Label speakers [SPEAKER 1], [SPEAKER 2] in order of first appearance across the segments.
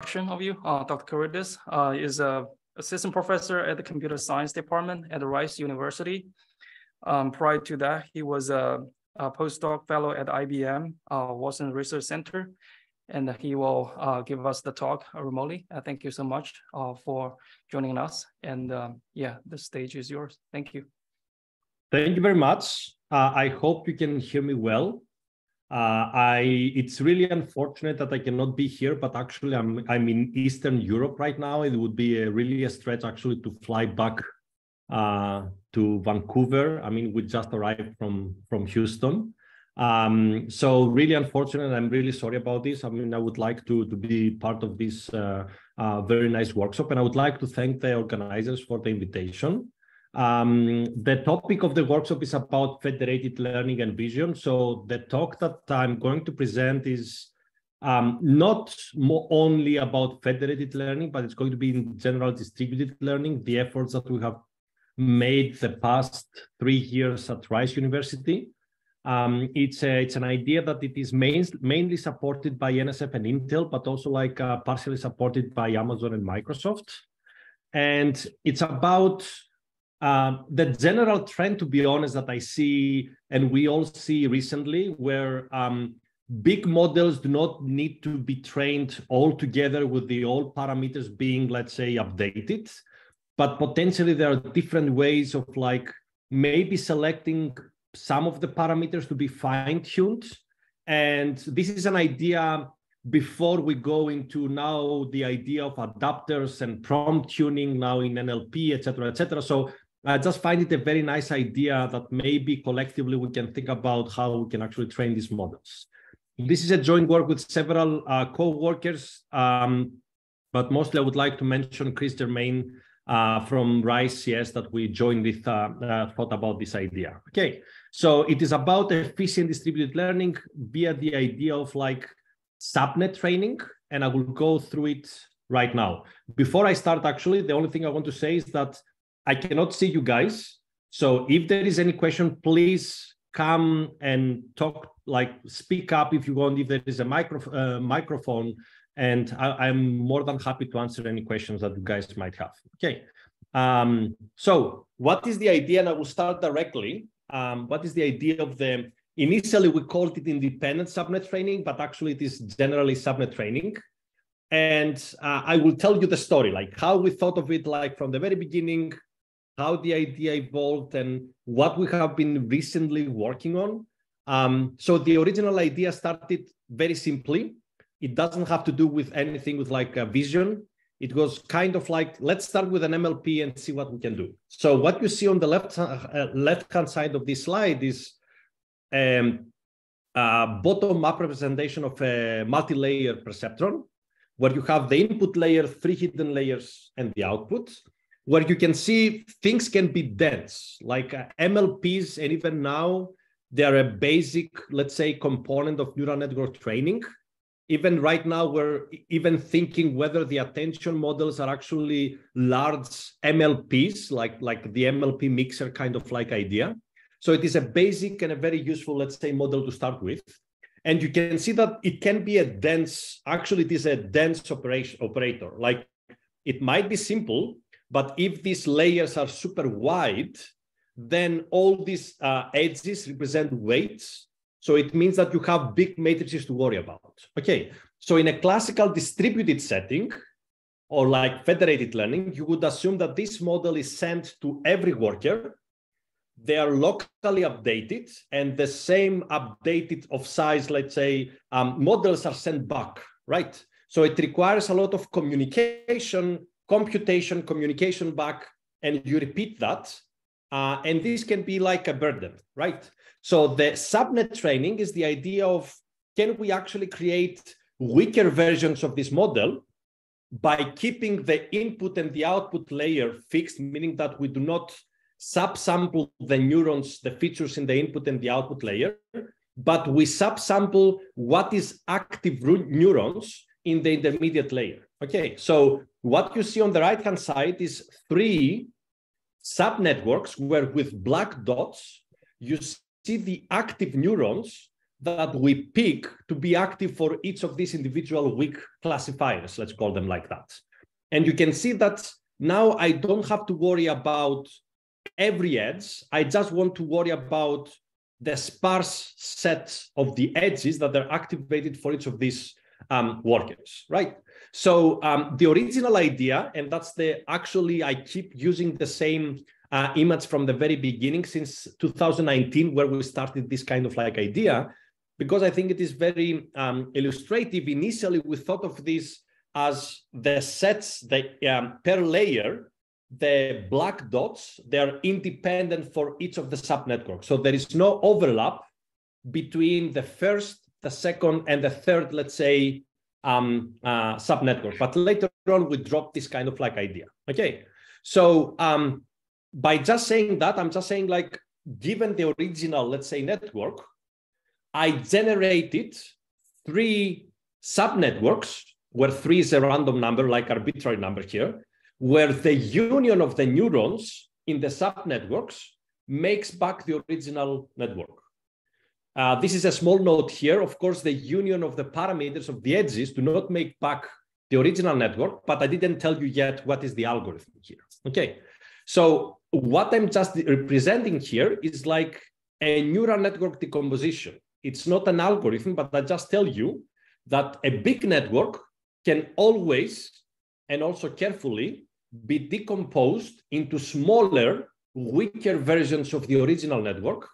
[SPEAKER 1] of you. Uh, Dr. Kyrillidis uh, is a assistant professor at the computer science department at Rice University. Um, prior to that, he was a, a postdoc fellow at IBM uh, Watson Research Center, and he will uh, give us the talk remotely. Uh, thank you so much uh, for joining us. And um, yeah, the stage is yours. Thank you.
[SPEAKER 2] Thank you very much. Uh, I hope you can hear me well. Uh, I it's really unfortunate that I cannot be here, but actually I'm I'm in Eastern Europe right now. It would be a, really a stretch actually to fly back uh, to Vancouver. I mean, we just arrived from from Houston, um, so really unfortunate. I'm really sorry about this. I mean, I would like to to be part of this uh, uh very nice workshop, and I would like to thank the organizers for the invitation. Um, the topic of the workshop is about federated learning and vision. So the talk that I'm going to present is um, not only about federated learning, but it's going to be in general distributed learning, the efforts that we have made the past three years at Rice University. Um, it's a, it's an idea that it is main, mainly supported by NSF and Intel, but also like uh, partially supported by Amazon and Microsoft. And it's about um, the general trend, to be honest, that I see and we all see recently, where um, big models do not need to be trained all together with the old parameters being, let's say, updated, but potentially there are different ways of like maybe selecting some of the parameters to be fine-tuned. And this is an idea before we go into now the idea of adapters and prompt tuning now in NLP, et cetera, et cetera. So I just find it a very nice idea that maybe collectively we can think about how we can actually train these models. This is a joint work with several uh, co-workers, um, but mostly I would like to mention Chris Jermaine uh, from Rice CS that we joined with, uh, uh, thought about this idea. Okay, so it is about efficient distributed learning via the idea of like subnet training, and I will go through it right now. Before I start, actually, the only thing I want to say is that I cannot see you guys. So if there is any question, please come and talk, like speak up if you want, if there is a micro, uh, microphone, and I, am more than happy to answer any questions that you guys might have. Okay. Um, so what is the idea? And I will start directly. Um, what is the idea of the, initially we called it independent subnet training, but actually it is generally subnet training. And uh, I will tell you the story, like how we thought of it, like from the very beginning, how the idea evolved and what we have been recently working on. Um, so the original idea started very simply. It doesn't have to do with anything with like a vision. It was kind of like, let's start with an MLP and see what we can do. So what you see on the left, uh, left-hand side of this slide is um, a bottom-up representation of a multi-layer perceptron, where you have the input layer, three hidden layers, and the output where you can see things can be dense, like uh, MLPs, and even now they're a basic, let's say, component of neural network training. Even right now, we're even thinking whether the attention models are actually large MLPs, like, like the MLP mixer kind of like idea. So it is a basic and a very useful, let's say, model to start with. And you can see that it can be a dense, actually, it is a dense operation operator. Like it might be simple, but if these layers are super wide, then all these uh, edges represent weights. So it means that you have big matrices to worry about. Okay, so in a classical distributed setting, or like federated learning, you would assume that this model is sent to every worker. They are locally updated, and the same updated of size, let's say, um, models are sent back, right? So it requires a lot of communication computation, communication back, and you repeat that. Uh, and this can be like a burden, right? So the subnet training is the idea of can we actually create weaker versions of this model by keeping the input and the output layer fixed, meaning that we do not subsample the neurons, the features in the input and the output layer, but we subsample what is active neurons in the intermediate layer. Okay, so what you see on the right-hand side is three subnetworks where with black dots, you see the active neurons that we pick to be active for each of these individual weak classifiers, let's call them like that. And you can see that now I don't have to worry about every edge. I just want to worry about the sparse set of the edges that are activated for each of these um, workers, right? So um, the original idea, and that's the actually I keep using the same uh, image from the very beginning since 2019, where we started this kind of like idea, because I think it is very um, illustrative. Initially, we thought of this as the sets the, um, per layer, the black dots, they are independent for each of the subnetworks. So there is no overlap between the first, the second, and the third, let's say, um, uh, subnetwork. But later on, we drop this kind of like idea. Okay. So um, by just saying that, I'm just saying like, given the original, let's say, network, I generated three subnetworks where three is a random number, like arbitrary number here, where the union of the neurons in the subnetworks makes back the original network. Uh, this is a small note here. Of course, the union of the parameters of the edges do not make back the original network, but I didn't tell you yet what is the algorithm here. Okay, so what I'm just representing here is like a neural network decomposition. It's not an algorithm, but I just tell you that a big network can always and also carefully be decomposed into smaller, weaker versions of the original network.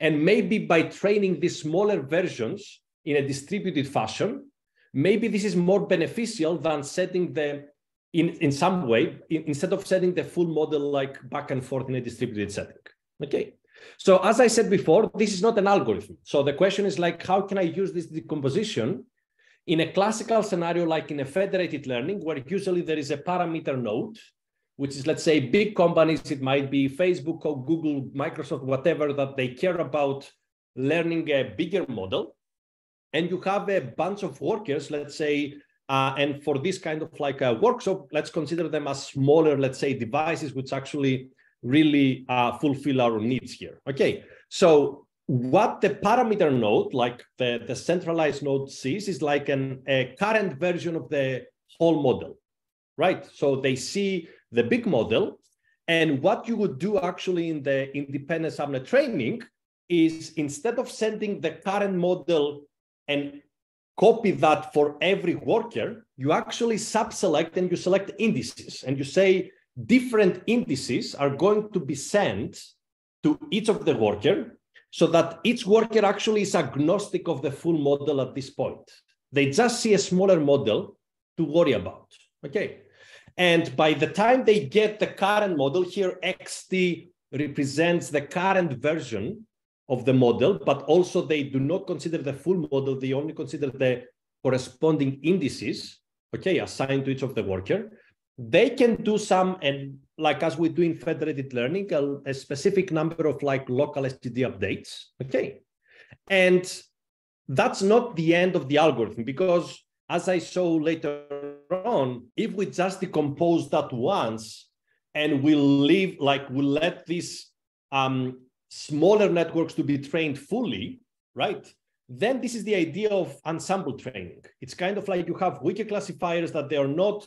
[SPEAKER 2] And maybe by training these smaller versions in a distributed fashion, maybe this is more beneficial than setting the, in, in some way, in, instead of setting the full model like back and forth in a distributed setting. Okay. So as I said before, this is not an algorithm. So the question is like, how can I use this decomposition in a classical scenario, like in a federated learning, where usually there is a parameter node, which is, let's say, big companies, it might be Facebook or Google, Microsoft, whatever, that they care about learning a bigger model. And you have a bunch of workers, let's say, uh, and for this kind of like a workshop, let's consider them as smaller, let's say, devices, which actually really uh, fulfill our needs here. Okay, so what the parameter node, like the, the centralized node sees is like an, a current version of the whole model, right? So they see the big model. And what you would do actually in the independent subnet training is instead of sending the current model and copy that for every worker, you actually sub-select and you select indices and you say different indices are going to be sent to each of the worker so that each worker actually is agnostic of the full model at this point. They just see a smaller model to worry about. Okay. And by the time they get the current model here, XT represents the current version of the model, but also they do not consider the full model. They only consider the corresponding indices, okay, assigned to each of the worker. They can do some, and like as we do in federated learning, a, a specific number of like local SGD updates. Okay. And that's not the end of the algorithm because as I show later on, if we just decompose that once and we leave, like we let these um, smaller networks to be trained fully, right? Then this is the idea of ensemble training. It's kind of like you have weaker classifiers that they are not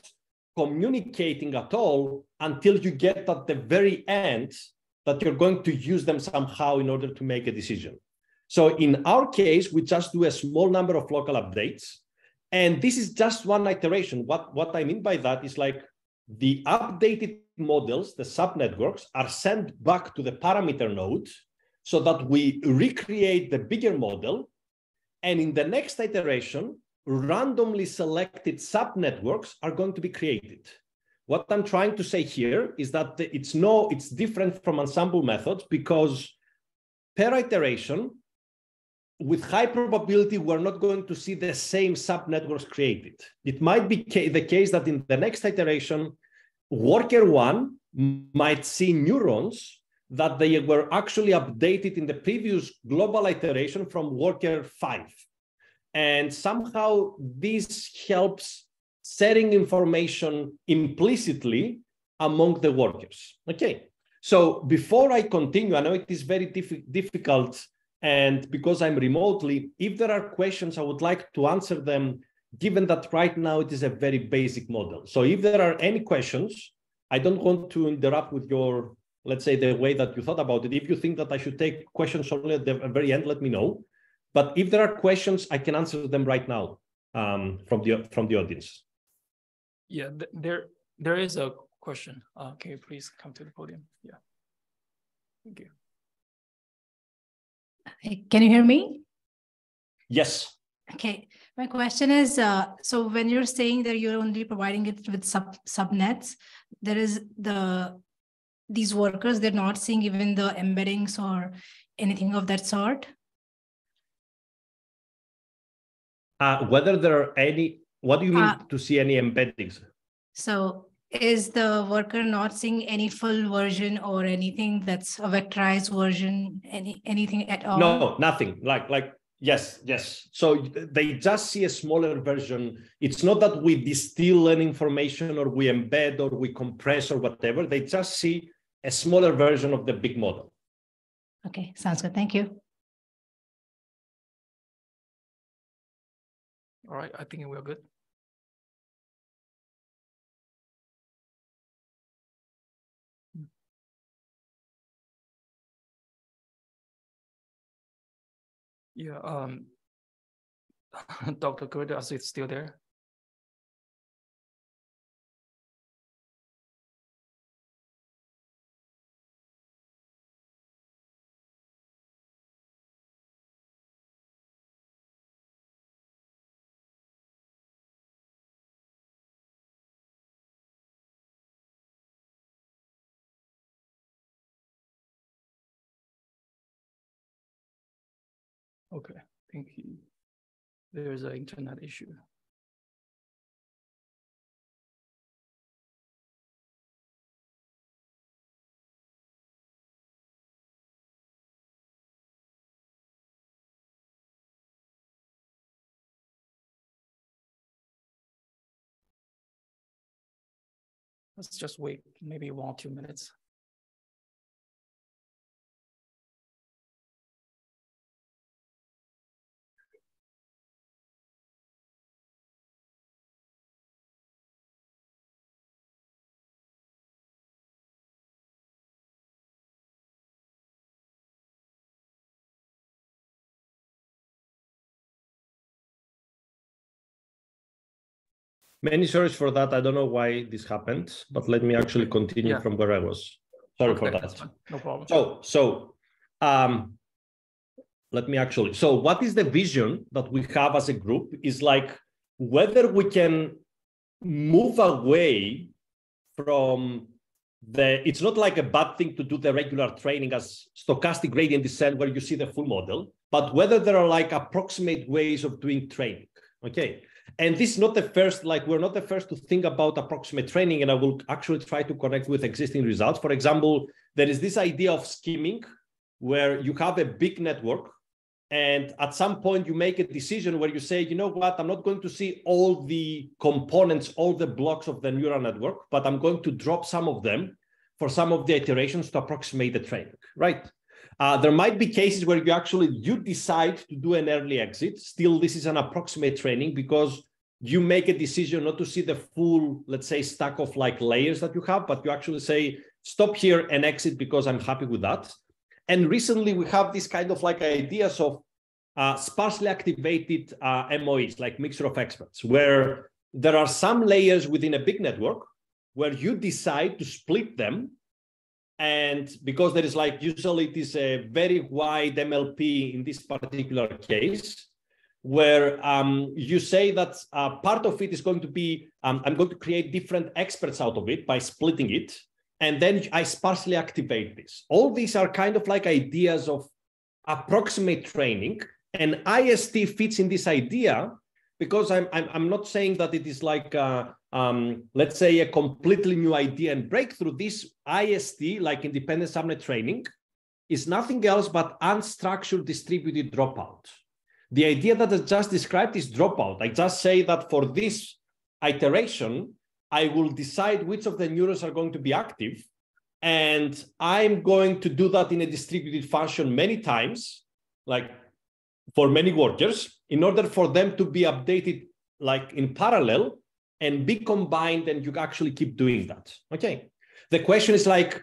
[SPEAKER 2] communicating at all until you get at the very end that you're going to use them somehow in order to make a decision. So in our case, we just do a small number of local updates. And this is just one iteration. What, what I mean by that is like the updated models, the subnetworks, are sent back to the parameter node so that we recreate the bigger model. And in the next iteration, randomly selected subnetworks are going to be created. What I'm trying to say here is that it's no, it's different from ensemble methods because per iteration, with high probability, we're not going to see the same subnetworks created. It might be ca the case that in the next iteration, worker one might see neurons that they were actually updated in the previous global iteration from worker five. And somehow this helps setting information implicitly among the workers. Okay. So before I continue, I know it is very diff difficult And because I'm remotely, if there are questions, I would like to answer them, given that right now it is a very basic model. So if there are any questions, I don't want to interrupt with your, let's say, the way that you thought about it. If you think that I should take questions only at the very end, let me know. But if there are questions, I can answer them right now um, from the from the audience.
[SPEAKER 1] Yeah, th there there is a question. Uh, can you please come to the podium? Yeah. Thank you.
[SPEAKER 3] Can you hear me?
[SPEAKER 2] Yes.
[SPEAKER 3] Okay. My question is, uh, so when you're saying that you're only providing it with sub subnets, there is the these workers, they're not seeing even the embeddings or anything of that sort?
[SPEAKER 2] Uh, whether there are any, what do you mean uh, to see any embeddings?
[SPEAKER 3] So is the worker not seeing any full version or anything that's a vectorized version any anything at all?
[SPEAKER 2] No nothing. Like like yes yes. So they just see a smaller version. It's not that we distill an information or we embed or we compress or whatever. They just see a smaller version of the big model.
[SPEAKER 3] Okay sounds good. Thank you.
[SPEAKER 1] All right i think we're good Yeah, um, Dr. Kyrillidis is still there. Okay, think he, there's an internet issue. Let's just wait maybe one or two minutes.
[SPEAKER 2] Many sorries for that. I don't know why this happened, but let me actually continue yeah. from where I was. Sorry okay, for that.
[SPEAKER 1] No problem.
[SPEAKER 2] So, so um, let me actually. So, what is the vision that we have as a group? Is like whether we can move away from the. It's not like a bad thing to do the regular training as stochastic gradient descent, where you see the full model, but whether there are like approximate ways of doing training. Okay. And this is not the first, like we're not the first to think about approximate training, and I will actually try to connect with existing results. For example, there is this idea of skimming where you have a big network and at some point you make a decision where you say, you know what, I'm not going to see all the components, all the blocks of the neural network, but I'm going to drop some of them for some of the iterations to approximate the training, right? Uh, there might be cases where you actually you decide to do an early exit. Still, this is an approximate training because you make a decision not to see the full, let's say, stack of like layers that you have, but you actually say, stop here and exit because I'm happy with that. And recently we have this kind of like ideas of uh, sparsely activated uh, MOEs, like mixture of experts, where there are some layers within a big network where you decide to split them and because there is like usually it is a very wide MLP in this particular case, where um, you say that uh, part of it is going to be, um, I'm going to create different experts out of it by splitting it. And then I sparsely activate this. All these are kind of like ideas of approximate training. And IST fits in this idea because I'm, I'm, I'm not saying that it is like uh, um, let's say, a completely new idea and breakthrough, this IST, like independent subnet training, is nothing else but unstructured distributed dropout. The idea that I just described is dropout. I just say that for this iteration, I will decide which of the neurons are going to be active. And I'm going to do that in a distributed fashion many times. like for many workers in order for them to be updated like in parallel and be combined and you actually keep doing that. Okay. The question is like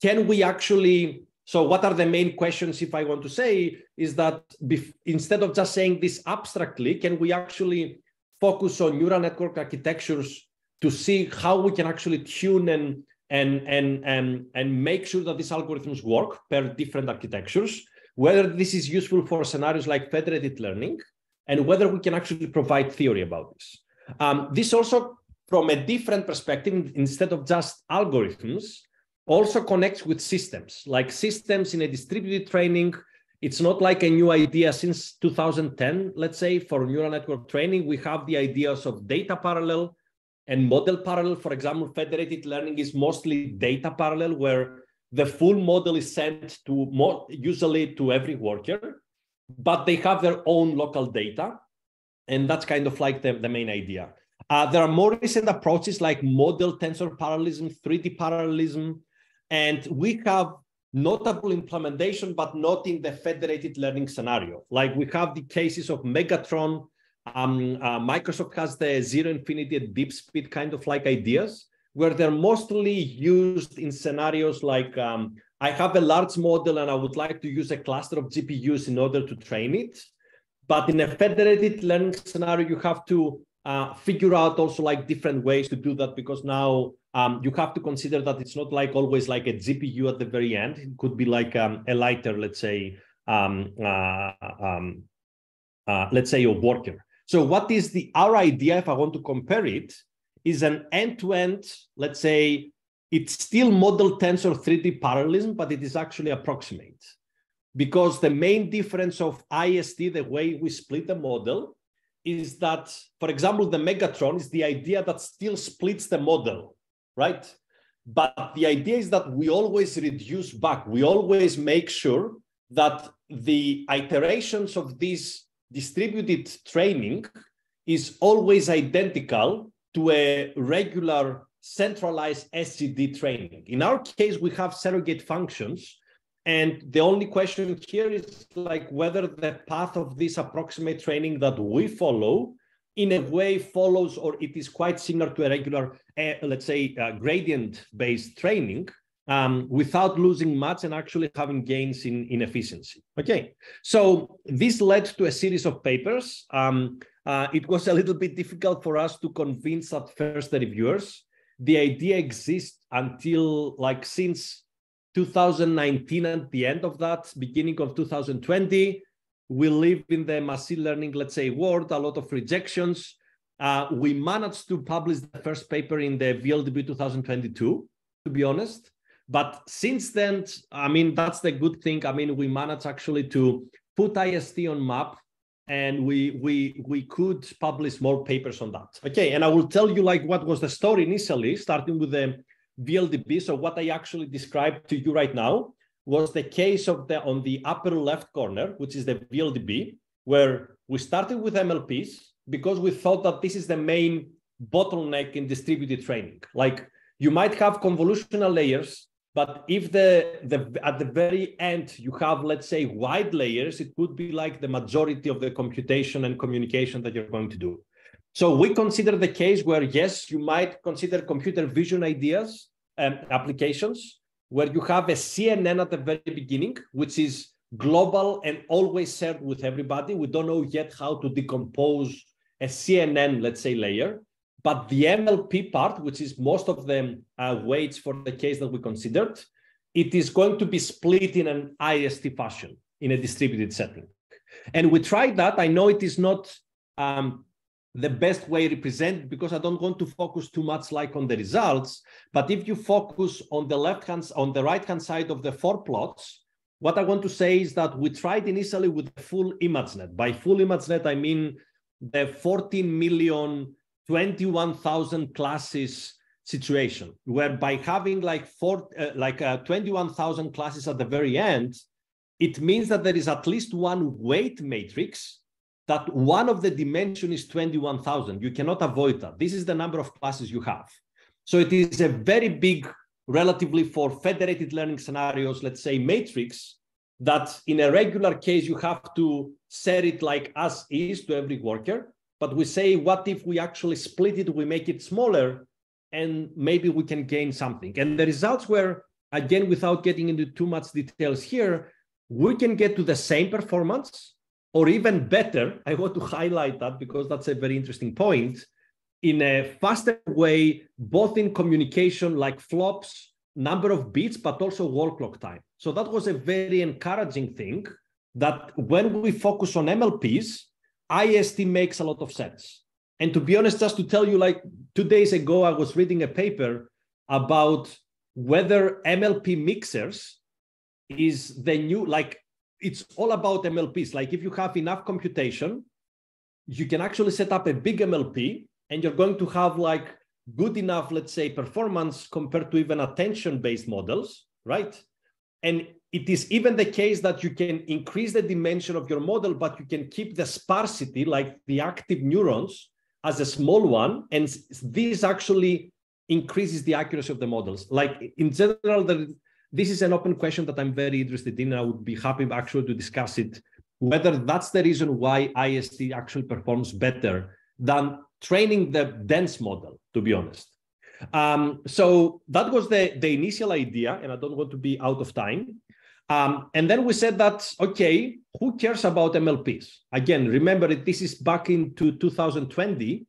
[SPEAKER 2] can we actually so what are the main questions if i want to say is that instead of just saying this abstractly can we actually focus on neural network architectures to see how we can actually tune and and and and, and make sure that these algorithms work per different architectures whether this is useful for scenarios like federated learning and whether we can actually provide theory about this. Um, this also from a different perspective instead of just algorithms also connects with systems. Like systems in a distributed training it's not like a new idea since 2010 let's say for neural network training. We have the ideas of data parallel and model parallel. For example federated learning is mostly data parallel where the full model is sent to more usually to every worker but they have their own local data and that's kind of like the, the main idea uh, there are more recent approaches like model tensor parallelism 3d parallelism and we have notable implementation, but not in the federated learning scenario. Like we have the cases of Megatron. Um, uh, Microsoft has the ZeRO-Infinity at DeepSpeed kind of like ideas, where they're mostly used in scenarios like um, I have a large model and I would like to use a cluster of GPUs in order to train it. But in a federated learning scenario, you have to uh, figure out also like different ways to do that because now um, you have to consider that it's not like always like a GPU at the very end. It could be like um, a lighter, let's say, um, uh, um, uh, let's say a worker. So what is the our idea, if I want to compare it, is an end-to-end, let's say, it's still model tensor 3D parallelism, but it is actually approximate. Because the main difference of IST, the way we split the model, is that, for example, the Megatron is the idea that still splits the model right? But the idea is that we always reduce back. We always make sure that the iterations of this distributed training is always identical to a regular centralized SGD training. In our case, we have surrogate functions. And the only question here is like whether the path of this approximate training that we follow in a way follows or it is quite similar to a regular, uh, let's say, uh, gradient-based training um, without losing much and actually having gains in, in efficiency. Okay, so this led to a series of papers. Um, uh, it was a little bit difficult for us to convince at first the reviewers. The idea exists until like since 2019 at the end of that, beginning of 2020, we live in the machine learning, let's say, world, a lot of rejections. Uh, we managed to publish the first paper in the VLDB 2022, to be honest. But since then, I mean, that's the good thing. I mean, we managed actually to put IST on map and we we we could publish more papers on that. Okay, and I will tell you like what was the story initially, starting with the VLDB. So what I actually described to you right now was the case of the on the upper left corner, which is the VLDB, where we started with MLPs because we thought that this is the main bottleneck in distributed training. Like you might have convolutional layers, but if the, the at the very end you have, let's say, wide layers, it could be like the majority of the computation and communication that you're going to do. So we consider the case where yes, you might consider computer vision ideas and applications, where you have a CNN at the very beginning, which is global and always shared with everybody. We don't know yet how to decompose a CNN, let's say, layer. But the MLP part, which is most of the uh, weights for the case that we considered, it is going to be split in an IST fashion in a distributed setting. And we tried that. I know it is not um, the best way represented because I don't want to focus too much like on the results. But if you focus on the left hand, on the right hand side of the four plots, what I want to say is that we tried initially with full ImageNet. By full ImageNet, I mean the 14 million, 21,000 classes situation, where by having like four, uh, like uh, 21,000 classes at the very end, it means that there is at least one weight matrix that one of the dimension is 21,000. You cannot avoid that. This is the number of classes you have. So it is a very big, relatively for federated learning scenarios, let's say matrix, that in a regular case, you have to set it like as is to every worker. But we say, what if we actually split it, we make it smaller, and maybe we can gain something. And the results were, again, without getting into too much details here, we can get to the same performance or even better. I want to highlight that because that's a very interesting point in a faster way, both in communication like flops, number of bits, but also wall clock time. So that was a very encouraging thing that when we focus on MLPs, IST makes a lot of sense. And to be honest, just to tell you, like two days ago, I was reading a paper about whether MLP mixers is the new, like it's all about MLPs. Like if you have enough computation, you can actually set up a big MLP and you're going to have like good enough, let's say, performance compared to even attention-based models, right? And it is even the case that you can increase the dimension of your model, but you can keep the sparsity, like the active neurons, as a small one. And this actually increases the accuracy of the models. Like in general, the, this is an open question that I'm very interested in. And I would be happy actually to discuss it, whether that's the reason why IST actually performs better than training the dense model, to be honest. Um, so that was the, the initial idea, and I don't want to be out of time. Um, and then we said that, okay, who cares about MLPs? Again, remember it, this is back into 2020,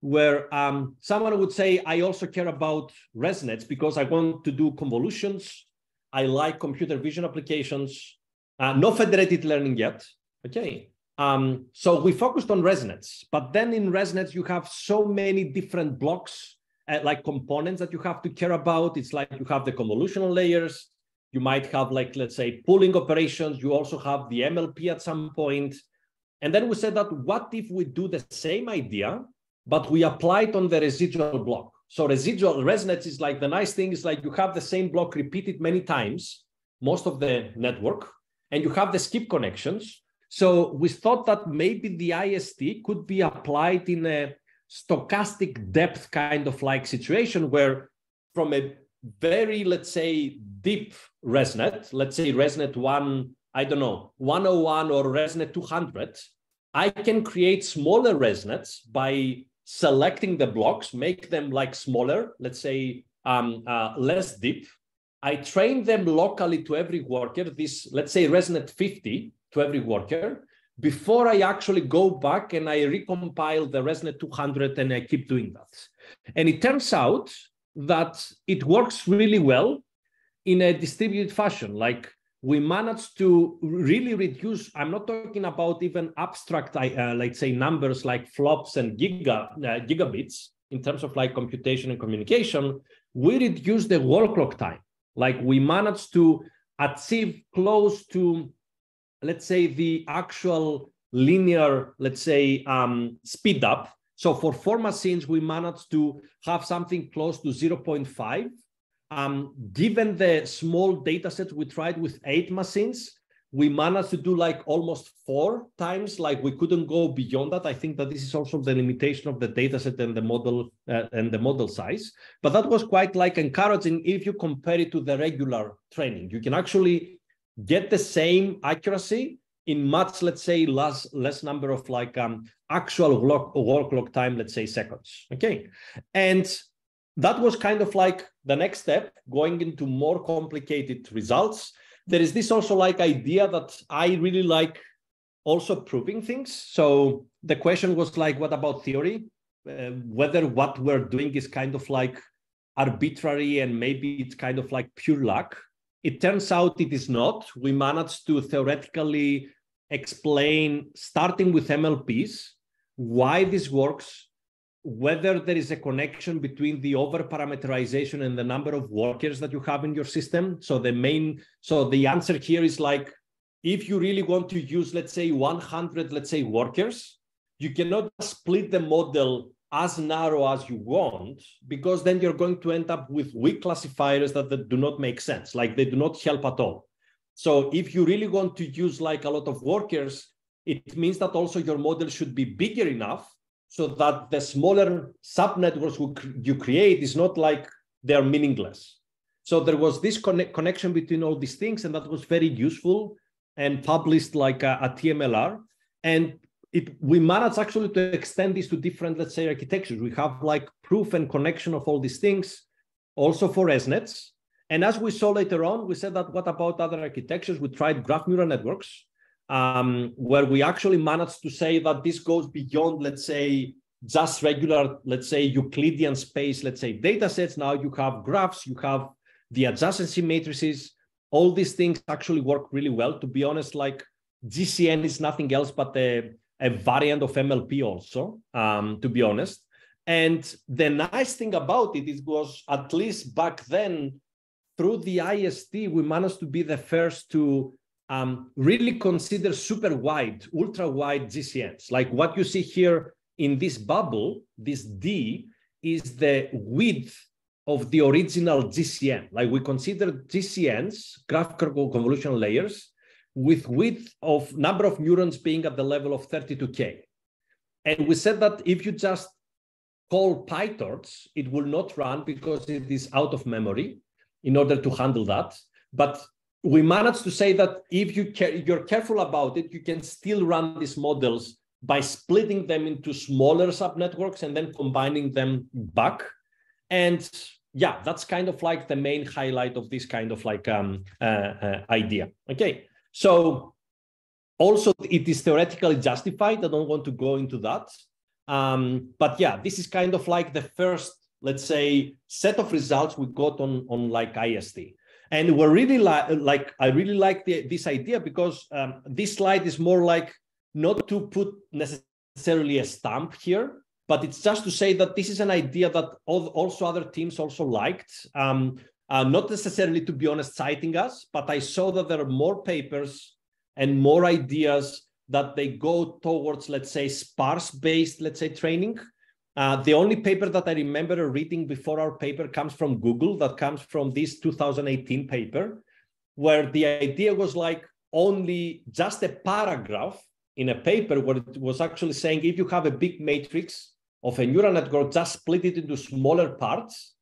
[SPEAKER 2] where um, someone would say, I also care about ResNets because I want to do convolutions. I like computer vision applications, uh, no federated learning yet. Okay. Um, so we focused on ResNets, but then in ResNets, you have so many different blocks, uh, like components that you have to care about. It's like you have the convolutional layers, you might have like, let's say, pooling operations. You also have the MLP at some. And then we said that what if we do the same idea, but we apply it on the residual block? So residual ResNets is like the nice thing is like you have the same block repeated many times, most of the network, and you have the skip connections. So we thought that maybe the IST could be applied in a stochastic depth kind of like situation where from a very, let's say, deep ResNet, let's say ResNet 1, I don't know, 101 or ResNet 200, I can create smaller ResNets by selecting the blocks, make them like smaller, let's say um, uh, less deep. I train them locally to every worker, this, let's say ResNet 50 to every worker, before I actually go back and I recompile the ResNet 200 and I keep doing that. And it turns out that it works really well in a distributed fashion. Like we managed to really reduce, I'm not talking about even abstract, uh, let's say numbers like flops and giga, uh, gigabits in terms of like computation and communication, we reduced the wall clock time. Like we managed to achieve close to, let's say the actual linear, let's say um, speed up so for four machines, we managed to have something close to 0.5. Um, given the small data set we tried with eight machines, we managed to do like almost four times, like we couldn't go beyond that. I think that this is also the limitation of the data set and the model uh, and the model size. But that was quite like encouraging if you compare it to the regular training. You can actually get the same accuracy in much, let's say, less less number of like um, actual work, work clock time, let's say seconds. Okay, and that was kind of like the next step, going into more complicated results. There is this also like idea that I really like also proving things. So the question was like, what about theory? Uh, whether what we're doing is kind of like arbitrary and maybe it's kind of like pure luck. It turns out it is not. We managed to theoretically explain, starting with MLPs, why this works, whether there is a connection between the over-parameterization and the number of workers that you have in your system. So the main, so the answer here is like, if you really want to use, let's say 100, let's say workers, you cannot split the model as narrow as you want, because then you're going to end up with weak classifiers that, that do not make sense, like they do not help at all. So if you really want to use like a lot of workers, it means that also your model should be bigger enough so that the smaller subnetworks you create is not like they're meaningless. So there was this connection between all these things, and that was very useful and published like a, a TMLR. And it, we managed actually to extend this to different, let's say, architectures. We have like proof and connection of all these things, also for SNETs. And as we saw later on, we said that what about other architectures? We tried graph neural networks, um, where we actually managed to say that this goes beyond, let's say, just regular, let's say, Euclidean space, let's say, data sets. Now you have graphs, you have the adjacency matrices. All these things actually work really well. To be honest, like GCN is nothing else but a a variant of MLP also, um, to be honest. And the nice thing about it is was at least back then, through the IST, we managed to be the first to um, really consider super wide, ultra wide GCNs. Like what you see here in this bubble, this D is the width of the original GCN. Like we consider GCNs, graphical convolutional layers, with width of number of neurons being at the level of 32K. And we said that if you just call PyTorch, it will not run because it is out of memory in order to handle that. But we managed to say that if you care, you're careful about it, you can still run these models by splitting them into smaller subnetworks and then combining them back. And yeah, that's kind of like the main highlight of this kind of like um, uh, uh, idea. Okay, so also it is theoretically justified. I don't want to go into that. Um, but yeah, this is kind of like the first, let's say, set of results we got on, on like IST. And we're really like, like I really like the, this idea because um, this slide is more like not to put necessarily a stamp here, but it's just to say that this is an idea that also other teams also liked. Um, uh, not necessarily to be honest citing us, but I saw that there are more papers and more ideas that they go towards, let's say, sparse-based, let's say, training. Uh, the only paper that I remember reading before our paper comes from Google, that comes from this 2018 paper, where the idea was like only just a paragraph in a paper where it was actually saying if you have a big matrix of a neural network, just split it into smaller parts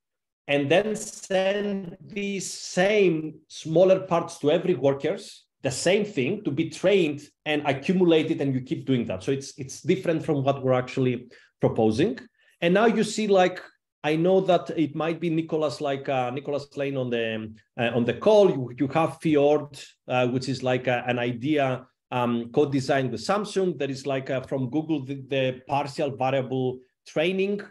[SPEAKER 2] and then send these same smaller parts to every workers the same thing to be trained and accumulated and you keep doing that. So it's it's different from what we're actually proposing. And now you see like i know that it might be nicholas like uh, nicholas lane on the uh, on the call. You, you have fjord uh, which is like a, an idea um, co-designed with samsung that is like uh, from google the, the partial variable training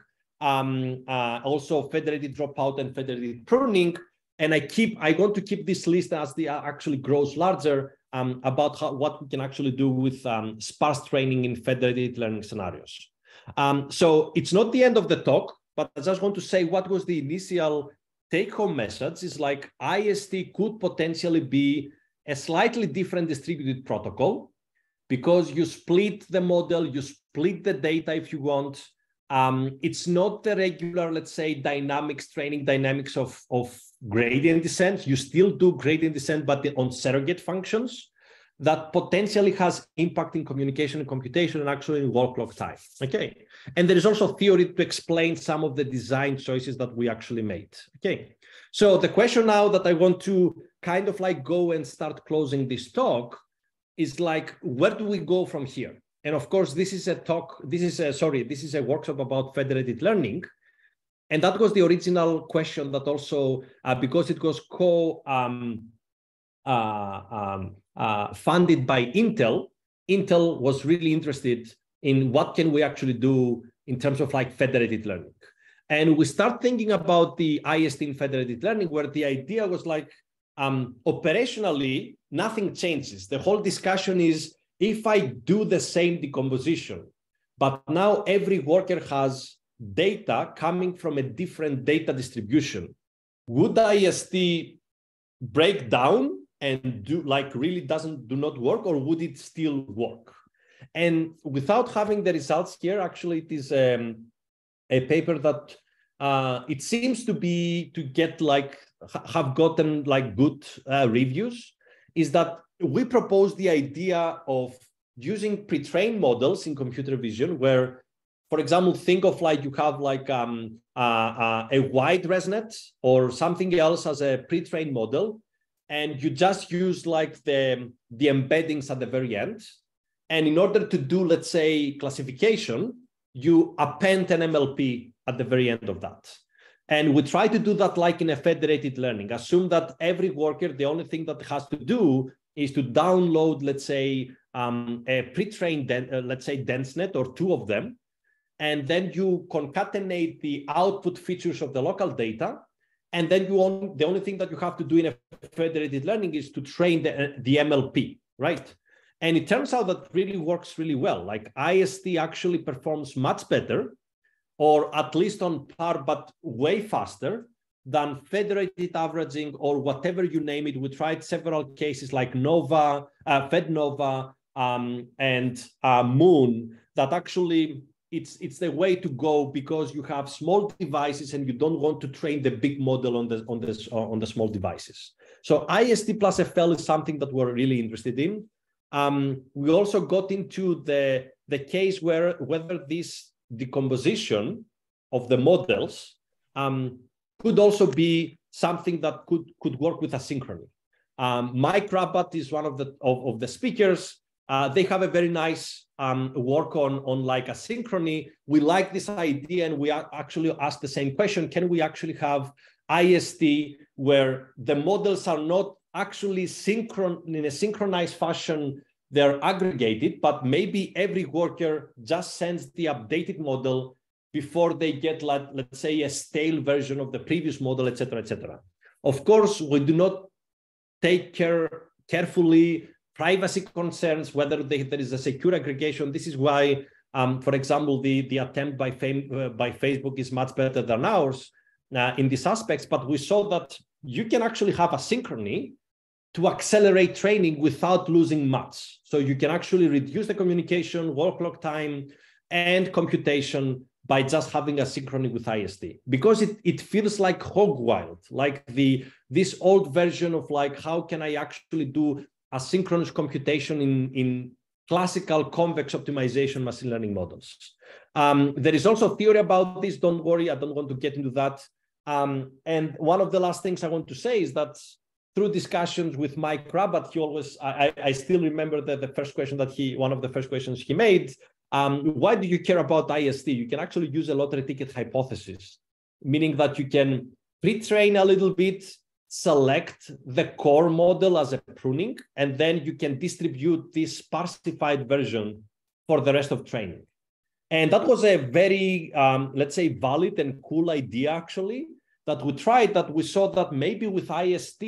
[SPEAKER 2] um, uh, also federated dropout and federated pruning. And I keep, I want to keep this list as the actually grows larger um, about how, what we can actually do with um, sparse training in federated learning scenarios. Um, so it's not the end of the talk, but I just want to say what was the initial take home message is like IST could potentially be a slightly different distributed protocol because you split the model, you split the data if you want, um, it's not the regular, let's say, dynamics training dynamics of, of gradient descent. You still do gradient descent, but on surrogate functions that potentially has impact in communication and computation and actually in wall clock time. Okay. And there is also theory to explain some of the design choices that we actually made. Okay. So the question now that I want to kind of like go and start closing this talk is like, where do we go from here? And of course, this is a talk, this is a, sorry, this is a workshop about federated learning. And that was the original question that also, uh, because it was co um, uh, um, uh, funded by Intel, Intel was really interested in what can we actually do in terms of like federated learning. And we start thinking about the IST in federated learning, where the idea was like, um, operationally, nothing changes. The whole discussion is if I do the same decomposition, but now every worker has data coming from a different data distribution, would IST break down and do like really doesn't do not work, or would it still work? And without having the results here, actually, it is um, a paper that uh, it seems to be to get like have gotten like good uh, reviews. Is that we propose the idea of using pre-trained models in computer vision where for example think of like you have like um, uh, uh, a wide ResNet or something else as a pre-trained model and you just use like the, the embeddings at the very end. And in order to do, let's say, classification, you append an MLP at the very end of that. And we try to do that like in a federated learning. Assume that every worker, the only thing that has to do is to download, let's say, um, a pre-trained, uh, let's say, DenseNet or two of them, and then you concatenate the output features of the local data, and then you on, the only thing that you have to do in a federated learning is to train the, uh, the MLP, right? And it turns out that really works really well. Like IST actually performs much better, or at least on par, but way faster than federated averaging or whatever you name it. We tried several cases like Nova, uh, FedNova, um, and uh, Moon that actually it's it's the way to go because you have small devices and you don't want to train the big model on the on uh, on the small devices. So IST plus FL is something that we're really interested in. Um, we also got into the the case where whether this decomposition of the models um, could also be something that could could work with asynchrony. Um, Mike Rabbat is one of the of, of the speakers. Uh, they have a very nice um, work on, on like asynchrony. We like this idea and we are actually ask the same question. Can we actually have IST where the models are not actually synchron in a synchronized fashion, they're aggregated, but maybe every worker just sends the updated model before they get like, let's say a stale version of the previous model, etc., etc. Of course, we do not take care carefully privacy concerns, whether they, there is a secure aggregation. This is why, um, for example, the, the attempt by, fame, uh, by Facebook is much better than ours uh, in these aspects. But we saw that you can actually have asynchrony to accelerate training without losing much. So you can actually reduce the communication, workload time, and computation by just having a synchrony with IST because it, it feels like Hogwild, like the this old version of like how can I actually do asynchronous computation in, in classical convex optimization machine learning models. Um, there is also theory about this. Don't worry, I don't want to get into that. Um, and one of the last things I want to say is that through discussions with Mike Rabbat, he always, I, I still remember that the first question that he, one of the first questions he made, um, why do you care about IST? You can actually use a lottery ticket hypothesis, meaning that you can pre-train a little bit, select the core model as a pruning, and then you can distribute this sparsified version for the rest of training. And that was a very, um, let's say, valid and cool idea, actually, that we tried, that we saw that maybe with IST,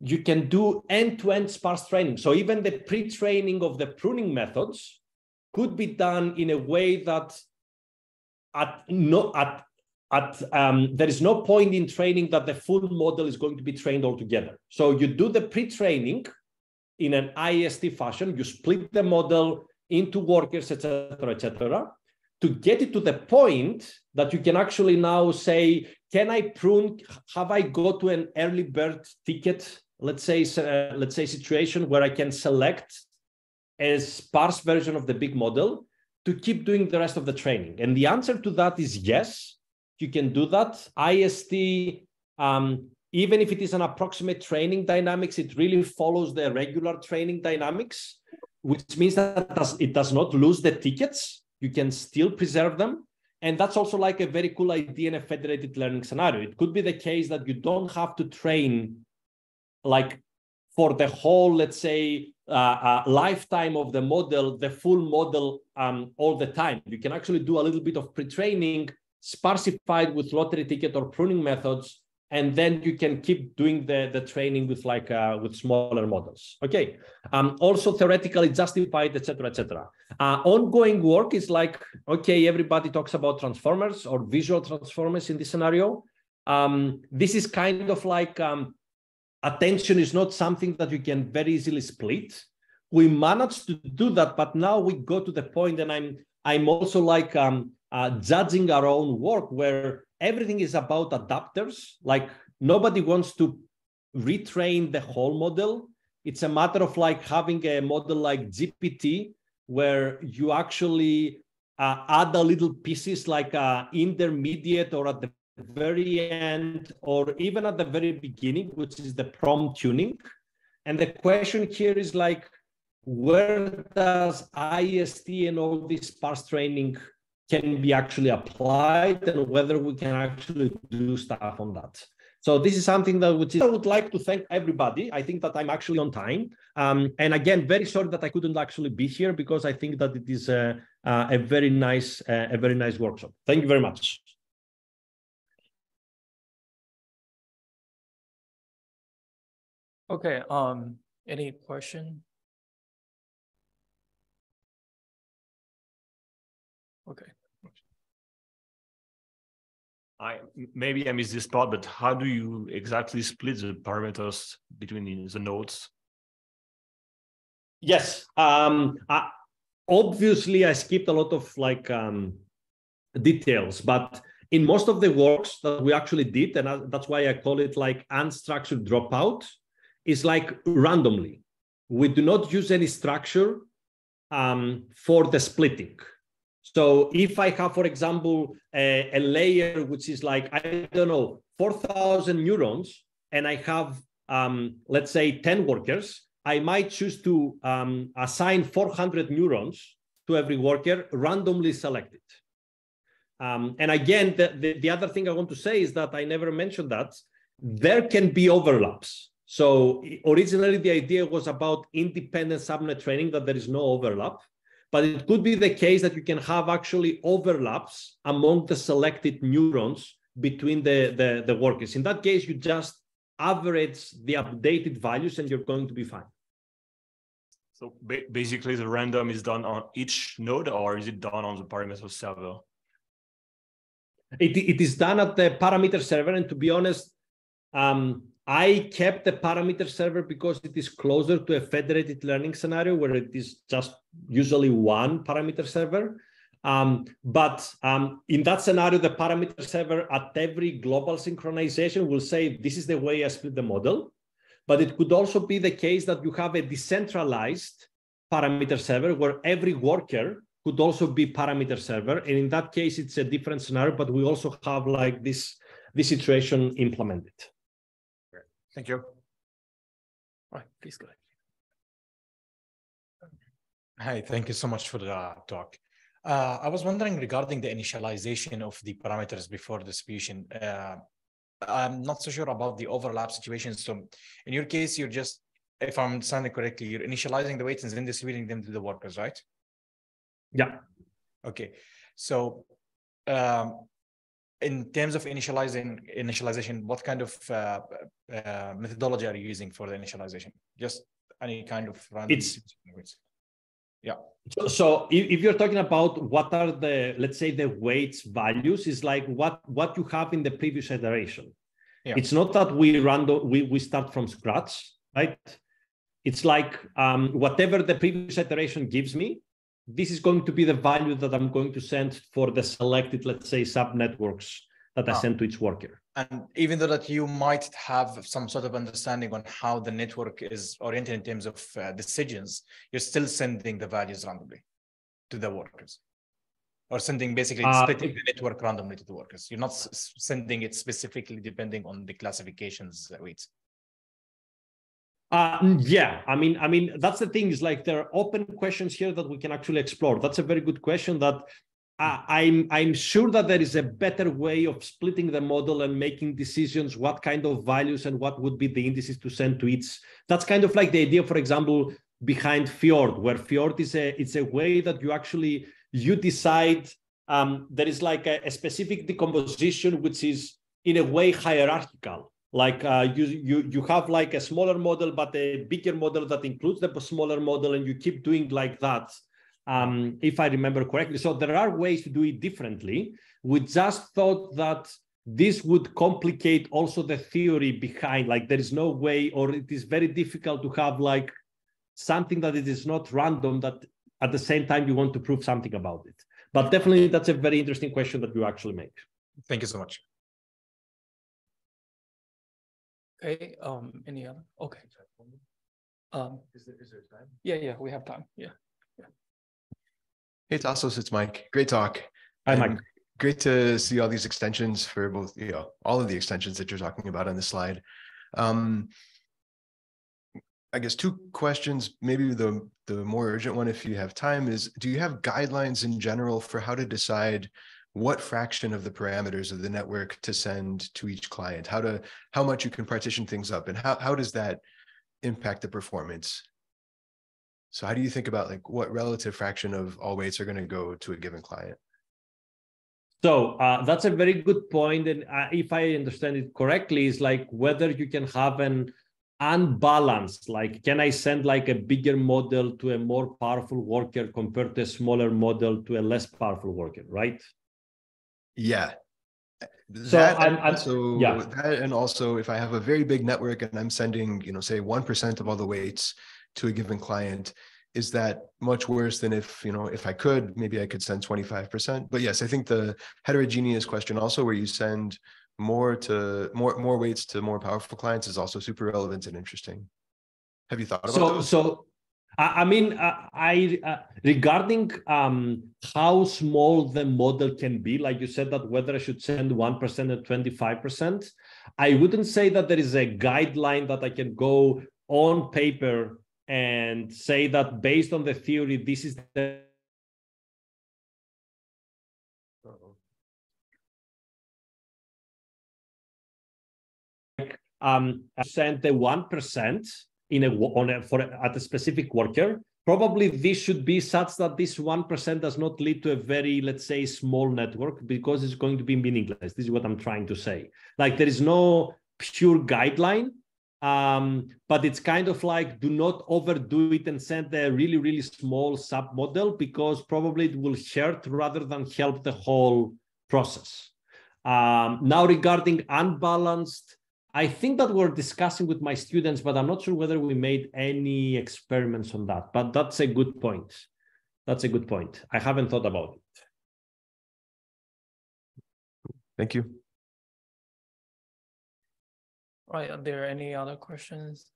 [SPEAKER 2] you can do end-to-end sparse training. So even the pre-training of the pruning methods could be done in a way that at no at at um, there is no point in training that the full model is going to be trained altogether. So you do the pre-training in an IST fashion. You split the model into workers, etc., etc., to get it to the point that you can actually now say, can I prune? Have I go to an early bird ticket? Let's say, uh, let's say situation where I can select a sparse version of the big model to keep doing the rest of the training. And the answer to that is yes you can do that. IST, um, even if it is an approximate training dynamics, it really follows the regular training dynamics, which means that it does not lose the tickets. You can still preserve them. And that's also like a very cool idea in a federated learning scenario. It could be the case that you don't have to train like for the whole, let's say, uh, uh, lifetime of the model, the full model um, all the time. You can actually do a little bit of pre-training sparsified with lottery ticket or pruning methods and then you can keep doing the, the training with like uh, with smaller models. Okay. Um, also theoretically justified etc etc uh, ongoing work is like okay everybody talks about transformers or visual transformers in this scenario. Um, this is kind of like um, attention is not something that you can very easily split. We managed to do that but now we go to the point and i'm i'm also like um, uh, judging our own work where everything is about adapters. Like nobody wants to retrain the whole model. It's a matter of like having a model like GPT where you actually uh, add a little pieces like uh, intermediate or at the very end or even at the very beginning, which is the prompt tuning. And the question here is like, where does IST and all this sparse training can be actually applied and whether we can actually do stuff on that. So this is something that which is, I would like to thank everybody. I think that I'm actually on time. Um, and again, very sorry that I couldn't actually be here because I think that it is a, a very nice, a very nice workshop. Thank you very much.
[SPEAKER 4] Okay, um, any question?
[SPEAKER 5] I maybe I missed this part, but how do you exactly split the parameters between the, nodes?
[SPEAKER 2] Yes. Um, I, obviously, I skipped a lot of like um, details, but in most of the works that we actually did, and that's why I call it like unstructured dropout, is like randomly. We do not use any structure um, for the splitting. So if I have, for example, a, a layer which is like, I don't know, 4,000 neurons, and I have, um, let's say, 10 workers, I might choose to um, assign 400 neurons to every worker, randomly selected. Um, and again, the, the, the, other thing I want to say is that I never mentioned that there can be overlaps. So originally the idea was about independent subnet training, that there is no overlap. But it could be the case that you can have actually overlaps among the selected neurons between the, the, the workers. In that case, you just average the updated values and you're going to be fine.
[SPEAKER 5] So ba basically the random is done on each node or is it done on the parameter server?
[SPEAKER 2] It, it is done at the parameter server. And to be honest, um, I kept the parameter server because it is closer to a federated learning scenario where it is just usually one parameter server. Um, but um, in that scenario, the parameter server at every global synchronization will say, this is the way I split the model. But it could also be the case that you have a decentralized parameter server where every worker could also be parameter server. And in that case, it's a different scenario, but we also have like this, this situation implemented.
[SPEAKER 4] Thank you. All right, please go ahead.
[SPEAKER 6] Hi, thank you so much for the talk. Uh, I was wondering regarding the initialization of the parameters before distribution. Uh, I'm not so sure about the overlap situation. So in your case, you're just, if I'm understanding correctly, you're initializing the weights and then distributing them to the workers, right?
[SPEAKER 2] Yeah.
[SPEAKER 6] Okay. So um, in terms of initializing initialization, what kind of uh, uh, methodology are you using for the initialization? Just any kind of random.
[SPEAKER 2] It's
[SPEAKER 6] yeah.
[SPEAKER 2] So, so if, if, you're talking about what are the let's say the weights values is like what what you have in the previous iteration. Yeah. It's not that we random we we start from scratch, right? It's like um, whatever the previous iteration gives me, this is going to be the value that I'm going to send for the selected, let's say, sub networks that I ah. send to each worker.
[SPEAKER 6] And even though that you might have some sort of understanding on how the network is oriented in terms of uh, decisions, you're still sending the values randomly to the workers or sending basically uh, splitting the network randomly to the workers. You're not sending it specifically depending on the classifications weights.
[SPEAKER 2] Uh, yeah, I mean, I mean, that's the thing is like there are open questions here that we can actually explore. That's a very good question that I'm I'm sure that there is a better way of splitting the model and making decisions what kind of values and what would be the indices to send to each. That's kind of like the idea, for example, behind Fjord, where Fjord is a it's a way that you actually you decide um, there is like a, a specific decomposition which is in a way hierarchical like uh, you you you have like a smaller model but a bigger model that includes the smaller model and you keep doing like that. Um, if i remember correctly. So there are ways to do it differently. We just thought that this would complicate also the theory behind like there is no way or it is very difficult to have like something that it is not random that at the same time you want to prove something about it. But definitely that's a very interesting question that you actually make.
[SPEAKER 6] Thank you so much
[SPEAKER 4] Okay, um, any other? Okay. Um, is there, is there time? Yeah, yeah, we have time. Yeah. yeah.
[SPEAKER 7] Hey, Tassos, it's Mike. Great talk.
[SPEAKER 2] Hi, Mike.
[SPEAKER 7] great to see all these extensions for both, you know, all of the extensions that you're talking about on this slide. Um, I guess two questions, maybe the, the more urgent one, if you have time, is do you have guidelines in general for how to decide what fraction of the parameters of the network to send to each client? How to how much you can partition things up and how, how does that impact the performance? So how do you think about like what relative fraction of all weights are going to go to a given client?
[SPEAKER 2] So uh, that's a very good point, and uh, if I understand it correctly, is like whether you can have an unbalanced like can i send like a bigger model to a more powerful worker compared to a smaller model to a less powerful worker right
[SPEAKER 7] yeah
[SPEAKER 2] so
[SPEAKER 7] that
[SPEAKER 2] I'm, I'm,
[SPEAKER 7] also
[SPEAKER 2] yeah
[SPEAKER 7] that and also if i have a very big network and i'm sending you know say 1% of all the weights to a given client is that much worse than if you know if i could maybe i could send 25% but yes i think the heterogeneous question also where you send more to more more weights to more powerful clients is also super relevant and interesting. Have you thought about
[SPEAKER 2] so
[SPEAKER 7] those?
[SPEAKER 2] so I, mean I uh, regarding um, how small the model can be, like you said that whether I should send one percent or twenty five percent, I wouldn't say that there is a guideline that I can go on paper and say that based on the theory this is the um, send the one percent in a on a for a, at a specific worker. Probably this should be such that this one percent does not lead to a very let's say small network because it's going to be meaningless. This is what I'm trying to say. Like there is no pure guideline, um, but it's kind of like do not overdo it and send a really really small sub model because probably it will hurt rather than help the whole process. Um, now regarding unbalanced I think that we're discussing with my students, but I'm not sure whether we made any experiments on that. But that's a good point. That's a good point. I haven't thought about it.
[SPEAKER 7] Thank you.
[SPEAKER 1] Right, are there any other questions?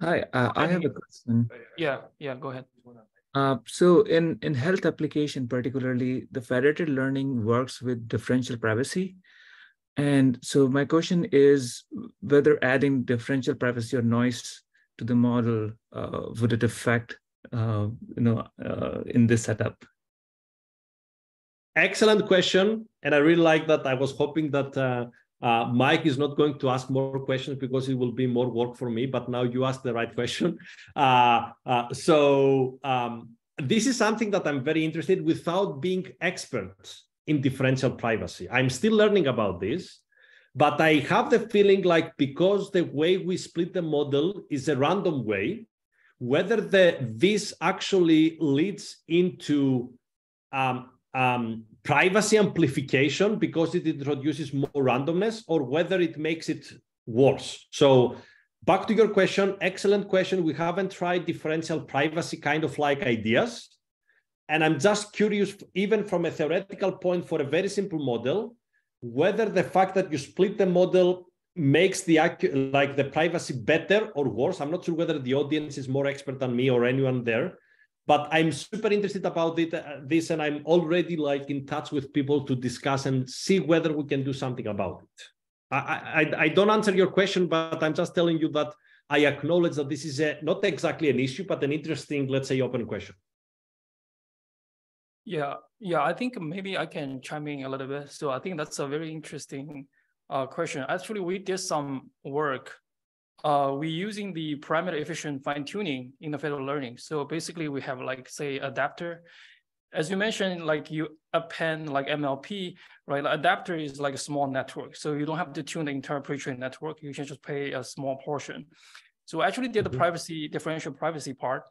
[SPEAKER 8] Hi, uh, I have a question.
[SPEAKER 1] Yeah, yeah, go ahead.
[SPEAKER 8] Uh, so in, in health application particularly, the federated learning works with differential privacy. And so my question is whether adding differential privacy or noise to the model uh, would it affect, uh, you know, uh, in this setup?
[SPEAKER 2] Excellent question. And I really like that. I was hoping that uh, Mike is not going to ask more questions because it will be more work for me, but now you asked the right question. Uh, uh, so um, this is something that I'm very interested without being expert in differential privacy. I'm still learning about this, but I have the feeling like because the way we split the model is a random way, whether the this actually leads into um, um, privacy amplification because it introduces more randomness or whether it makes it worse. So back to your question, excellent question. We haven't tried differential privacy kind of like ideas. And I'm just curious, even from a theoretical point for a very simple model, whether the fact that you split the model makes the like the privacy better or worse. I'm not sure whether the audience is more expert than me or anyone there but i'm super interested about it, uh, this and i'm already like in touch with people to discuss and see whether we can do something about it. I, I i don't answer your question but i'm just telling you that i acknowledge that this is a, not exactly an issue but an interesting let's say open question.
[SPEAKER 1] Yeah yeah i think maybe i can chime in a little bit. So i think that's a very interesting uh, question. Actually we did some work uh, we're using the parameter efficient fine tuning in the federated learning. So basically we have like say adapter. As you mentioned, like you append like MLP, right? The adapter is like a small network. So you don't have to tune the entire pre-trained network. You can just pay a small portion. So actually did the mm-hmm. privacy, differential privacy part.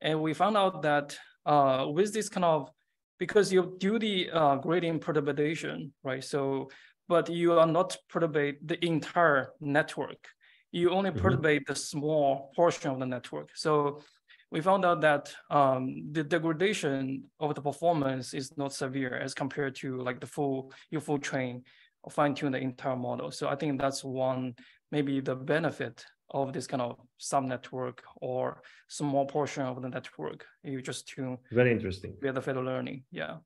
[SPEAKER 1] And we found out that uh, with this kind of, because you do the uh, gradient perturbation, right? So, but you are not perturbate the entire network you only mm-hmm. perturbate the small portion of the network. So we found out that um, the degradation of the performance is not severe as compared to like the full, you full train or fine tune the entire model. So I think that's one, maybe the benefit of this kind of sub network or small portion of the network. You just tune
[SPEAKER 2] very interesting.
[SPEAKER 1] With the federated learning. Yeah.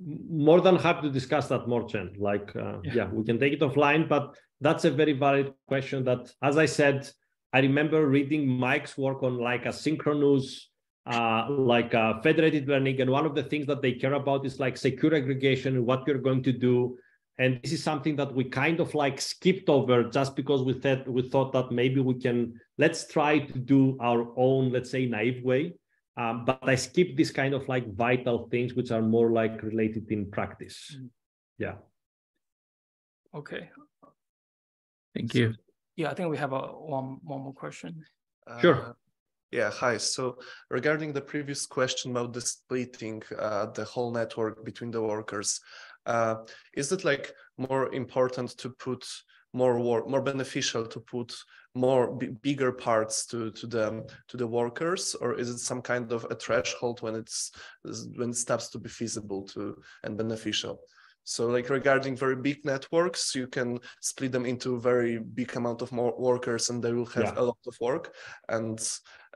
[SPEAKER 2] More than happy to discuss that more, Chen. Like, uh, yeah. yeah, we can take it offline, but that's a very valid question. That, as I said, I remember reading Mike's work on like asynchronous, uh, like uh, federated learning, and one of the things that they care about is like secure aggregation, and what you're going to do and this is something that we kind of like skipped over just because we thought we thought that maybe we can let's try to do our own let's say naive way um, but i skip this kind of like vital things which are more like related in practice. Mm. yeah.
[SPEAKER 1] Okay.
[SPEAKER 8] Thank you.
[SPEAKER 1] yeah i think we have a one one more question.
[SPEAKER 2] Sure. Uh,
[SPEAKER 9] yeah, hi. So regarding the previous question about the splitting uh, the whole network between the workers, uh, is it like more important to put more work, more beneficial to put more bigger parts to to the to the workers, or is it some kind of a threshold when it's when it starts to be feasible to and beneficial? So like regarding very big networks, you can split them into very big amount of more workers and they will have yeah. a lot of work. And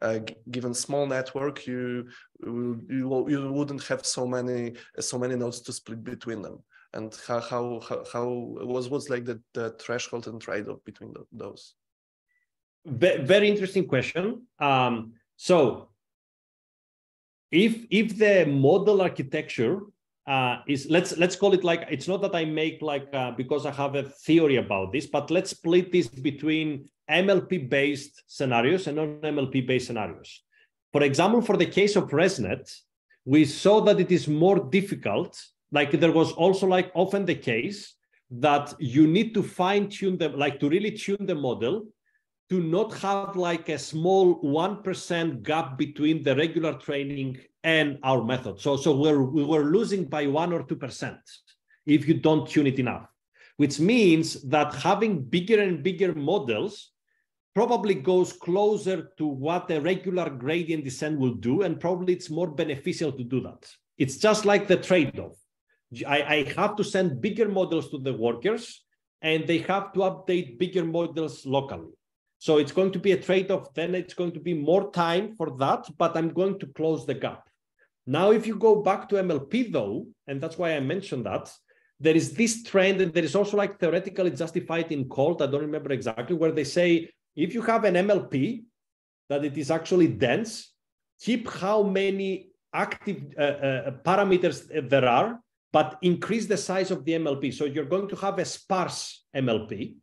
[SPEAKER 9] uh, given small network, you, you you wouldn't have so many so many nodes to split between them. And how how how, how was what's like the, the threshold and trade-off between the, those?
[SPEAKER 2] Very interesting question. Um, so if if the model architecture uh, is let's let's call it like it's not that I make like uh, because I have a theory about this, but let's split this between MLP based scenarios and non MLP based scenarios. For example, for the case of ResNet, we saw that it is more difficult. Like there was also like often the case that you need to fine tune them, like to really tune the model to not have like a small 1% gap between the regular training and our method. So, so we're, we were losing by one or 2% if you don't tune it enough, which means that having bigger and bigger models probably goes closer to what a regular gradient descent will do, and probably it's more beneficial to do that. It's just like the trade-off. I, I have to send bigger models to the workers, and they have to update bigger models locally. So it's going to be a trade-off. Then it's going to be more time for that, but I'm going to close the gap. Now, if you go back to MLP though, and that's why I mentioned that, there is this trend, and there is also like theoretically justified in COLT, I don't remember exactly, where they say if you have an MLP that it is actually dense, keep how many active uh, uh, parameters there are, but increase the size of the MLP. So you're going to have a sparse MLP.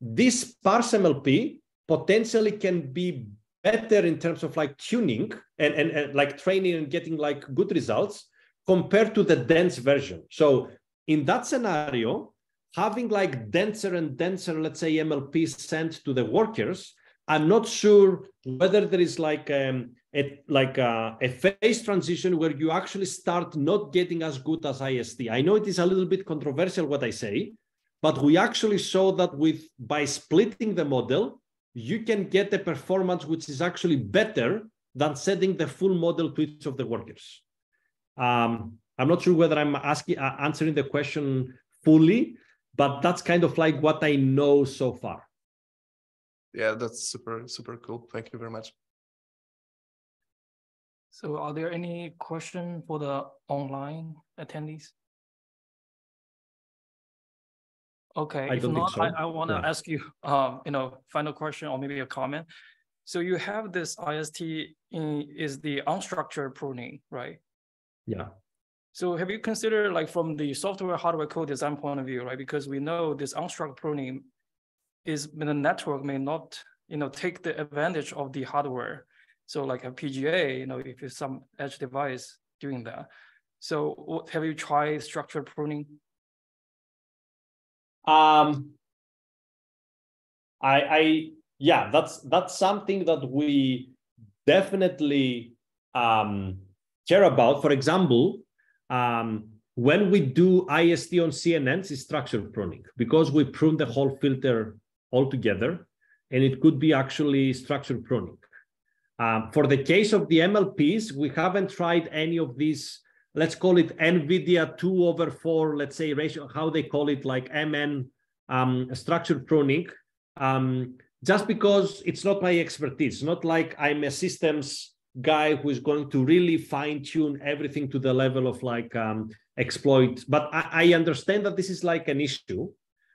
[SPEAKER 2] This sparse MLP potentially can be better in terms of like tuning and, and, and like training and getting like good results compared to the dense version. So in that scenario, having like denser and denser, let's say MLP sent to the workers, I'm not sure whether there is like um, like a, a, phase transition where you actually start not getting as good as IST. I know it is a little bit controversial what I say, but we actually saw that with by splitting the model, you can get a performance which is actually better than setting the full model to each of the workers. Um, I'm not sure whether I'm asking uh, answering the question fully, but that's kind of like what I know so far.
[SPEAKER 9] Yeah, that's super super cool. Thank you very much.
[SPEAKER 1] So, are there any questions for the online attendees? Okay, I if not, so. I, I want to yeah. ask you, um, you know, final question or maybe a comment. So you have this IST in, is the unstructured pruning, right?
[SPEAKER 2] Yeah.
[SPEAKER 1] So have you considered like from the software hardware code design point of view, right? Because we know this unstructured pruning is the network may not, you know, take the advantage of the hardware. So like FPGA, you know, if it's some edge device doing that. So have you tried structured pruning?
[SPEAKER 2] Um, I, I, yeah, that's that's something that we definitely um, care about. For example, um, when we do IST on CNNs, it's structured pruning because we prune the whole filter altogether, and it could be actually structured pruning. Um, for the case of the MLPs, we haven't tried any of these let's call it NVIDIA 2 over 4, let's say ratio, how they call it like MN um, structured pruning. Um, just because it's not my expertise, not like I'm a systems guy who is going to really fine tune everything to the level of like um, exploit. But I, I understand that this is like an issue.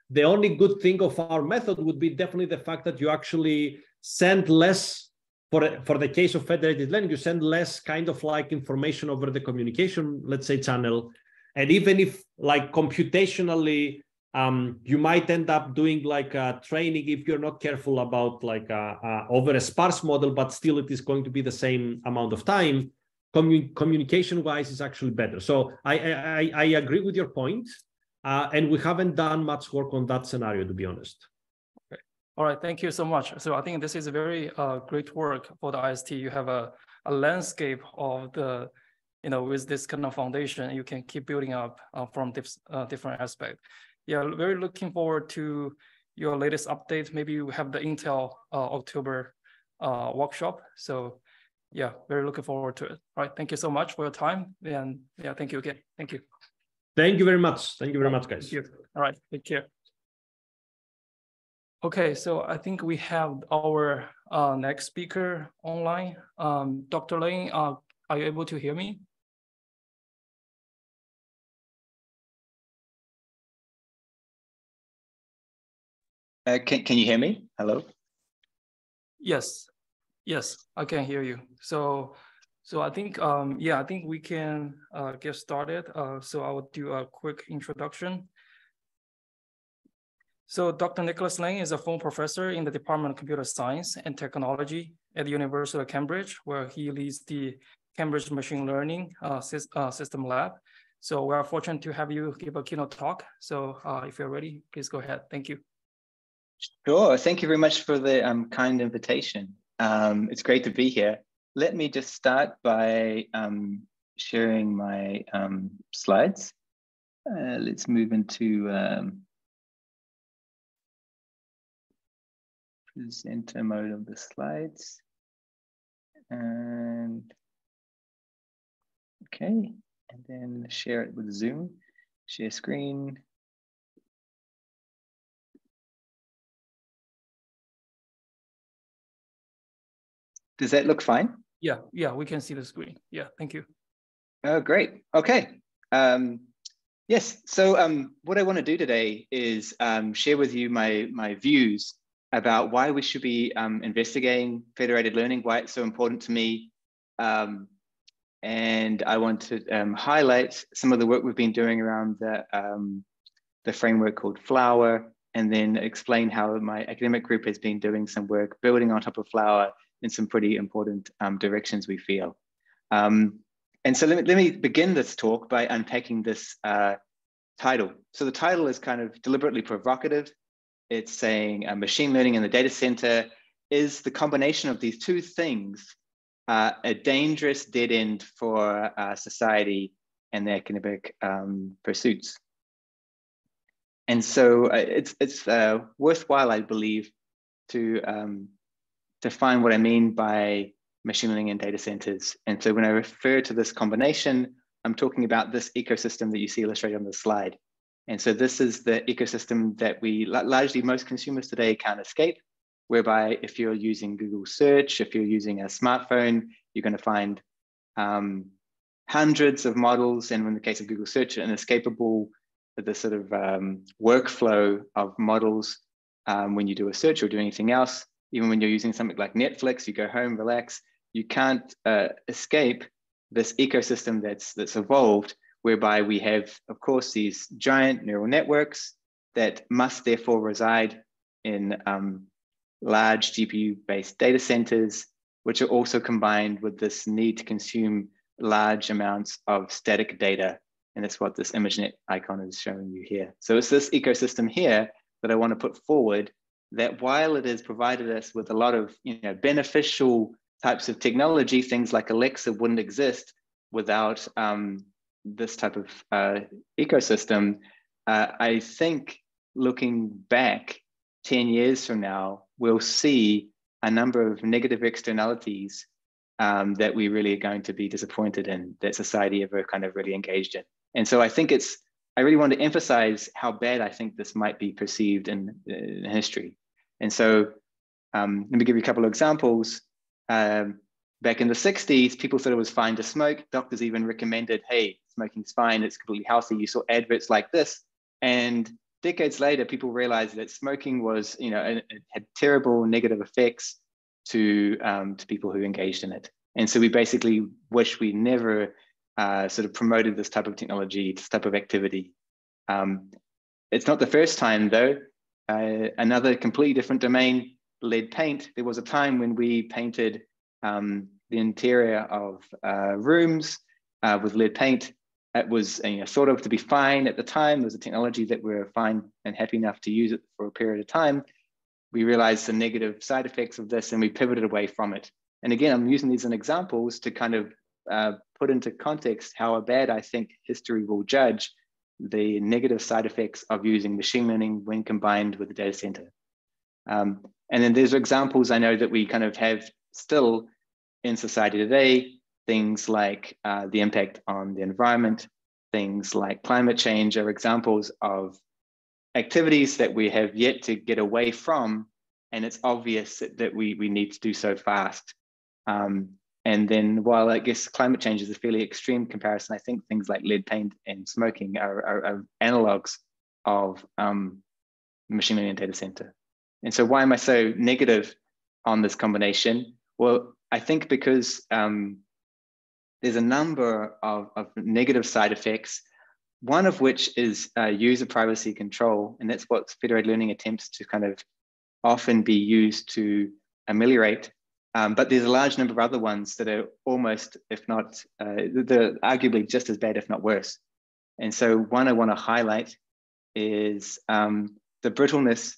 [SPEAKER 2] The only good thing of our method would be definitely the fact that you actually send less for, for the case of federated learning, you send less kind of like information over the communication, let's say channel. And even if like computationally um, you might end up doing like a training if you're not careful about like a, a over a sparse model, but still it is going to be the same amount of time. Commun- communication wise is actually better. So I, I, I agree with your point, uh, and we haven't done much work on that scenario to be honest.
[SPEAKER 1] All right, thank you so much. So I think this is a very uh, great work for the IST. You have a, a landscape of the, you know, with this kind of foundation, you can keep building up uh, from dif- uh, different aspects yeah, very looking forward to your latest update. Maybe you have the Intel uh, October uh, workshop. So yeah, very looking forward to it. All right, thank you so much for your time. And yeah, thank you again. Thank you.
[SPEAKER 2] Thank you very much. Thank you very much, guys.
[SPEAKER 1] All right, take care. Okay, so I think we have our uh, next speaker online. Um, Dr. Lane, uh, are you able to hear me?
[SPEAKER 10] Uh, can, can you hear me? Hello?
[SPEAKER 1] Yes, yes, I can hear you. So, so I think, um, yeah, I think we can uh, get started. Uh, so I will do a quick introduction. So Dr. Nicholas Lane is a full professor in the Department of Computer Science and Technology at the University of Cambridge, where he leads the Cambridge Machine Learning uh, uh, System Lab. So we are fortunate to have you give a keynote talk. So uh, if you're ready, please go ahead. Thank you.
[SPEAKER 10] Sure. Thank you very much for the um, kind invitation. Um, it's great to be here. Let me just start by um, sharing my um, slides. Uh, let's move into um, presenter mode of the slides. And okay, and then share it with Zoom, share screen. Does that look fine?
[SPEAKER 1] Yeah, yeah, we can see the screen. Yeah, thank you.
[SPEAKER 10] Oh, great. Okay. Um, yes. So um, what I want to do today is um, share with you my my views about why we should be um, investigating federated learning, why it's so important to me, um, and I want to um, highlight some of the work we've been doing around the the framework called Flower, and then explain how my academic group has been doing some work building on top of Flower in some pretty important um, directions we feel. Um, and so let me, let me begin this talk by unpacking this uh, title. So the title is kind of deliberately provocative. It's saying uh, machine learning in the data center is the combination of these two things uh, a dangerous dead end for uh, society and their academic um, pursuits. And so uh, it's, it's uh, worthwhile, I believe, to um, define what I mean by machine learning and data centers. And so when I refer to this combination, I'm talking about this ecosystem that you see illustrated on the slide. And so this is the ecosystem that we largely most consumers today can't escape, whereby if you're using Google search, if you're using a smartphone, you're going to find um, hundreds of models. And in the case of Google search, an inescapable, the sort of um, workflow of models um, when you do a search or do anything else even when you're using something like Netflix, you go home, relax, you can't uh, escape this ecosystem that's that's evolved, whereby we have, of course, these giant neural networks that must therefore reside in um, large GPU-based data centers, which are also combined with this need to consume large amounts of static data. And that's what this ImageNet icon is showing you here. So it's this ecosystem here that I want to put forward that while it has provided us with a lot of you know, beneficial types of technology, things like Alexa wouldn't exist without um, this type of uh, ecosystem. Uh, I think looking back 10 years from now, we'll see a number of negative externalities um, that we really are going to be disappointed in that society ever kind of really engaged in. And so I think it's I really want to emphasize how bad I think this might be perceived in, in history. And so Um, let me give you a couple of examples. Um, back in the 60s, people thought it was fine to smoke. Doctors even recommended, hey, smoking's fine, it's completely healthy. You saw adverts like this. And decades later, people realized that smoking was, you know, it, it had terrible negative effects to, um, to people who engaged in it. And so we basically wish we never uh, sort of promoted this type of technology, this type of activity. Um, it's not the first time though. Uh, another completely different domain, lead paint. There was a time when we painted um, the interior of uh, rooms uh, with lead paint. It was you know, sort of to be fine at the time. There was a technology that we were fine and happy enough to use it for a period of time. We realized the negative side effects of this and we pivoted away from it. And again, I'm using these as examples to kind of uh, put into context how bad I think history will judge the negative side effects of using machine learning when combined with the data center. Um, and then there's examples I know that we kind of have still in society today, things like uh, the impact on the environment, things like climate change are examples of activities that we have yet to get away from. And it's obvious that, we, we need to do so fast. Um, and then while I guess climate change is a fairly extreme comparison, I think things like lead paint and smoking are, are, are analogs of um, machine learning data center. And so why am I so negative on this combination? Well, I think because um, there's a number of, of negative side effects, one of which is uh, user privacy control. And that's what federated learning attempts to kind of often be used to ameliorate um, but there's a large number of other ones that are almost, if not, uh, they're arguably just as bad, if not worse. And so one I want to highlight is um, the brittleness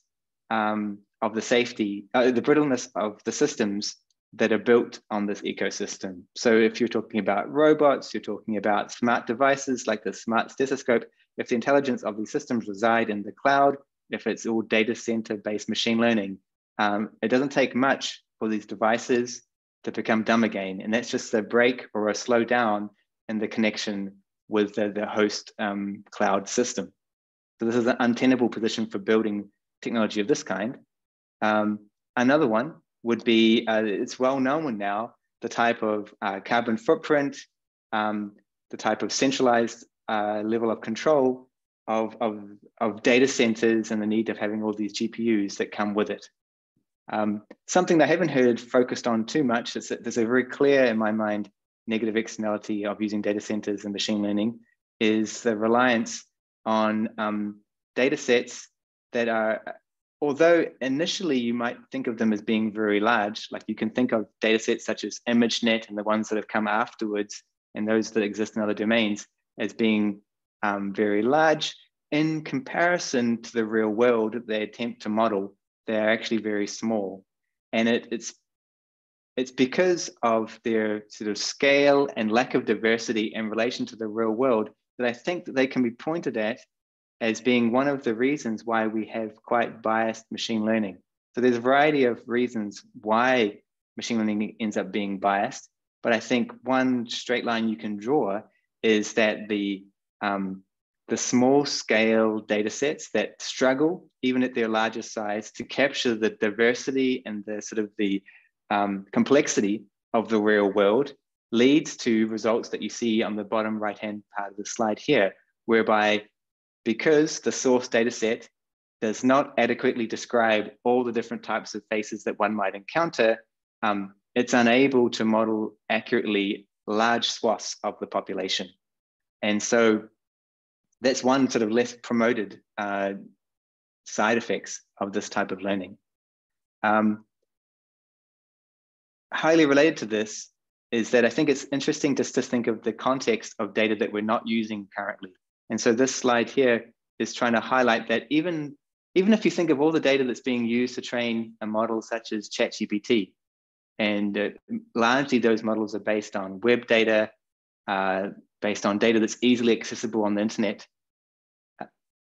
[SPEAKER 10] um, of the safety, uh, the brittleness of the systems that are built on this ecosystem. So if you're talking about robots, you're talking about smart devices like the smart stethoscope, if the intelligence of these systems reside in the cloud, if it's all data center based machine learning, um, it doesn't take much for these devices to become dumb again. And that's just a break or a slow down in the connection with the, the host um, cloud system. So this is an untenable position for building technology of this kind. Um, another one would be, uh, it's well known now, the type of uh, carbon footprint, um, the type of centralized uh, level of control of, of, of data centers and the need of having all these GPUs that come with it. Um, something I haven't heard focused on too much is that there's a very clear, in my mind, negative externality of using data centers and machine learning is the reliance on um, data sets that are, although initially you might think of them as being very large, like you can think of data sets such as ImageNet and the ones that have come afterwards and those that exist in other domains as being um, very large in comparison to the real world they attempt to model they're actually very small. And it, it's it's because of their sort of scale and lack of diversity in relation to the real world that I think that they can be pointed at as being one of the reasons why we have quite biased machine learning. So there's a variety of reasons why machine learning ends up being biased, but I think one straight line you can draw is that the um, the small scale data sets that struggle, even at their largest size, to capture the diversity and the sort of the um, complexity of the real world leads to results that you see on the bottom right hand part of the slide here, whereby because the source data set does not adequately describe all the different types of faces that one might encounter, um, it's unable to model accurately large swaths of the population. And so that's one sort of less promoted uh, side effects of this type of learning. Um, highly related to this is that I think it's interesting just to think of the context of data that we're not using currently. And so this slide here is trying to highlight that even, even if you think of all the data that's being used to train a model such as ChatGPT, and uh, largely those models are based on web data, uh, based on data that's easily accessible on the internet.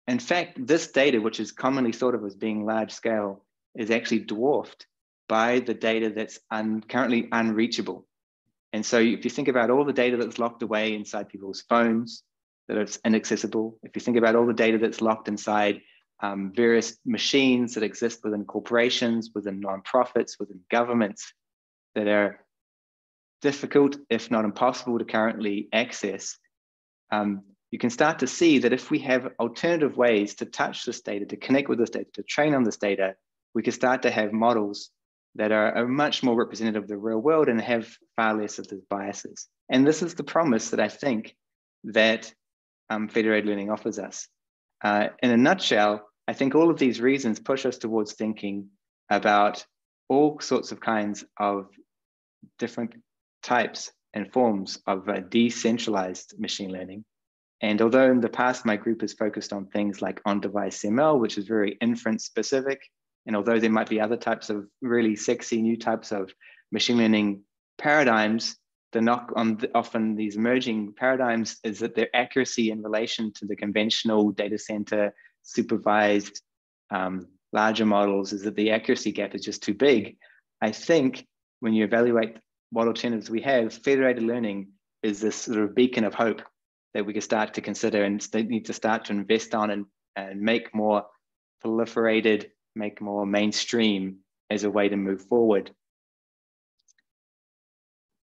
[SPEAKER 10] In fact, this data, which is commonly thought of as being large scale, is actually dwarfed by the data that's un currently unreachable. And so if you think about all the data that's locked away inside people's phones, that it's inaccessible, if you think about all the data that's locked inside um, various machines that exist within corporations, within nonprofits, within governments that are difficult, if not impossible, to currently access, um, you can start to see that if we have alternative ways to touch this data, to connect with this data, to train on this data, we can start to have models that are, are much more representative of the real world and have far less of these biases. And this is the promise that I think that um, federated learning offers us. Uh, in a nutshell, I think all of these reasons push us towards thinking about all sorts of kinds of different types and forms of uh, decentralized machine learning. And although in the past my group has focused on things like on-device ML, which is very inference specific, and although there might be other types of really sexy new types of machine learning paradigms, the knock on the, often these emerging paradigms is that their accuracy in relation to the conventional data center supervised um, larger models is that the accuracy gap is just too big. I think when you evaluate what alternatives we have, federated learning is this sort of beacon of hope that we can start to consider and need to start to invest on and, and make more proliferated, make more mainstream as a way to move forward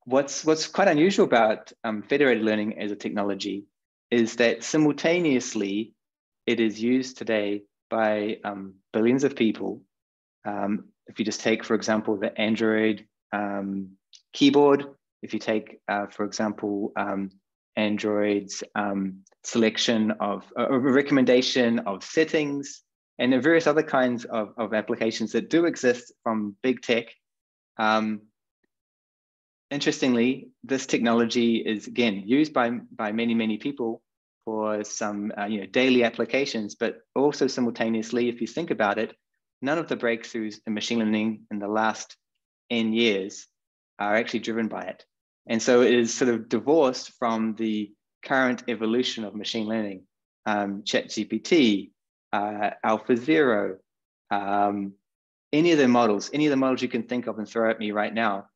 [SPEAKER 10] what's what's quite unusual about um, federated learning as a technology is that simultaneously it is used today by um, billions of people. Um, if you just take, for example, the Android um, keyboard, if you take, uh, for example, um, Android's um, selection of a recommendation of settings, and the various other kinds of, of applications that do exist from big tech. Um, interestingly, this technology is again used by, by many, many people for some uh, you know, daily applications, but also simultaneously, if you think about it, none of the breakthroughs in machine learning in the last N years are actually driven by it. And so it is sort of divorced from the current evolution of machine learning. Um, ChatGPT, uh, AlphaZero, um, any of the models, any of the models you can think of and throw at me right now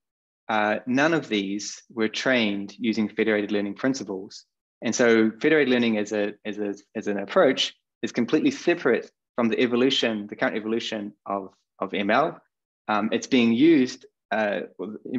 [SPEAKER 10] uh, none of these were trained using federated learning principles. And so federated learning as, a, as, a, as an approach is completely separate from the evolution, the current evolution of, of ML. Um, it's being used uh,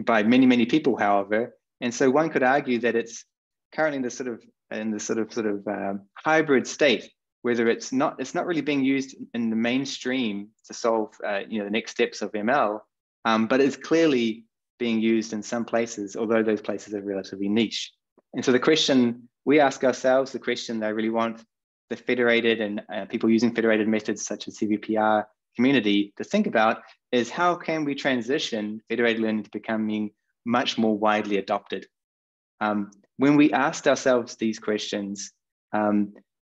[SPEAKER 10] by many, many people, however. And so one could argue that it's currently in the sort of in the sort of sort of um, hybrid state, whether it's not it's not really being used in the mainstream to solve uh, you know the next steps of ML, um, but it's clearly being used in some places, although those places are relatively niche. And so the question we ask ourselves, the question that I really want the federated and uh, people using federated methods such as CVPR community to think about is how can we transition federated learning to becoming much more widely adopted? Um, when we asked ourselves these questions, um,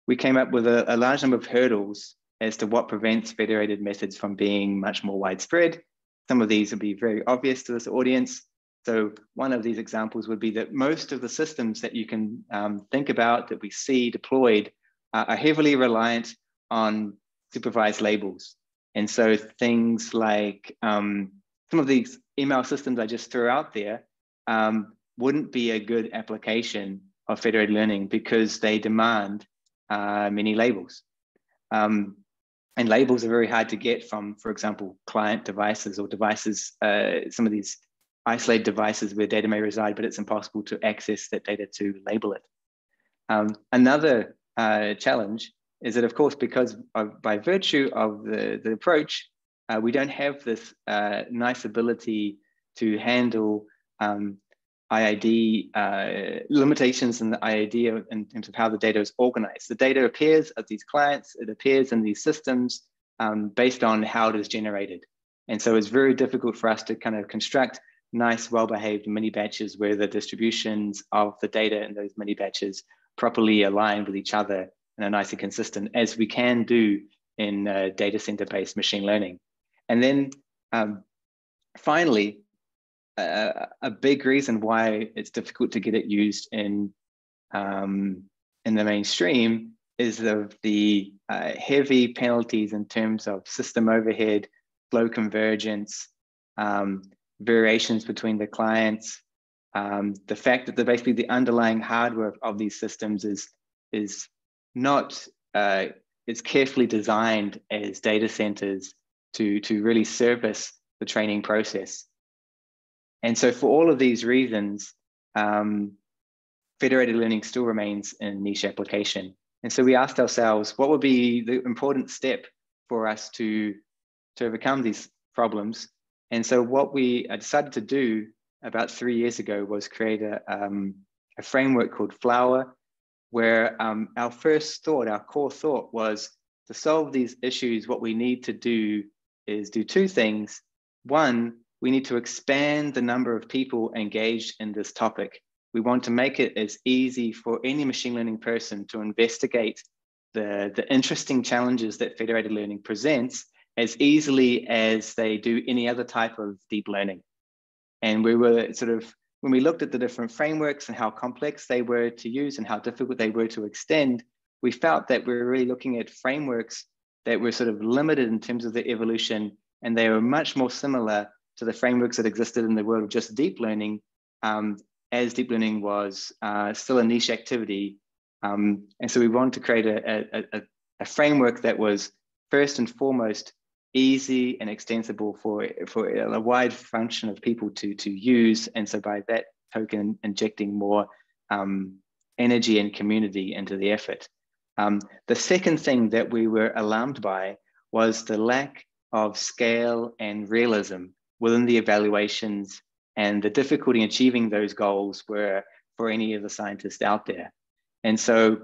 [SPEAKER 10] we came up with a, a large number of hurdles as to what prevents federated methods from being much more widespread some of these would be very obvious to this audience. So one of these examples would be that most of the systems that you can um, think about that we see deployed uh, are heavily reliant on supervised labels. And so things like um, some of these email systems I just threw out there um, wouldn't be a good application of federated learning because they demand uh, many labels. Um, and labels are very hard to get from, for example, client devices or devices, uh, some of these isolated devices where data may reside, but it's impossible to access that data to label it. Um, another uh, challenge is that, of course, because of, by virtue of the, the approach, uh, we don't have this uh, nice ability to handle um, IID uh, limitations in the IID in terms of how the data is organized. The data appears at these clients, it appears in these systems um, based on how it is generated. And so it's very difficult for us to kind of construct nice, well-behaved mini batches where the distributions of the data in those mini batches properly align with each other and are nice and consistent as we can do in uh, data center-based machine learning. And then um, finally, a, big reason why it's difficult to get it used in um, in the mainstream is of the uh, heavy penalties in terms of system overhead, flow convergence, um, variations between the clients, um, the fact that the basically the underlying hardware of, of these systems is is not uh, is carefully designed as data centers to, to really service the training process. And so for all of these reasons, um, federated learning still remains a niche application. And so we asked ourselves, what would be the important step for us to, to overcome these problems? And so what we decided to do about three years ago was create a, um, a framework called Flower, where um, our first thought, our core thought was to solve these issues, what we need to do is do two things. One, we need to expand the number of people engaged in this topic. We want to make it as easy for any machine learning person to investigate the, the interesting challenges that federated learning presents as easily as they do any other type of deep learning. And we were sort of, when we looked at the different frameworks and how complex they were to use and how difficult they were to extend, we felt that we were really looking at frameworks that were sort of limited in terms of their evolution, and they were much more similar to the frameworks that existed in the world of just deep learning, um, as deep learning was uh, still a niche activity. Um, and so we wanted to create a, a, a, framework that was first and foremost easy and extensible for, for a wide function of people to, to use. And so by that token, injecting more um, energy and community into the effort. Um, the second thing that we were alarmed by was the lack of scale and realism within the evaluations and the difficulty in achieving those goals were for any of the scientists out there. And so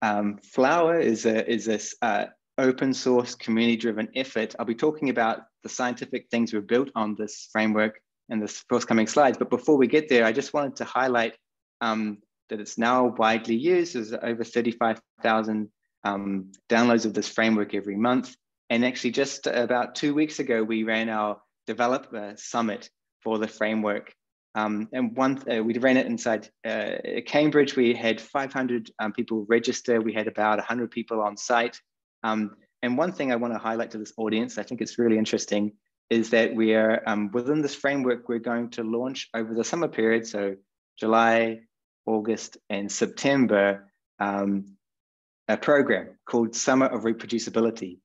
[SPEAKER 10] um, Flower is a, is a uh, open source community driven effort. I'll be talking about the scientific things we've built on this framework in the forthcoming slides. But before we get there, I just wanted to highlight um, that it's now widely used. There's over 35,000 um, downloads of this framework every month. And actually just about two weeks ago, we ran our developer summit for the framework. Um, and one, uh, we ran it inside uh, Cambridge. We had 500 um, people register. We had about 100 people on site. Um, and one thing I want to highlight to this audience, I think it's really interesting, is that we are um, within this framework, we're going to launch over the summer period, so July, August, and September, um, a program called Summer of Reproducibility,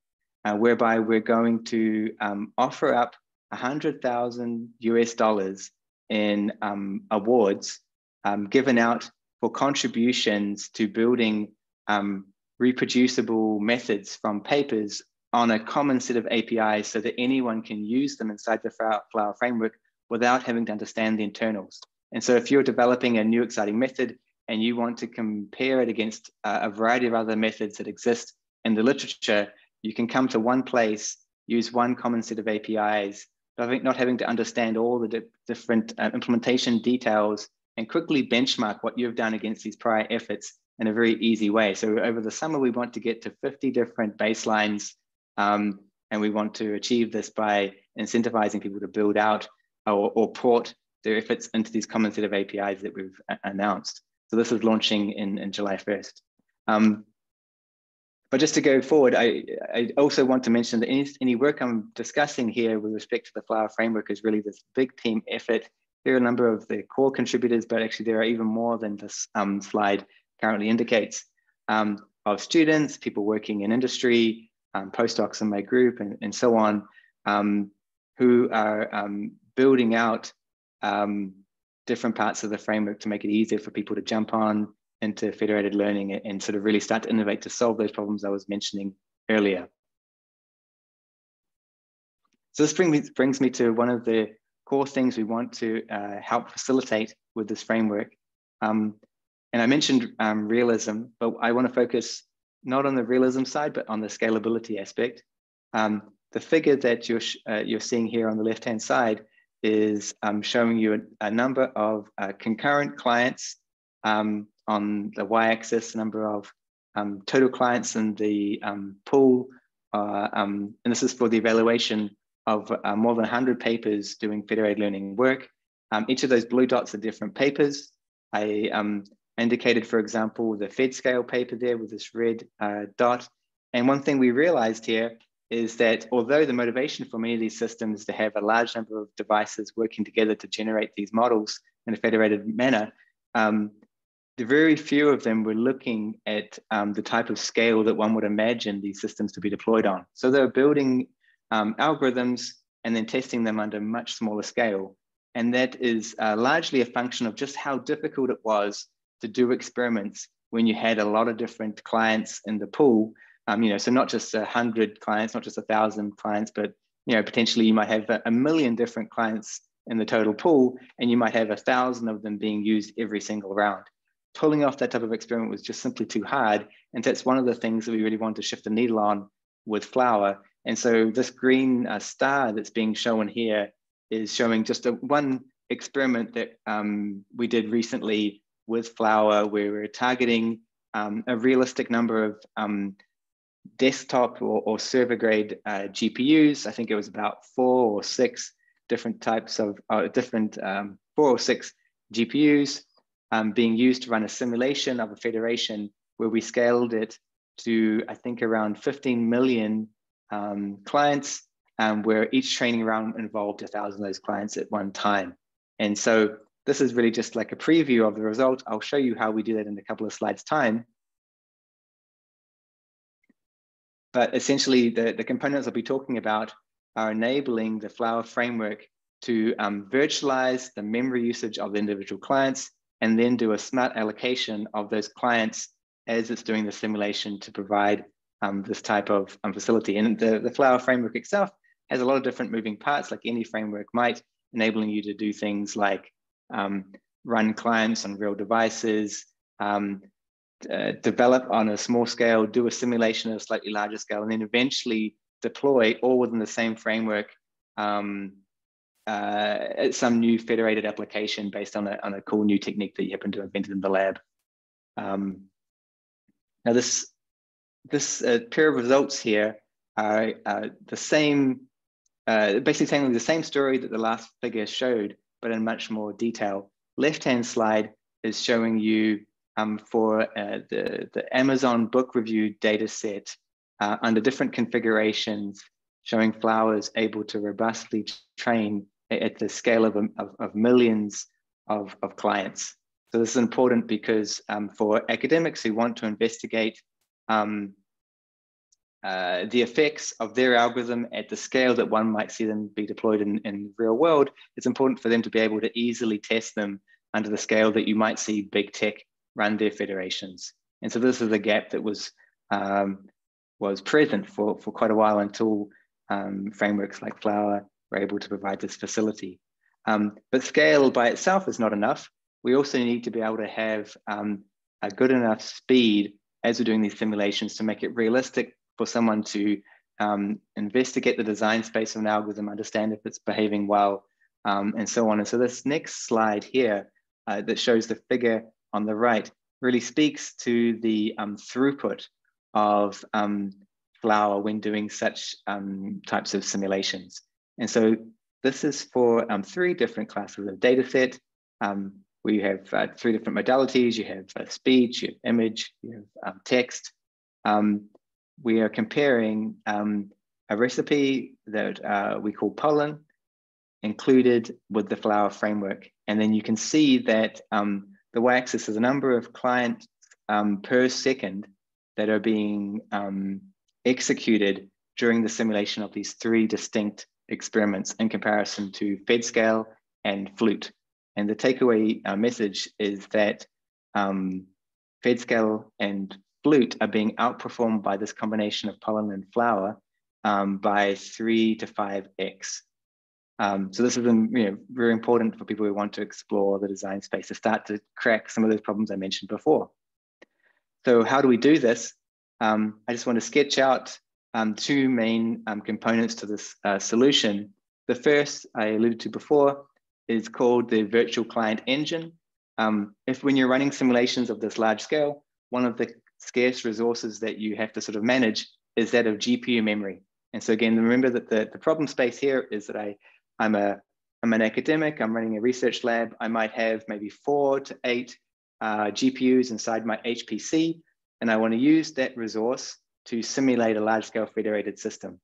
[SPEAKER 10] uh, whereby we're going to um, offer up 100,000 US dollars in um, awards um, given out for contributions to building um, reproducible methods from papers on a common set of APIs so that anyone can use them inside the Flower framework without having to understand the internals. And so if you're developing a new exciting method and you want to compare it against uh, a variety of other methods that exist in the literature, you can come to one place, use one common set of APIs, but I think not having to understand all the di different uh, implementation details and quickly benchmark what you've done against these prior efforts in a very easy way. So over the summer, we want to get to 50 different baselines. Um, and we want to achieve this by incentivizing people to build out or, or port their efforts into these common set of APIs that we've announced. So this is launching in, in July 1st. Um, but just to go forward, I, I also want to mention that any, any work I'm discussing here with respect to the Flower framework is really this big team effort. There are a number of the core contributors, but actually there are even more than this um, slide currently indicates um, of students, people working in industry, um, postdocs in my group, and, and so on, um, who are um, building out um, different parts of the framework to make it easier for people to jump on into federated learning and, sort of really start to innovate to solve those problems I was mentioning earlier. So this brings me, brings me to one of the core things we want to uh, help facilitate with this framework. Um, and I mentioned um, realism, but I want to focus not on the realism side, but on the scalability aspect. Um, the figure that you're, uh, you're seeing here on the left-hand side is um, showing you a, a number of uh, concurrent clients um, on the y-axis, the number of um, total clients in the um, pool. Uh, and this is for the evaluation of uh, more than 100 papers doing federated learning work. each of those blue dots are different papers. I indicated, for example, the FedScale paper there with this red uh, dot. And one thing we realized here is that although the motivation for many of these systems to have a large number of devices working together to generate these models in a federated manner, um, the very few of them were looking at um, the type of scale that one would imagine these systems to be deployed on. So they're building um, algorithms and then testing them under much smaller scale. And that is uh, largely a function of just how difficult it was to do experiments when you had a lot of different clients in the pool. Um, you know, so not just a hundred clients, not just a thousand clients, but you know, potentially you might have a million different clients in the total pool, and you might have a thousand of them being used every single round pulling off that type of experiment was just simply too hard. And that's one of the things that we really wanted to shift the needle on with flower. And so this green uh, star that's being shown here is showing just a, one experiment that um, we did recently with flower where we're targeting um, a realistic number of um, desktop or, or server grade uh, GPUs. I think it was about four or six different types of uh, different um, four or six GPUs um, being used to run a simulation of a federation where we scaled it to, I think, around 15 million um, clients, um, where each training round involved a thousand of those clients at one time. And so this is really just like a preview of the result. I'll show you how we do that in a couple of slides time. But essentially, the, the components I'll be talking about are enabling the Flower framework to um, virtualize the memory usage of the individual clients and then do a smart allocation of those clients as it's doing the simulation to provide um, this type of um, facility. And the, the Flower framework itself has a lot of different moving parts, like any framework might, enabling you to do things like um, run clients on real devices, um, uh, develop on a small scale, do a simulation at a slightly larger scale, and then eventually deploy all within the same framework um, uh, some new federated application based on a, on a cool new technique that you happen to have invented in the lab. Um, now this, this uh, pair of results here are uh, the same, uh, basically telling the same story that the last figure showed, but in much more detail. Left-hand slide is showing you um, for uh, the, the Amazon book review data set uh, under different configurations, showing flowers able to robustly train at the scale of, of, of millions of, of clients. So this is important because um, for academics who want to investigate um, uh, the effects of their algorithm at the scale that one might see them be deployed in, in real world, it's important for them to be able to easily test them under the scale that you might see big tech run their federations. And so this is a gap that was um, was present for, for quite a while until um, frameworks like Flower we're able to provide this facility. Um, but scale by itself is not enough. We also need to be able to have um, a good enough speed as we're doing these simulations to make it realistic for someone to um, investigate the design space of an algorithm, understand if it's behaving well, um, and so on. And so this next slide here uh, that shows the figure on the right really speaks to the um, throughput of um, Flower when doing such types of simulations. And so this is for um, three different classes of data set. Um, we have uh, three different modalities. You have uh, speech, you have image, you have um, text. Um, we are comparing um, a recipe that uh, we call pollen included with the flower framework. And then you can see that um, the y-axis is a number of clients per second that are being executed during the simulation of these three distinct experiments in comparison to FedScale and Flute. And the takeaway uh, message is that um, FedScale and Flute are being outperformed by this combination of pollen and flower um, by three to five X. Um, so this has been you know, very important for people who want to explore the design space to start to crack some of those problems I mentioned before. So how do we do this? Um, I just want to sketch out um, two main um, components to this uh, solution. The first I alluded to before is called the virtual client engine. Um, if when you're running simulations of this large scale, one of the scarce resources that you have to sort of manage is that of GPU memory. And so again, remember that the, the problem space here is that I, I'm, a, I'm an academic, I'm running a research lab, I might have maybe four to eight uh, GPUs inside my HPC, and I wanna use that resource to simulate a large scale federated system.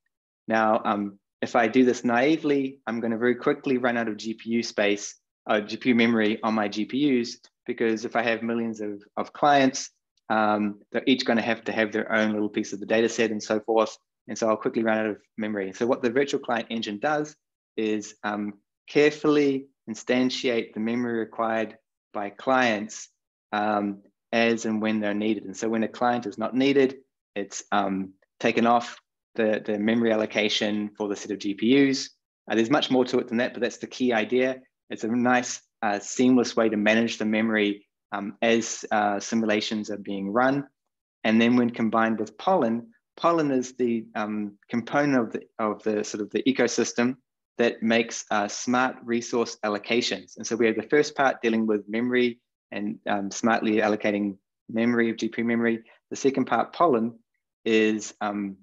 [SPEAKER 10] Now, um, if I do this naively, I'm going to very quickly run out of GPU space, uh, GPU memory on my GPUs, because if I have millions of, of clients, um, they're each going to have to have their own little piece of the data set and so forth. And so I'll quickly run out of memory. So what the virtual client engine does is um, carefully instantiate the memory required by clients um, as and when they're needed. And so when a client is not needed, it's um, taken off the, the memory allocation for the set of GPUs. Uh, there's much more to it than that, but that's the key idea. It's a nice, uh, seamless way to manage the memory um, as uh, simulations are being run. And then when combined with Pollen, Pollen is the um, component of the, of the sort of the ecosystem that makes uh, smart resource allocations. And so we have the first part dealing with memory and um, smartly allocating memory of GPU memory. The second part, Pollen, is um,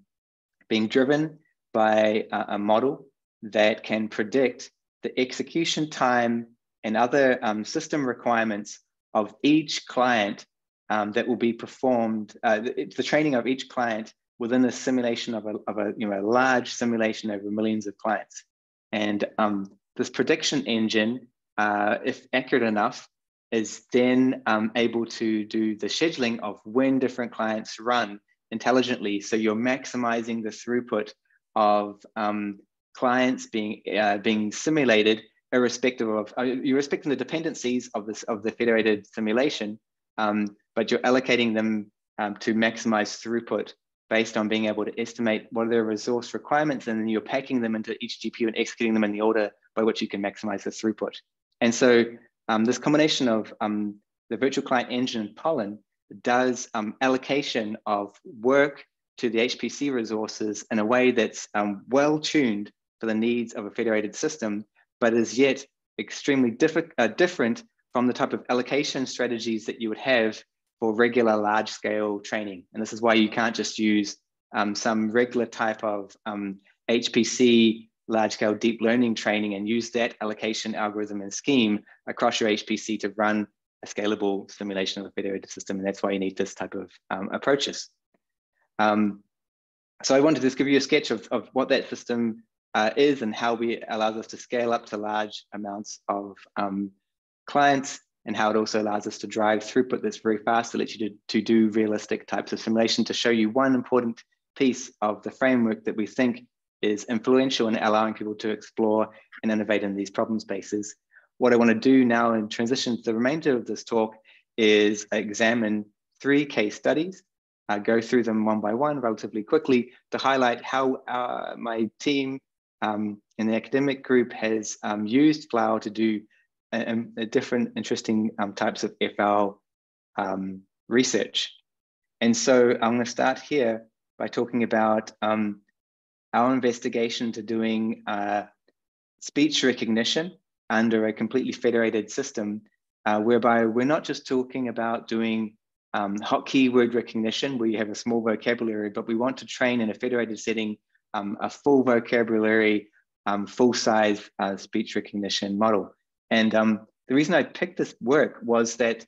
[SPEAKER 10] being driven by a, a, model that can predict the execution time and other um, system requirements of each client um, that will be performed, uh, it's the training of each client within a simulation of a, of a, you know, a large simulation over millions of clients. And um, this prediction engine, uh, if accurate enough, is then um, able to do the scheduling of when different clients run intelligently. So you're maximizing the throughput of um, clients being uh, being simulated, irrespective of uh, you're respecting the dependencies of this of the federated simulation, um, but you're allocating them um, to maximize throughput based on being able to estimate what are their resource requirements, and then you're packing them into each GPU and executing them in the order by which you can maximize the throughput. And so um, this combination of um, the virtual client engine and Pollen does um, allocation of work to the HPC resources in a way that's um, well tuned for the needs of a federated system, but is yet extremely uh, different from the type of allocation strategies that you would have for regular large scale training. And this is why you can't just use um, some regular type of um, HPC large scale deep learning training and use that allocation algorithm and scheme across your HPC to run a scalable simulation of a federated system. And that's why you need this type of um, approaches. Um, so I wanted to just give you a sketch of, of what that system uh, is and how we allows us to scale up to large amounts of um, clients and how it also allows us to drive throughput that's very fast to let you to, to do realistic types of simulation to show you one important piece of the framework that we think is influential in allowing people to explore and innovate in these problem spaces. What I want to do now in transition to the remainder of this talk is examine three case studies, uh, go through them one by one relatively quickly to highlight how uh, my team um, in the academic group has um, used Flower to do a, a different interesting um, types of FL um, research. And so I'm going to start here by talking about um, our investigation to doing uh, speech recognition under a completely federated system, uh, whereby we're not just talking about doing um, hotkey word recognition where you have a small vocabulary, but we want to train in a federated setting um, a full vocabulary, um, full size uh, speech recognition model. And um, the reason I picked this work was that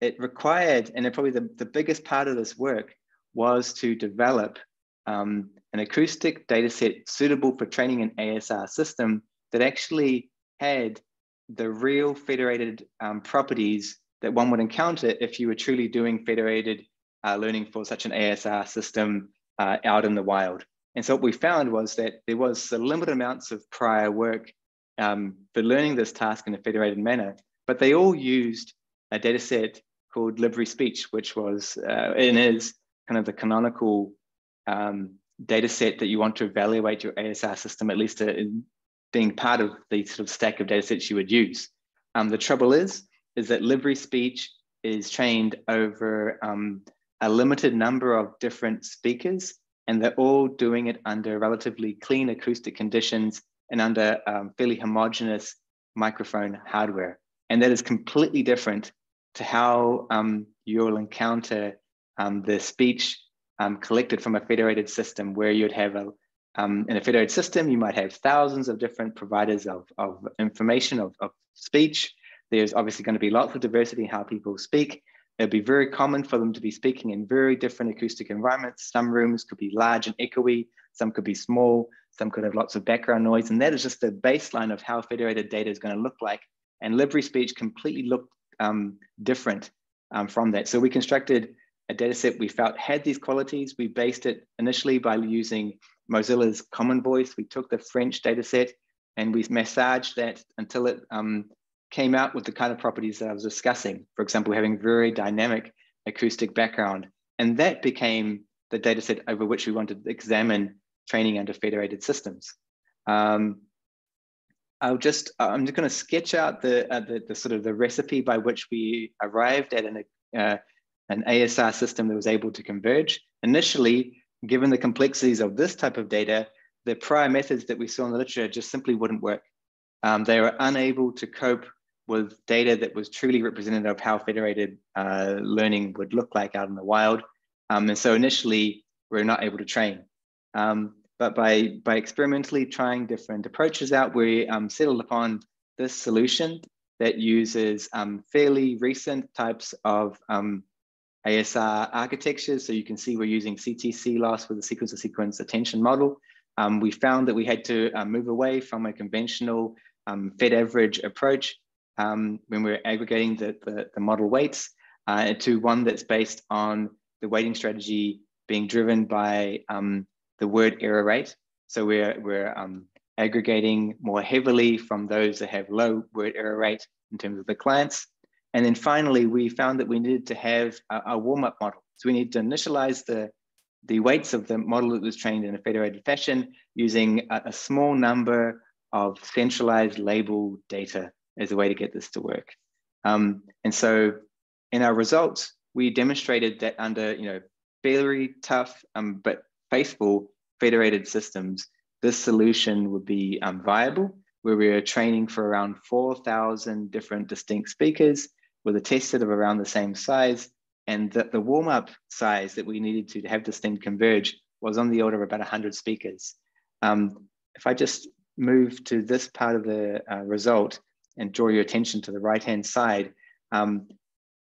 [SPEAKER 10] it required, and it probably the, the biggest part of this work was to develop um, an acoustic dataset suitable for training an ASR system that actually had the real federated um, properties that one would encounter if you were truly doing federated uh, learning for such an ASR system uh, out in the wild. And so what we found was that there was limited amounts of prior work um, for learning this task in a federated manner, but they all used a data set called LibriSpeech, which was uh, and is kind of the canonical um, data set that you want to evaluate your ASR system, at least uh, being part of the sort of stack of data sets you would use. Um, the trouble is, is that LibriSpeech is trained over um, a limited number of different speakers, and they're all doing it under relatively clean acoustic conditions and under um, fairly homogeneous microphone hardware. And that is completely different to how um, you'll encounter um, the speech um, collected from a federated system where you'd have a, um, in a federated system, you might have thousands of different providers of, of information, of, of speech. There's obviously going to be lots of diversity in how people speak. It'd be very common for them to be speaking in very different acoustic environments. Some rooms could be large and echoey, some could be small, some could have lots of background noise. And that is just the baseline of how federated data is going to look like. And LibriSpeech completely looked um, different um, from that. So we constructed a data set we felt had these qualities. We based it initially by using Mozilla's Common Voice. We took the French data set and we massaged that until it um, came out with the kind of properties that I was discussing. For example, having very dynamic acoustic background. And that became the data set over which we wanted to examine training under federated systems. Um, I'll just, I'm just going to sketch out the, uh, the, the, sort of the recipe by which we arrived at an, uh, an ASR system that was able to converge. Initially, given the complexities of this type of data, the prior methods that we saw in the literature just simply wouldn't work. Um, they were unable to cope with data that was truly representative of how federated uh, learning would look like out in the wild. Um, and so initially, we are not able to train. Um, but by, by experimentally trying different approaches out, we um, settled upon this solution that uses um, fairly recent types of um, ASR architectures. So you can see we're using CTC loss with the sequence to sequence attention model. Um, we found that we had to uh, move away from a conventional um, Fed average approach um, when we're aggregating the, the, the model weights uh, to one that's based on the weighting strategy being driven by um, the word error rate. So we're, we're um, aggregating more heavily from those that have low word error rate in terms of the clients. And then finally, we found that we needed to have a, a warm-up model. So we need to initialize the, the weights of the model that was trained in a federated fashion using a, a small number of centralized label data as a way to get this to work. Um, and so in our results, we demonstrated that under you know very tough um, but faithful federated systems, this solution would be um, viable, where we are training for around 4,000 different distinct speakers with a test set of around the same size. And that the warm-up size that we needed to have this thing converge was on the order of about 100 speakers. Um, if I just move to this part of the uh, result and draw your attention to the right-hand side, um,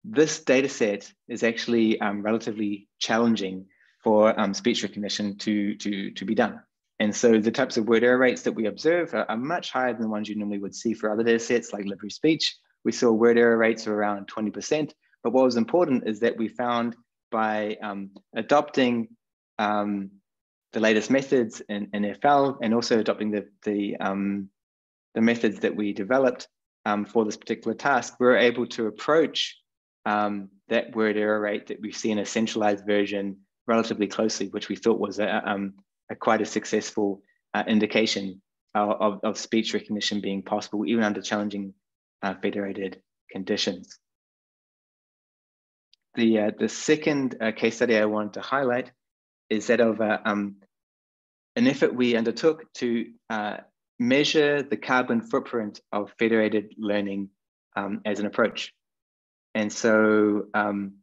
[SPEAKER 10] this data set is actually um, relatively challenging for um, speech recognition to, to, to be done. And so the types of word error rates that we observe are, are, much higher than the ones you normally would see for other data sets like LibriSpeech. We saw word error rates of around 20%. But what was important is that we found by um, adopting um, the latest methods in, in, FL and also adopting the, the, um, the methods that we developed um, for this particular task, we were able to approach um, that word error rate that we see in a centralized version relatively closely, which we thought was a, um, a quite a successful uh, indication of, of, speech recognition being possible, even under challenging uh, federated conditions. The, uh, the second uh, case study I wanted to highlight is that of uh, um, an effort we undertook to uh, measure the carbon footprint of federated learning um, as an approach. And so um,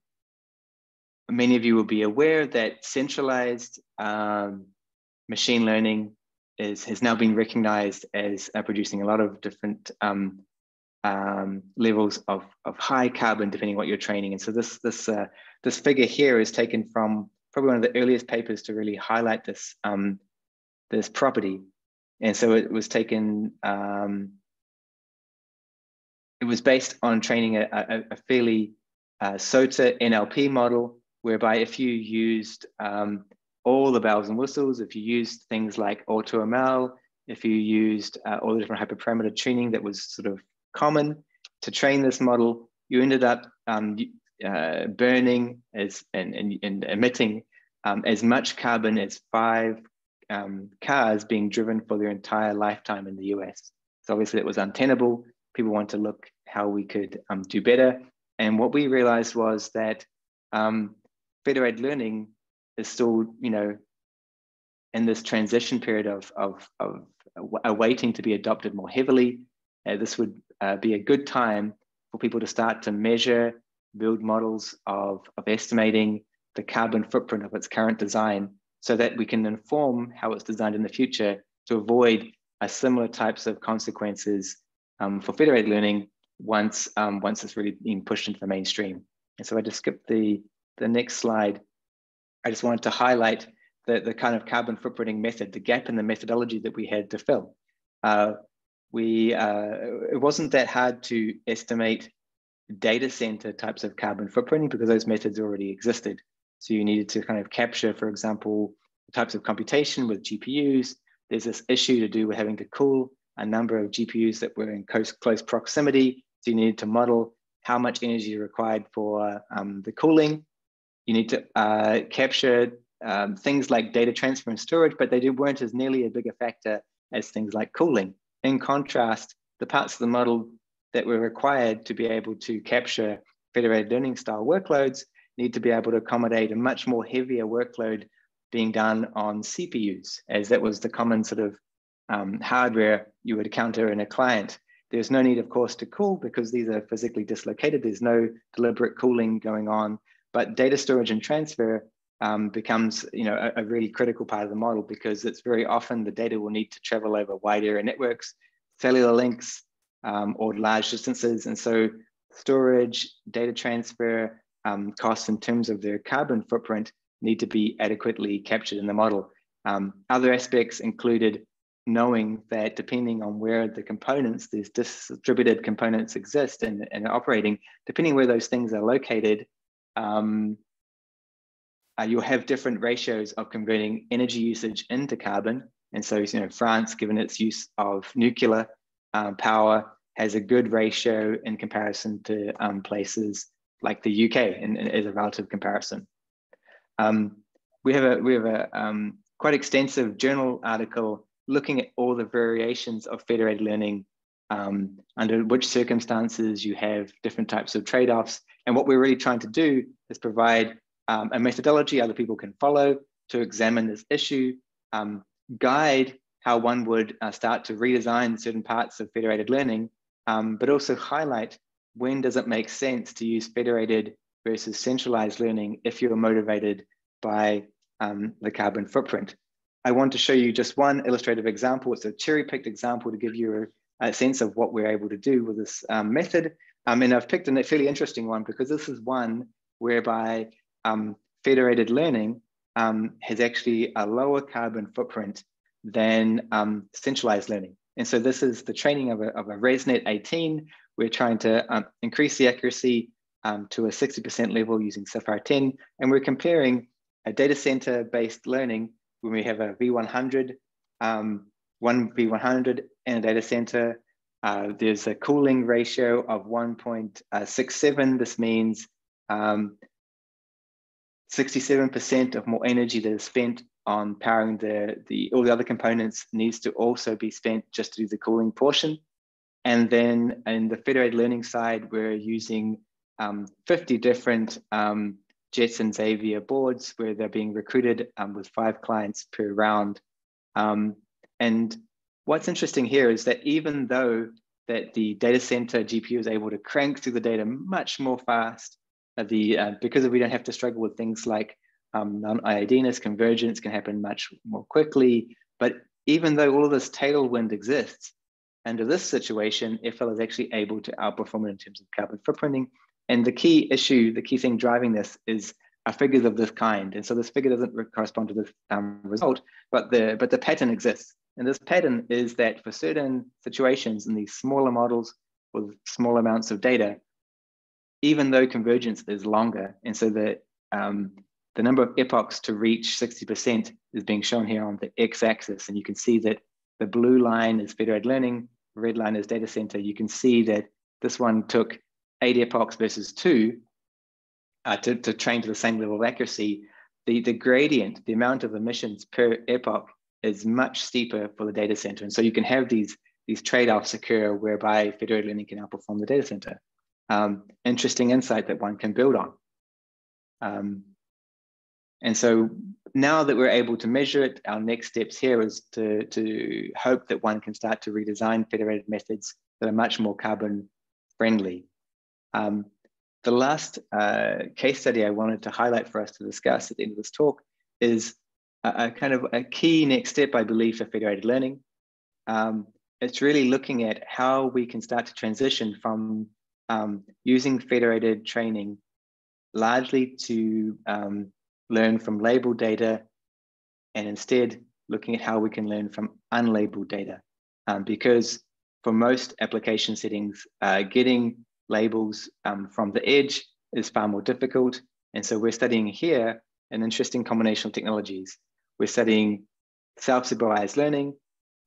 [SPEAKER 10] many of you will be aware that centralized um, machine learning is, has now been recognized as uh, producing a lot of different um, levels of, of high carbon, depending what you're training. And so this, this, uh, this figure here is taken from probably one of the earliest papers to really highlight this, um, this property. And so it was taken, um, it was based on training a, a, a fairly uh, SOTA NLP model whereby if you used um, all the bells and whistles, if you used things like AutoML, if you used uh, all the different hyperparameter tuning that was sort of common to train this model, you ended up um, uh, burning as and, and, and emitting um, as much carbon as five um, cars being driven for their entire lifetime in the US. So obviously it was untenable. People want to look how we could um, do better. And what we realized was that um, federated learning is still, you know, in this transition period of, of, of awaiting to be adopted more heavily. Uh, this would uh, be a good time for people to start to measure, build models of, of estimating the carbon footprint of its current design so that we can inform how it's designed in the future to avoid a similar types of consequences um, for federated learning once, um, once it's really being pushed into the mainstream. And so I just skipped the the next slide, I just wanted to highlight the, the kind of carbon footprinting method, the gap in the methodology that we had to fill. Uh, we, uh, it wasn't that hard to estimate data center types of carbon footprinting because those methods already existed. So you needed to kind of capture, for example, types of computation with GPUs. There's this issue to do with having to cool a number of GPUs that were in close, close proximity. So you needed to model how much energy required for um, the cooling. You need to uh, capture um, things like data transfer and storage, but they weren't as nearly a bigger factor as things like cooling. In contrast, the parts of the model that were required to be able to capture federated learning style workloads need to be able to accommodate a much more heavier workload being done on CPUs, as that was the common sort of um, hardware you would encounter in a client. There's no need, of course, to cool because these are physically dislocated. There's no deliberate cooling going on, but data storage and transfer um, becomes you know, a, a, really critical part of the model because it's very often the data will need to travel over wide area networks, cellular links, um, or large distances. And so storage, data transfer um, costs in terms of their carbon footprint need to be adequately captured in the model. Um, other aspects included knowing that depending on where the components, these distributed components exist and, and operating, depending where those things are located, um, uh, you'll have different ratios of converting energy usage into carbon. And so, you know, France, given its use of nuclear um, power, has a good ratio in comparison to um, places like the UK in, in, as a relative comparison. Um, we have a we have a um, quite extensive journal article looking at all the variations of federated learning um, under which circumstances you have different types of trade-offs. And what we're really trying to do is provide um, a methodology other people can follow to examine this issue, um, guide how one would uh, start to redesign certain parts of federated learning, um, but also highlight when does it make sense to use federated versus centralized learning if you're motivated by um, the carbon footprint. I want to show you just one illustrative example. It's a cherry picked example to give you a, a, sense of what we're able to do with this um, method. Um, and I've picked a fairly interesting one because this is one whereby um, federated learning um, has actually a lower carbon footprint than um, centralized learning. And so this is the training of a, of a ResNet 18. We're trying to um, increase the accuracy um, to a 60% level using CIFAR-10. And we're comparing a data center based learning when we have a V100, um, one V100 in a data center. Uh, there's a cooling ratio of 1.67. This means 67% um, of more energy that is spent on powering the, the all the other components needs to also be spent just to do the cooling portion. And then in the federated learning side, we're using um, 50 different um, Jetson Xavier boards where they're being recruited um, with five clients per round. Um, and what's interesting here is that even though that the data center GPU is able to crank through the data much more fast, the uh, because we don't have to struggle with things like um, non-IIDness convergence can happen much more quickly. But even though all of this tailwind exists, under this situation, FL is actually able to outperform it in terms of carbon footprinting. And the key issue, the key thing driving this is a figures of this kind. And so this figure doesn't correspond to this um, result, but the, but the pattern exists. And this pattern is that for certain situations in these smaller models with small amounts of data, even though convergence is longer, and so the um, the number of epochs to reach 60% is being shown here on the x-axis. And you can see that the blue line is federated learning, red line is data center. You can see that this one took eight epochs versus two uh, to, to train to the same level of accuracy. The, the gradient, the amount of emissions per epoch is much steeper for the data center. And so you can have these, these trade-offs occur whereby federated learning can outperform the data center. Um, interesting insight that one can build on. Um, and so now that we're able to measure it, our next steps here is to, to hope that one can start to redesign federated methods that are much more carbon friendly. Um, the last uh, case study I wanted to highlight for us to discuss at the end of this talk is a, a kind of a key next step, I believe, for federated learning. Um, it's really looking at how we can start to transition from um, using federated training largely to um, learn from labeled data and instead looking at how we can learn from unlabeled data. Um, because for most application settings, uh, getting labels um, from the edge is far more difficult. And so we're studying here an interesting combination of technologies. We're studying self-supervised learning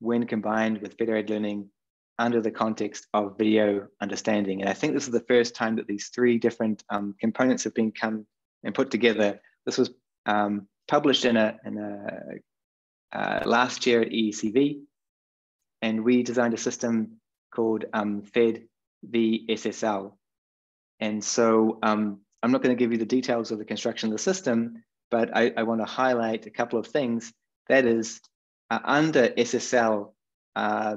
[SPEAKER 10] when combined with federated learning under the context of video understanding. And I think this is the first time that these three different um, components have been come and put together. This was um, published in a, in a uh, last year at ECCV, and we designed a system called um, Fed VSSL. And so um, I'm not going to give you the details of the construction of the system, but I, I want to highlight a couple of things. That is, uh, under SSL, uh,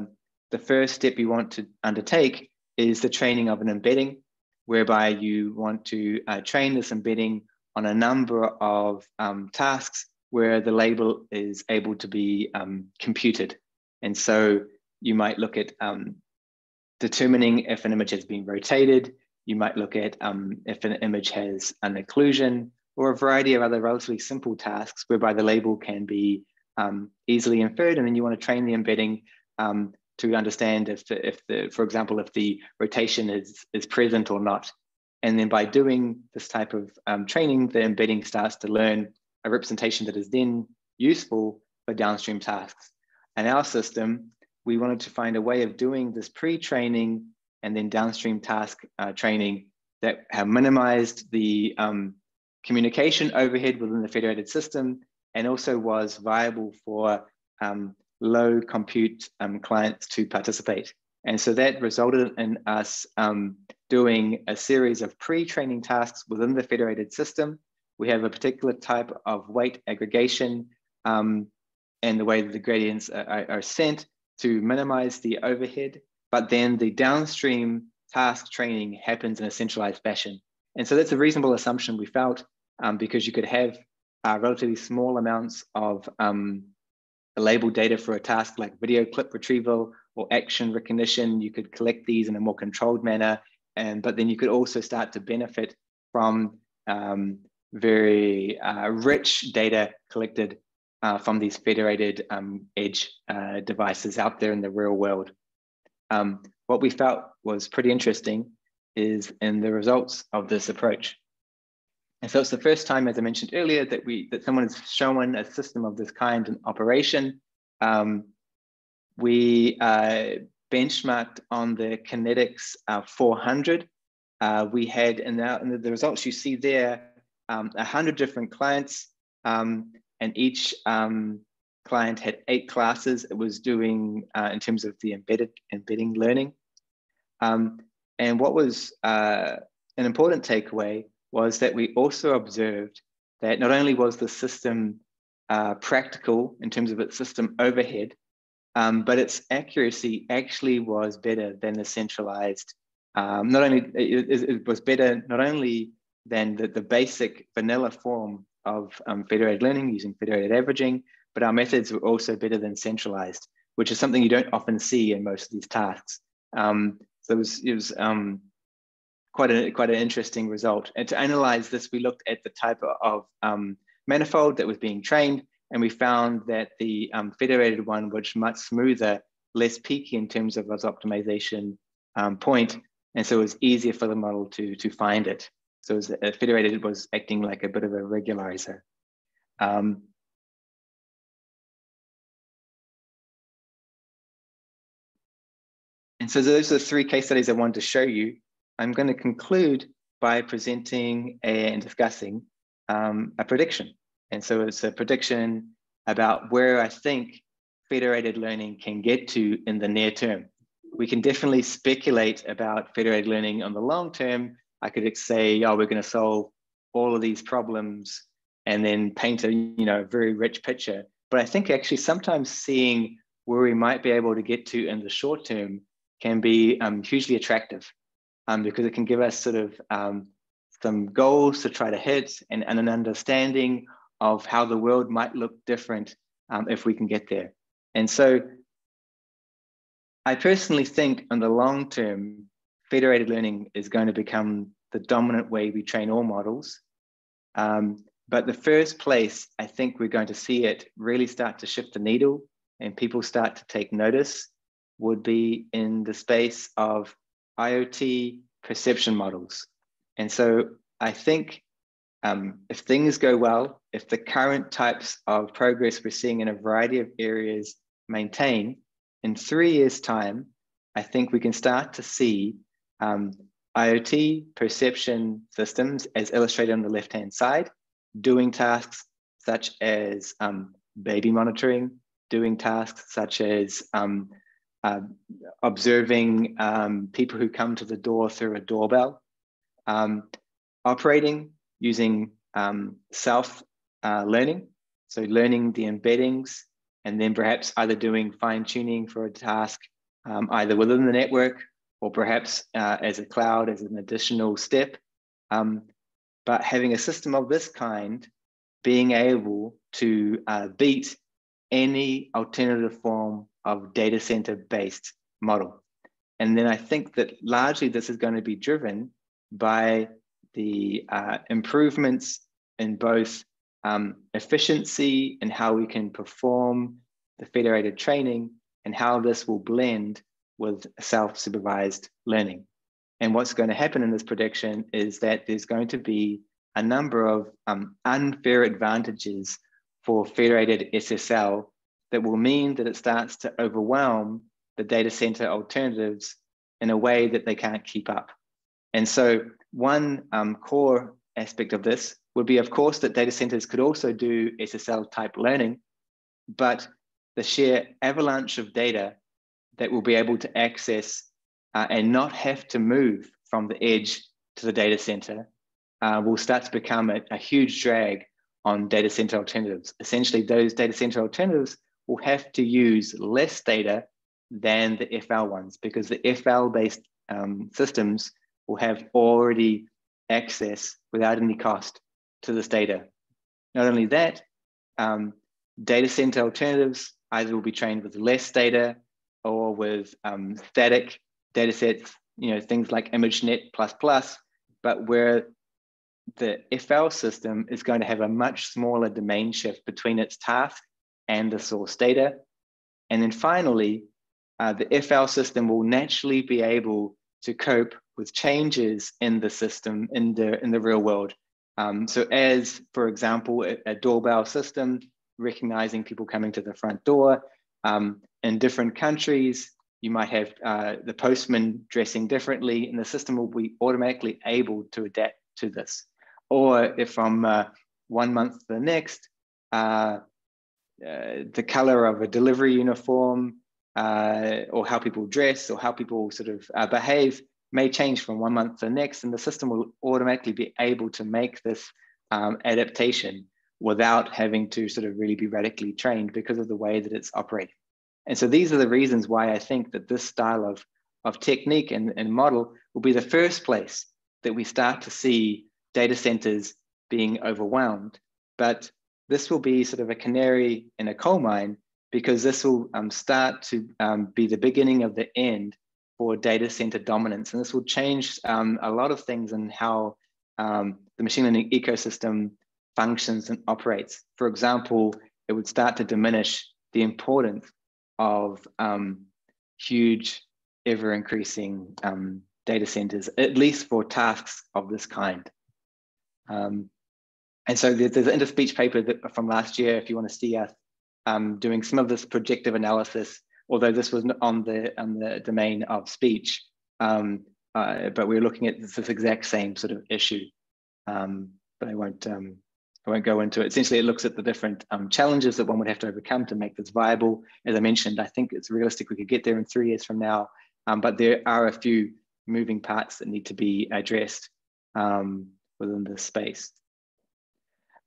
[SPEAKER 10] the first step you want to undertake is the training of an embedding, whereby you want to uh, train this embedding on a number of um, tasks where the label is able to be um, computed. And so you might look at um, determining if an image has been rotated. You might look at um, if an image has an occlusion or a variety of other relatively simple tasks whereby the label can be um, easily inferred. And then you want to train the embedding um, to understand if, the, if the, for example, if the rotation is, is present or not. And then by doing this type of um, training, the embedding starts to learn a representation that is then useful for downstream tasks. And our system we wanted to find a way of doing this pre-training and then downstream task uh, training that have minimized the um, communication overhead within the federated system and also was viable for um, low compute um, clients to participate. And so that resulted in us um, doing a series of pre-training tasks within the federated system. We have a particular type of weight aggregation um, and the way that the gradients are, are sent to minimize the overhead, but then the downstream task training happens in a centralized fashion. And so that's a reasonable assumption we felt um, because you could have uh, relatively small amounts of um, label data for a task like video clip retrieval or action recognition. You could collect these in a more controlled manner, and but then you could also start to benefit from um, very uh, rich data collected uh, from these federated um, edge uh, devices out there in the real world. Um, what we felt was pretty interesting is in the results of this approach. And so it's the first time, as I mentioned earlier, that we that someone has shown a system of this kind in operation. Um, we uh, benchmarked on the Kinetics uh, 400. Uh, we had, and now in the results you see there, um, 100 different clients. Um, and each um, client had eight classes it was doing uh, in terms of the embedded embedding learning. Um, and what was uh, an important takeaway was that we also observed that not only was the system uh, practical in terms of its system overhead, um, but its accuracy actually was better than the centralized. Um, not only it, it, was better not only than the, the basic vanilla form of um, federated learning using federated averaging, but our methods were also better than centralized, which is something you don't often see in most of these tasks. Um, so it was, it was um, quite, a, quite an interesting result. And to analyze this, we looked at the type of um, manifold that was being trained, and we found that the um, federated one was much smoother, less peaky in terms of its optimization um, point, and so it was easier for the model to, to find it. So was, uh, federated was acting like a bit of a regularizer. Um, and so those are the three case studies I wanted to show you. I'm going to conclude by presenting and discussing um, a prediction. And so it's a prediction about where I think federated learning can get to in the near term. We can definitely speculate about federated learning on the long term I could say, oh, we're going to solve all of these problems and then paint a you know very rich picture. But I think actually sometimes seeing where we might be able to get to in the short term can be um, hugely attractive um, because it can give us sort of um, some goals to try to hit and, and, an understanding of how the world might look different um, if we can get there. And so I personally think in the long term, federated learning is going to become the dominant way we train all models. Um, but the first place I think we're going to see it really start to shift the needle and people start to take notice would be in the space of IoT perception models. And so I think um, if things go well, if the current types of progress we're seeing in a variety of areas maintain, in three years' time, I think we can start to see um, IoT perception systems, as illustrated on the left-hand side, doing tasks such as um, baby monitoring, doing tasks such as um, uh, observing um, people who come to the door through a doorbell, um, operating using um, self uh, learning, so learning the embeddings, and then perhaps either doing fine tuning for a task um, either within the network or perhaps uh, as a cloud as an additional step. Um, but having a system of this kind, being able to uh, beat any alternative form of data center based model. And then I think that largely this is going to be driven by the uh, improvements in both um, efficiency and how we can perform the federated training and how this will blend with self-supervised learning. And what's going to happen in this prediction is that there's going to be a number of um, unfair advantages for federated SSL that will mean that it starts to overwhelm the data center alternatives in a way that they can't keep up. And so one um, core aspect of this would be, of course, that data centers could also do SSL type learning, but the sheer avalanche of data that we'll be able to access uh, and not have to move from the edge to the data center uh, will start to become a, a huge drag on data center alternatives. Essentially, those data center alternatives will have to use less data than the FL ones because the FL based um, systems will have already access without any cost to this data. Not only that, um, data center alternatives either will be trained with less data or with um, static data sets, you know, things like ImageNet plus plus, but where the FL system is going to have a much smaller domain shift between its task and the source data. And then finally, uh, the FL system will naturally be able to cope with changes in the system in the, in the real world. Um, so as, for example, a, a, doorbell system recognizing people coming to the front door, um, in different countries, you might have uh, the postman dressing differently and the system will be automatically able to adapt to this. Or if from uh, one month to the next, uh, uh, the color of a delivery uniform uh, or how people dress or how people sort of uh, behave may change from one month to the next, and the system will automatically be able to make this um, adaptation without having to sort of really be radically trained because of the way that it's operating. And so these are the reasons why I think that this style of, of technique and, and model will be the first place that we start to see data centers being overwhelmed. But this will be sort of a canary in a coal mine because this will um, start to um, be the beginning of the end for data center dominance. And this will change um, a lot of things in how um, the machine learning ecosystem functions and operates. For example, it would start to diminish the importance of um, huge, ever increasing um, data centers, at least for tasks of this kind. Um, and so there's, there's an interspeech paper that, from last year, if you want to see us um, doing some of this projective analysis, although this was on the, on the domain of speech, um, uh, but we are looking at this, exact same sort of issue. Um, but I won't, um, I won't go into it. Essentially, it looks at the different um, challenges that one would have to overcome to make this viable. As I mentioned, I think it's realistic we could get there in three years from now, um, but there are a few moving parts that need to be addressed within this space.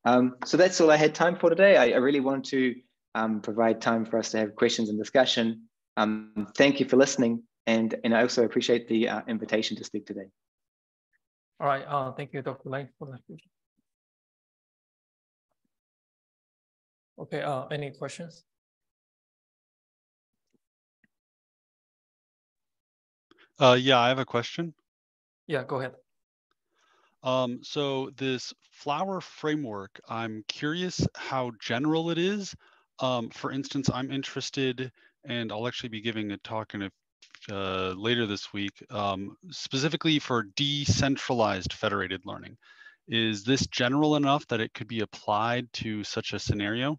[SPEAKER 10] Um, so that's all I had time for today. I, I really want to um, provide time for us to have questions and discussion. Um, thank you for listening. And, and I also appreciate the uh, invitation to speak today.
[SPEAKER 4] All right. Uh, thank you, Dr. Lane, for that. Okay. Uh, any questions?
[SPEAKER 11] Uh, yeah, I have a question.
[SPEAKER 4] Yeah, go ahead.
[SPEAKER 11] Um, so this flower framework, I'm curious how general it is. Um, for instance, I'm interested, and I'll actually be giving a talk in a uh, later this week, um, specifically for decentralized federated learning. Is this general enough that it could be applied to such a scenario?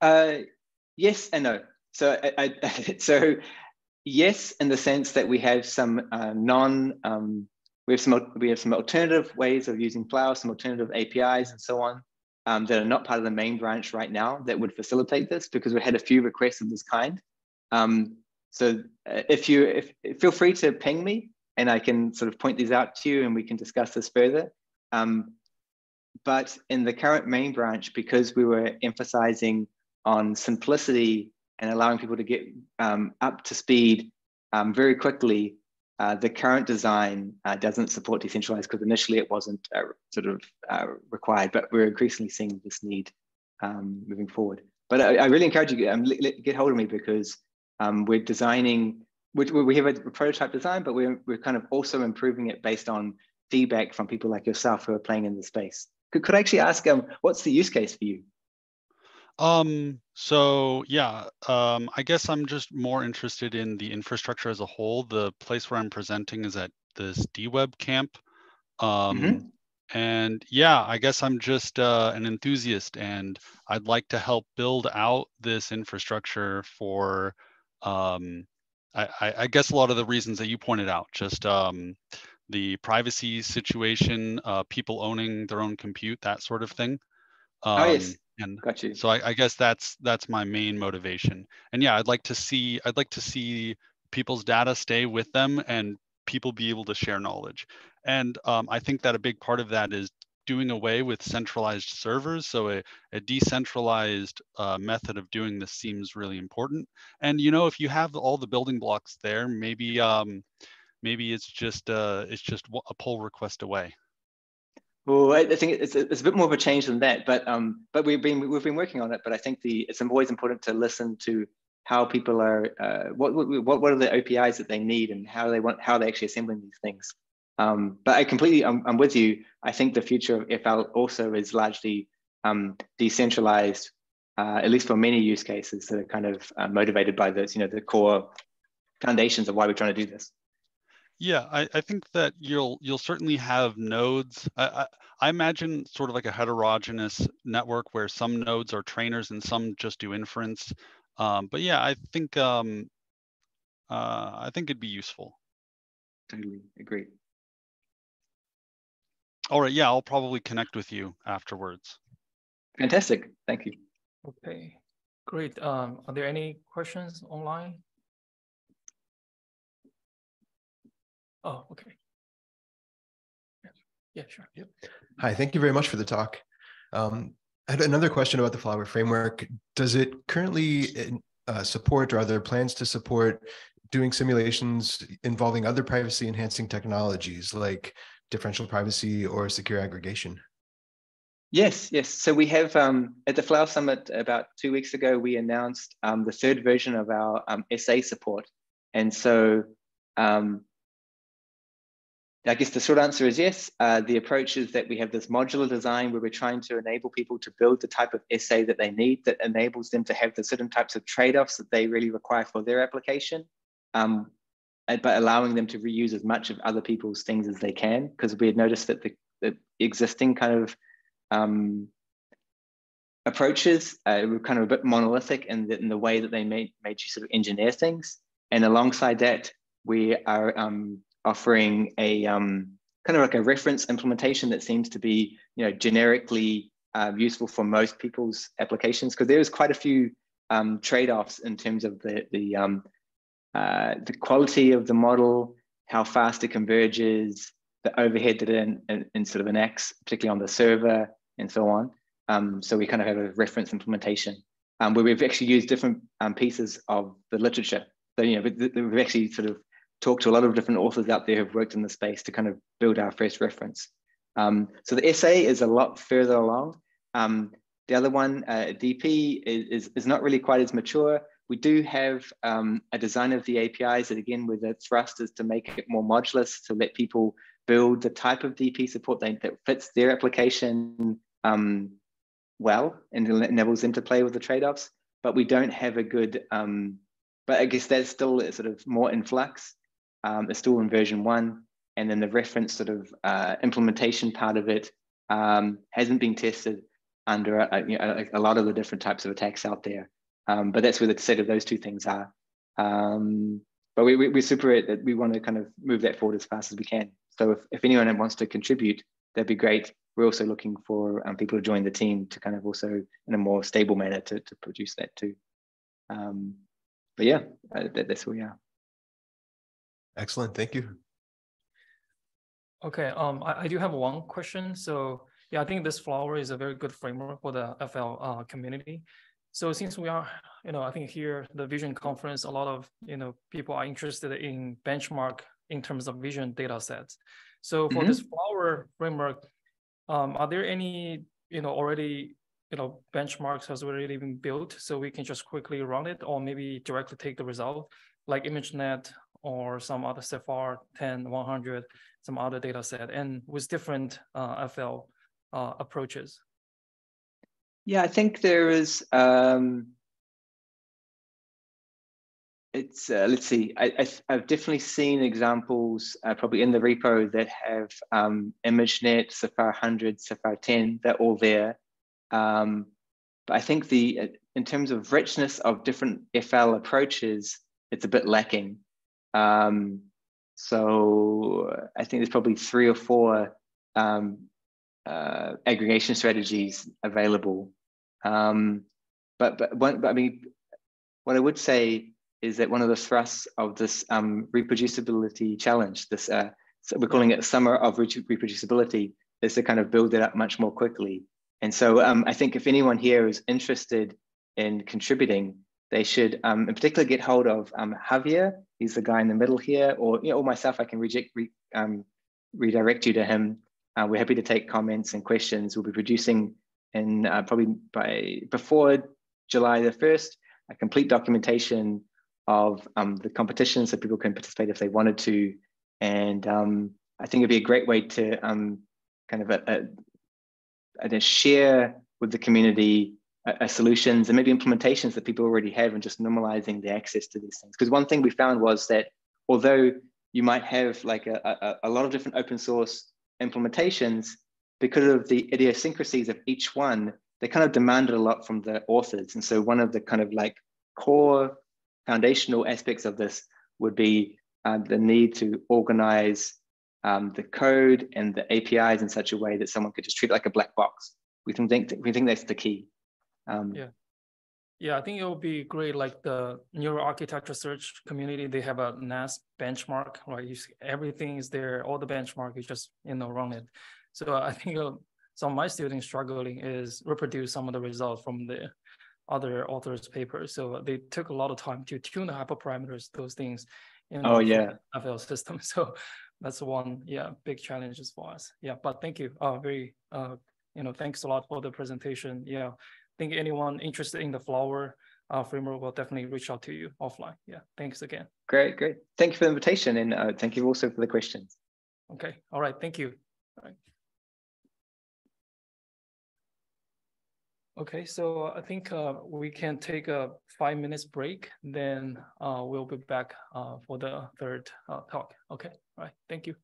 [SPEAKER 10] Uh, yes and no. So, I, I, so yes, in the sense that we have some uh, non, um, we have some we have some alternative ways of using Flower, some alternative APIs, and so on um, that are not part of the main branch right now that would facilitate this because we had a few requests of this kind. Um, so uh, if you if, feel free to ping me and I can sort of point these out to you and we can discuss this further. Um, but in the current main branch, because we were emphasizing on simplicity and allowing people to get um, up to speed um, very quickly, uh, the current design uh, doesn't support decentralized because initially it wasn't uh, sort of uh, required, but we're increasingly seeing this need um, moving forward. But I, I, really encourage you um, get hold of me because um, we're designing, we, we have a prototype design, but we're, we're kind of also improving it based on feedback from people like yourself who are playing in the space. Could, could I actually ask, um, what's the use case for you?
[SPEAKER 11] Um, so yeah, um, I guess I'm just more interested in the infrastructure as a whole. The place where I'm presenting is at this DWeb camp. Um, mm -hmm. And yeah, I guess I'm just uh, an enthusiast and I'd like to help build out this infrastructure for, um, I, I, guess a lot of the reasons that you pointed out, just um, the privacy situation, uh, people owning their own compute, that sort of thing.
[SPEAKER 10] Um, oh, yes.
[SPEAKER 11] And
[SPEAKER 10] Got you.
[SPEAKER 11] so I, I guess that's that's my main motivation. And yeah, I'd like to see I'd like to see people's data stay with them and people be able to share knowledge. And um, I think that a big part of that is doing away with centralized servers. So a, a decentralized uh, method of doing this seems really important. And you know, if you have all the building blocks there, maybe um, maybe it's just uh, it's just a pull request away.
[SPEAKER 10] Well, I think it's, it's a bit more of a change than that, but um, but we've been we've been working on it. But I think the it's always important to listen to how people are uh, what, what what are the APIs that they need and how they want how they actually assembling these things. Um, but I completely I'm, I'm, with you. I think the future of FL also is largely um, decentralized, uh, at least for many use cases that are kind of uh, motivated by those you know the core foundations of why we're trying to do this.
[SPEAKER 11] Yeah, I, I think that you'll you'll certainly have nodes. I, I, I imagine sort of like a heterogeneous network where some nodes are trainers and some just do inference. Um, but yeah, I think um, uh, I think it'd be useful.
[SPEAKER 10] Totally agree.
[SPEAKER 11] All right, yeah, I'll probably connect with you afterwards.
[SPEAKER 10] Fantastic, thank you.
[SPEAKER 4] Okay, great. Um, are there any questions online? Oh, okay. Yeah, sure. Yep.
[SPEAKER 7] Hi, thank you very much for the talk. Um, I had another question about the Flower framework. Does it currently uh, support or are there plans to support doing simulations involving other privacy enhancing technologies like differential privacy or secure aggregation?
[SPEAKER 10] Yes, yes. So we have um, at the Flower Summit about two weeks ago, we announced um, the third version of our um, SA support. And so um, I guess the short answer is yes. Uh, the approach is that we have this modular design where we're trying to enable people to build the type of SA that they need that enables them to have the certain types of trade-offs that they really require for their application, um, but allowing them to reuse as much of other people's things as they can. Because we had noticed that the, the existing kind of um, approaches uh, were kind of a bit monolithic in the, in the way that they made, made you sort of engineer things. And alongside that, we are um, offering a um, kind of like a reference implementation that seems to be you know generically uh, useful for most people's applications because there is quite a few um, trade-offs in terms of the the um, uh, the quality of the model, how fast it converges, the overhead that it in, in, in, sort of enacts, particularly on the server and so on. Um, so we kind of have a reference implementation um, where we've actually used different um, pieces of the literature. So you know we've actually sort of talked to a lot of different authors out there who've worked in the space to kind of build our first reference. Um, so the SA is a lot further along. Um, the other one, uh, DP, is, is, not really quite as mature. We do have um, a design of the APIs that again, with the thrust is to make it more modular to let people build the type of DP support that, that fits their application um, well and enables them to play with the trade-offs. But we don't have a good um, but I guess that's still sort of more in flux. Um, it's still in version one, and then the reference sort of uh, implementation part of it um, hasn't been tested under a, you know, a, a, lot of the different types of attacks out there. Um, but that's where the state of those two things are. Um, but we, we, we're super that we want to kind of move that forward as fast as we can. So if, if anyone wants to contribute, that'd be great. We're also looking for um, people to join the team to kind of also in a more stable manner to, to produce that too. Um, but yeah, uh, that, that's where we are.
[SPEAKER 7] Excellent, thank you.
[SPEAKER 1] Okay, um, I, I do have one question. So yeah, I think this flower is a very good framework for the FL uh, community. So since we are, you know, I think here the vision conference, a lot of, you know, people are interested in benchmark in terms of vision data sets. So for mm -hmm. this flower framework, um, are there any, you know, already, you know, benchmarks has already been built so we can just quickly run it or maybe directly take the result like ImageNet or some other CIFAR 10, 100, some other data set and with different uh, FL uh, approaches?
[SPEAKER 10] Yeah, I think there is. Um, it's uh, let's see. I, have definitely seen examples, uh, probably in the repo, that have um, ImageNet, CIFAR 100, CIFAR 10. They're all there. Um, but I think the uh, in terms of richness of different FL approaches, it's a bit lacking. Um, so I think there's probably three or four um, uh, aggregation strategies available. Um, but but, one, but I mean, what I would say is that one of the thrusts of this um, reproducibility challenge, this uh, we're calling it summer of reproducibility, is to kind of build it up much more quickly. And so um, I think if anyone here is interested in contributing, they should um, in particular get hold of um, Javier. He's the guy in the middle here, or you know, or myself. I can reject, re, um, redirect you to him. Uh, we're happy to take comments and questions. We'll be producing in uh, probably by before July the 1st, a complete documentation of um, the competition so people can participate if they wanted to. And um, I think it'd be a great way to um, kind of a, a, a share with the community a, solutions and maybe implementations that people already have and just normalizing the access to these things. Because one thing we found was that although you might have like a, a, a lot of different open source implementations, because of the idiosyncrasies of each one, they kind of demanded a lot from the authors. And so one of the kind of like core foundational aspects of this would be uh, the need to organize um, the code and the APIs in such a way that someone could just treat it like a black box. We think we think that's the key. Um,
[SPEAKER 1] yeah, yeah, I think it would be great. Like the neural architecture search community, they have a NAS benchmark, right? You see, everything is there, all the benchmark, you just you know run it. So I think uh, some of my students struggling is reproduce some of the results from the other authors' papers. So they took a lot of time to tune the hyperparameters, those things.
[SPEAKER 10] In oh yeah,
[SPEAKER 1] FL system. So that's one, yeah, big challenges for us. Yeah, but thank you. Uh, very, uh, you know, thanks a lot for the presentation. Yeah, think anyone interested in the Flower uh, framework will definitely reach out to you offline. Yeah, thanks again.
[SPEAKER 10] Great, great. Thank you for the invitation and uh, thank you also for the questions.
[SPEAKER 1] Okay, all right, thank you. All right. Okay, so I think uh, we can take a five minutes break, then uh, we'll be back uh, for the third uh, talk. Okay, all right, thank you.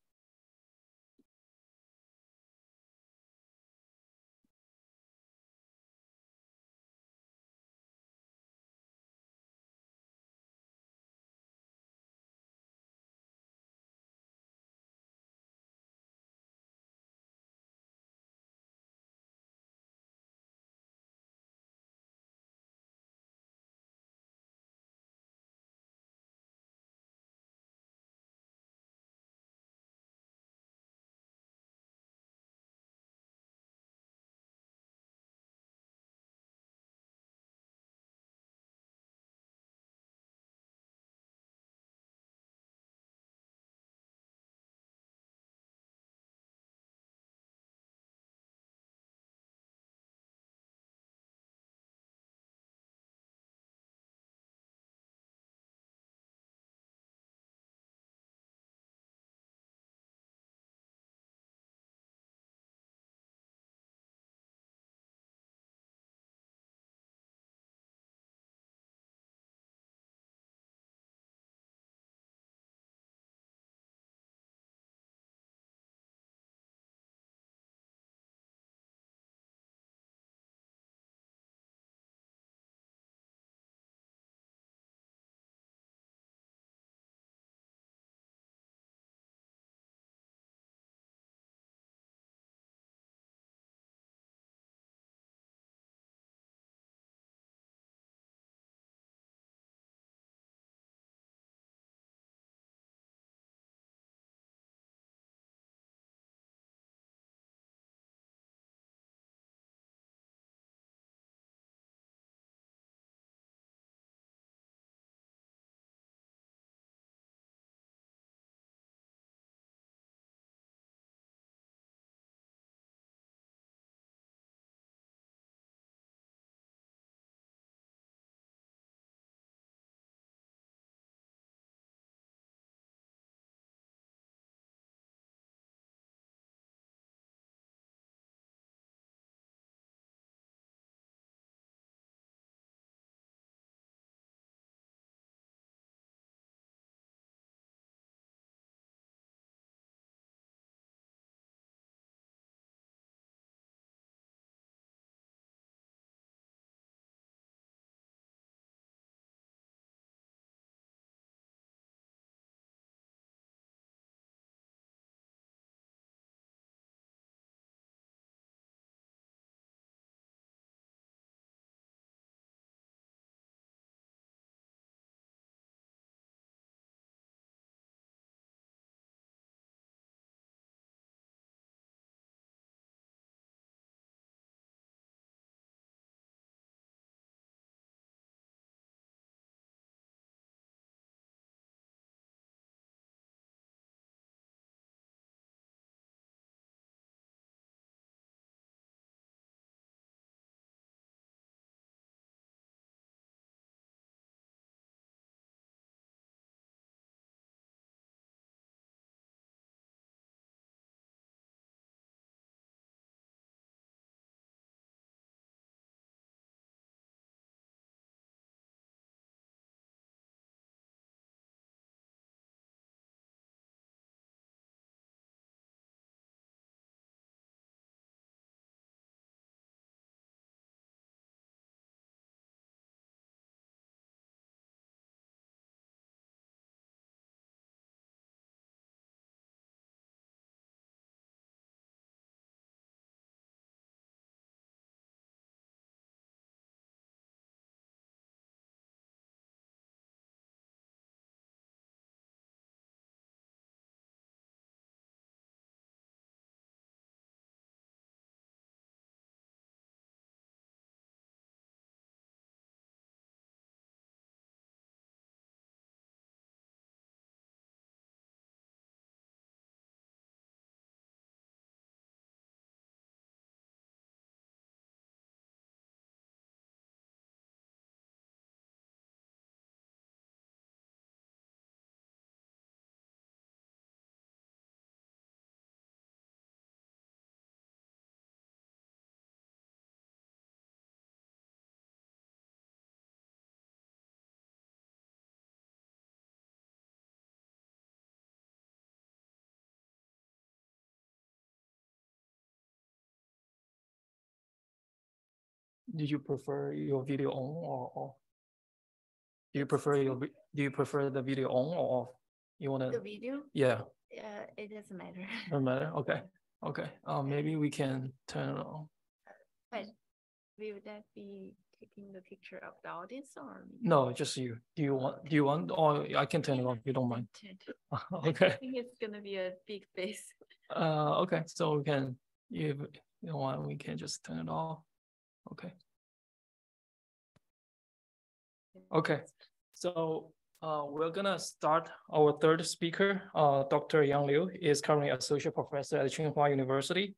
[SPEAKER 1] Did you prefer your video on or off? Do you prefer your do you prefer the video on or off? You wanna
[SPEAKER 12] the video?
[SPEAKER 1] Yeah.
[SPEAKER 12] Yeah, it doesn't matter.
[SPEAKER 1] Doesn't matter. Okay. Okay. Um, maybe we can turn it on.
[SPEAKER 12] But will that be taking the picture of the audience or?
[SPEAKER 1] No, just you. Do you want? Do you want? Or I can turn it on if you don't mind. okay.
[SPEAKER 12] I think it's gonna be a big face.
[SPEAKER 1] Uh, okay. So we can. If you know what, we can just turn it off. Okay. Okay. So uh, we're gonna start our third speaker. Uh, Dr. Yang Liu is currently associate professor at Tsinghua University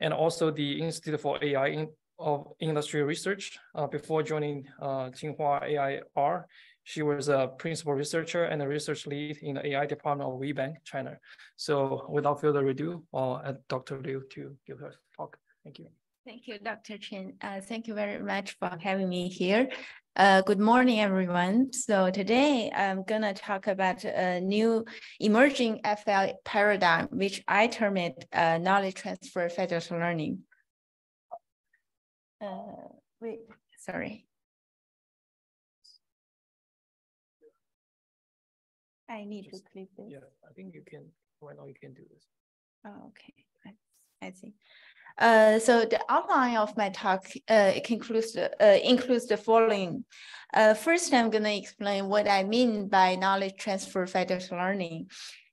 [SPEAKER 1] and also the Institute for AI in, of Industry Research. Uh, before joining uh, Tsinghua AIR, she was a principal researcher and a research lead in the AI department of WeBank, China. So without further ado, I'll add Dr. Liu to give her talk. Thank you.
[SPEAKER 12] Thank you, Dr. Chen. Uh, thank you very much for having me here. Uh, good morning, everyone. So today I'm gonna talk about a new emerging FL paradigm, which I term it uh, knowledge transfer federated learning. Uh, wait, sorry. I need to click this.
[SPEAKER 1] Yeah, I think you can, right now you can do this.
[SPEAKER 12] Oh, okay, I, I see. Uh, so the outline of my talk uh, includes, the, uh, includes the following. Uh, first, I'm going to explain what I mean by knowledge transfer federated learning.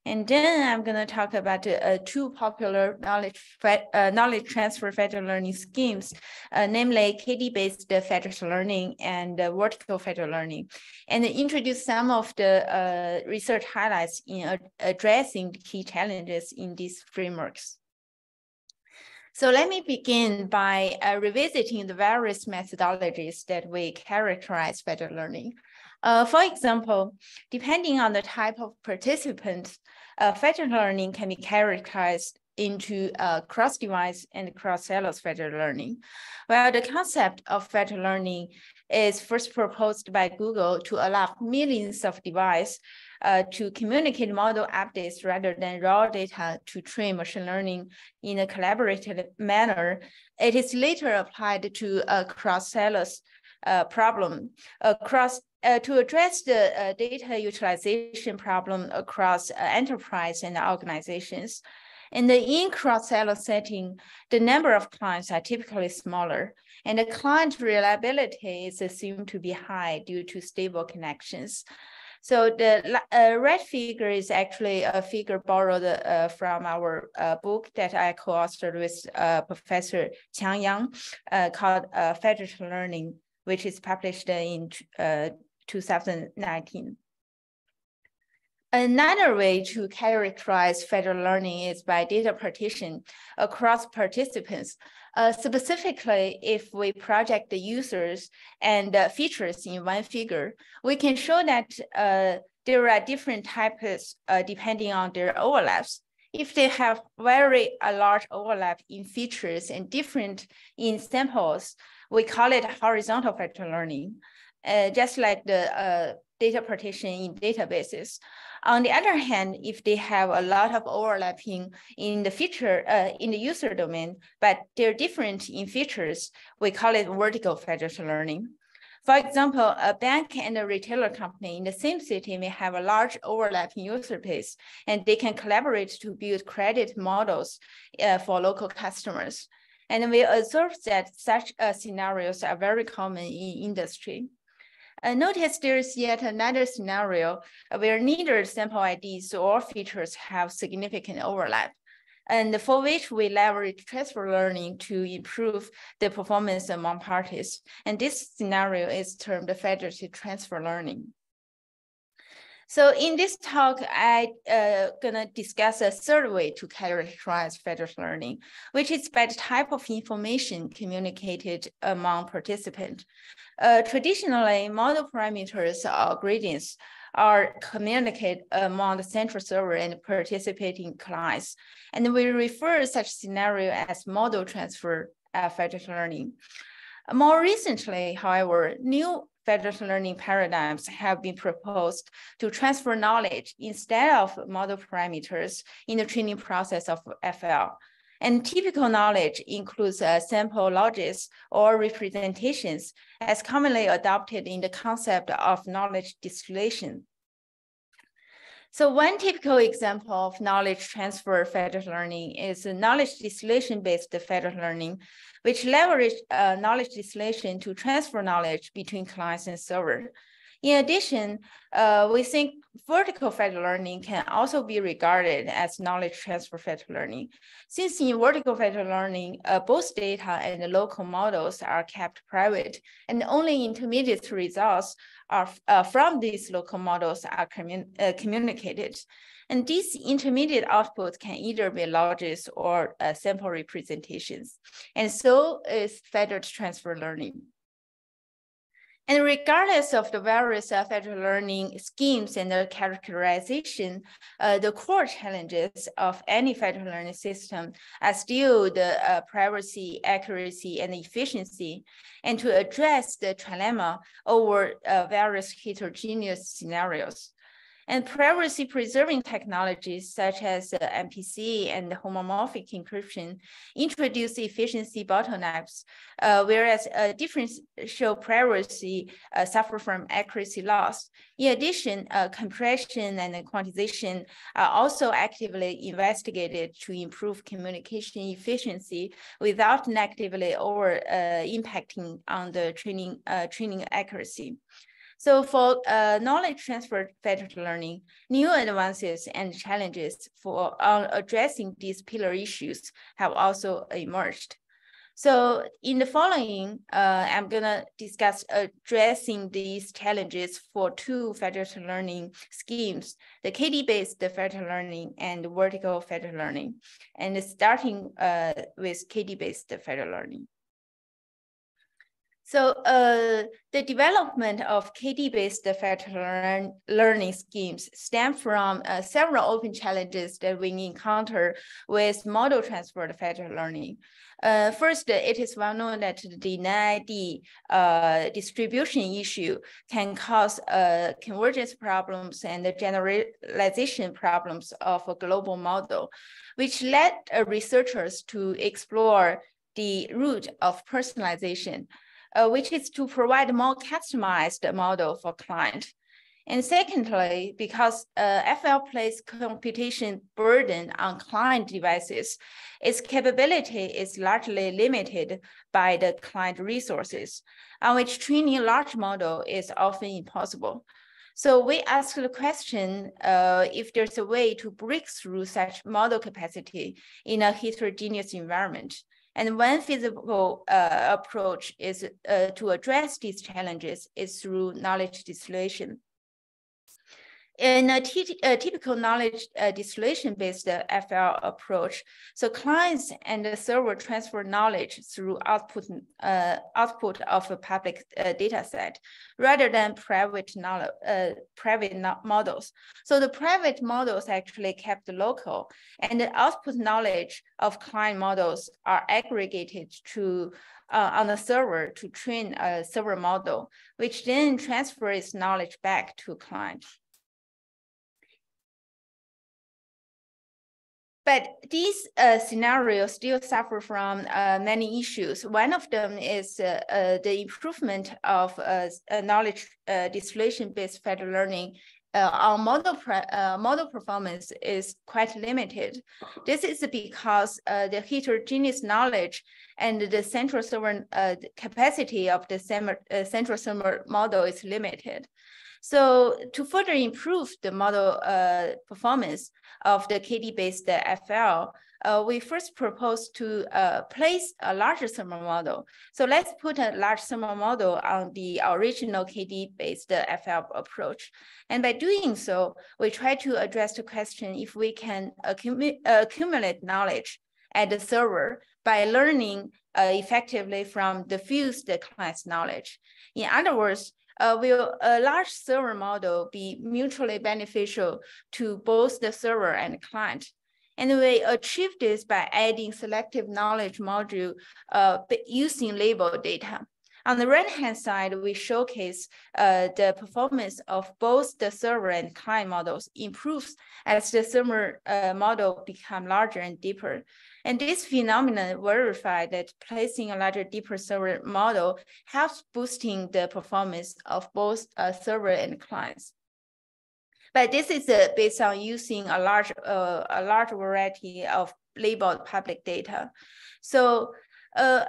[SPEAKER 12] And then I'm going to talk about uh, two popular knowledge knowledge transfer federated learning schemes, namely KD-based federated learning and vertical federated learning, and introduce some of the research highlights in addressing key challenges in these frameworks. So let me begin by uh, revisiting the various methodologies that we characterize federated learning. Uh, for example, depending on the type of participant, uh, federated learning can be characterized into uh, cross-device and cross-silos federated learning. While the concept of federated learning is first proposed by Google to allow millions of devices uh, to communicate model updates rather than raw data to train machine learning in a collaborative manner. It is later applied to a cross-silos uh, problem across uh, to address the uh, data utilization problem across uh, enterprise and organizations. In the in cross-silo setting, the number of clients are typically smaller, and the client reliability is assumed to be high due to stable connections. So the uh, red figure is actually a figure borrowed uh, from our uh, book that I co-authored with uh, Professor Qiang Yang uh, called uh, Federated Learning, which is published in 2019. Another way to characterize federal learning is by data partition across participants. Uh, specifically, if we project the users and uh, features in one figure, we can show that uh, there are different types uh, depending on their overlaps. If they have very a large overlap in features and different in samples, we call it horizontal federated learning, uh, just like the uh, data partition in databases. On the other hand, if they have a lot of overlapping in the feature, uh, in the user domain, but they're different in features, we call it vertical federated learning. For example, a bank and a retailer company in the same city may have a large overlapping user base, and they can collaborate to build credit models uh, for local customers. And we observe that such uh, scenarios are very common in industry. Uh, notice there's yet another scenario where neither sample IDs or features have significant overlap, and for which we leverage transfer learning to improve the performance among parties. And this scenario is termed federated transfer learning. So in this talk, I uh, gonna discuss a third way to characterize federated learning, which is by the type of information communicated among participants. Uh, traditionally, model parameters or gradients are communicated among the central server and participating clients. And we refer such scenario as model transfer federated learning. More recently, however, new federated learning paradigms have been proposed to transfer knowledge instead of model parameters in the training process of FL. And typical knowledge includes uh, sample logits or representations as commonly adopted in the concept of knowledge distillation. So one typical example of knowledge transfer federated learning is knowledge distillation-based federated learning, which leverage uh, knowledge distillation to transfer knowledge between clients and server. In addition, uh, we think vertical federated learning can also be regarded as knowledge transfer federated learning. Since in vertical federated learning, uh, both data and the local models are kept private, and only intermediate results are, uh, from these local models are commun uh, communicated. And these intermediate outputs can either be logits or uh, sample representations. And so is federated transfer learning. And regardless of the various federated learning schemes and the characterization, uh, the core challenges of any federated learning system are still the uh, privacy, accuracy, and efficiency, and to address the trilemma over uh, various heterogeneous scenarios. And privacy preserving technologies such as MPC and homomorphic encryption introduce efficiency bottlenecks, uh, whereas uh, differential privacy uh, suffer from accuracy loss. In addition, uh, compression and quantization are also actively investigated to improve communication efficiency without negatively or uh, impacting on the training, uh, training accuracy. So for uh, knowledge transfer federated learning, new advances and challenges for uh, addressing these pillar issues have also emerged. So in the following, uh, I'm gonna discuss addressing these challenges for two federated learning schemes, the KD-based federated learning and vertical federated learning, and starting uh, with KD-based federated learning. So uh, the development of KD-based federated learn learning schemes stem from uh, several open challenges that we encounter with model transferred federated learning. Uh, first, it is well known that the NID uh, distribution issue can cause uh, convergence problems and the generalization problems of a global model, which led uh, researchers to explore the route of personalization uh, which is to provide more customized model for client. And secondly, because uh, FL plays computation burden on client devices, its capability is largely limited by the client resources, on which training large model is often impossible. So we asked the question uh, if there's a way to break through such model capacity in a heterogeneous environment. And one feasible uh, approach is uh, to address these challenges is through knowledge distillation. In a, a typical knowledge uh, distillation-based uh, FL approach, so clients and the server transfer knowledge through output uh, output of a public uh, data set rather than private knowledge, uh, private models. So the private models actually kept local, and the output knowledge of client models are aggregated to uh, on the server to train a server model, which then transfers knowledge back to client. But these uh, scenarios still suffer from uh, many issues. One of them is uh, uh the improvement of uh, knowledge uh, distillation-based federated learning our model model performance is quite limited. This is because the heterogeneous knowledge and the central server capacity of the central server model is limited. So to further improve the model uh, performance of the KD-based FL, uh, we first proposed to uh, place a larger server model. So let's put a large server model on the original KD-based FL approach. And by doing so, we try to address the question if we can accumulate knowledge at the server by learning uh, effectively from the fused class knowledge. In other words, uh, will a large server model be mutually beneficial to both the server and client? And we achieve this by adding selective knowledge module uh, using label data. On the right-hand side, we showcase uh, the performance of both the server and client models improves as the server uh, model become larger and deeper. And this phenomenon verified that placing a larger, deeper server model helps boosting the performance of both uh, server and clients. But this is uh, based on using a large, uh, a large variety of labeled public data. So uh,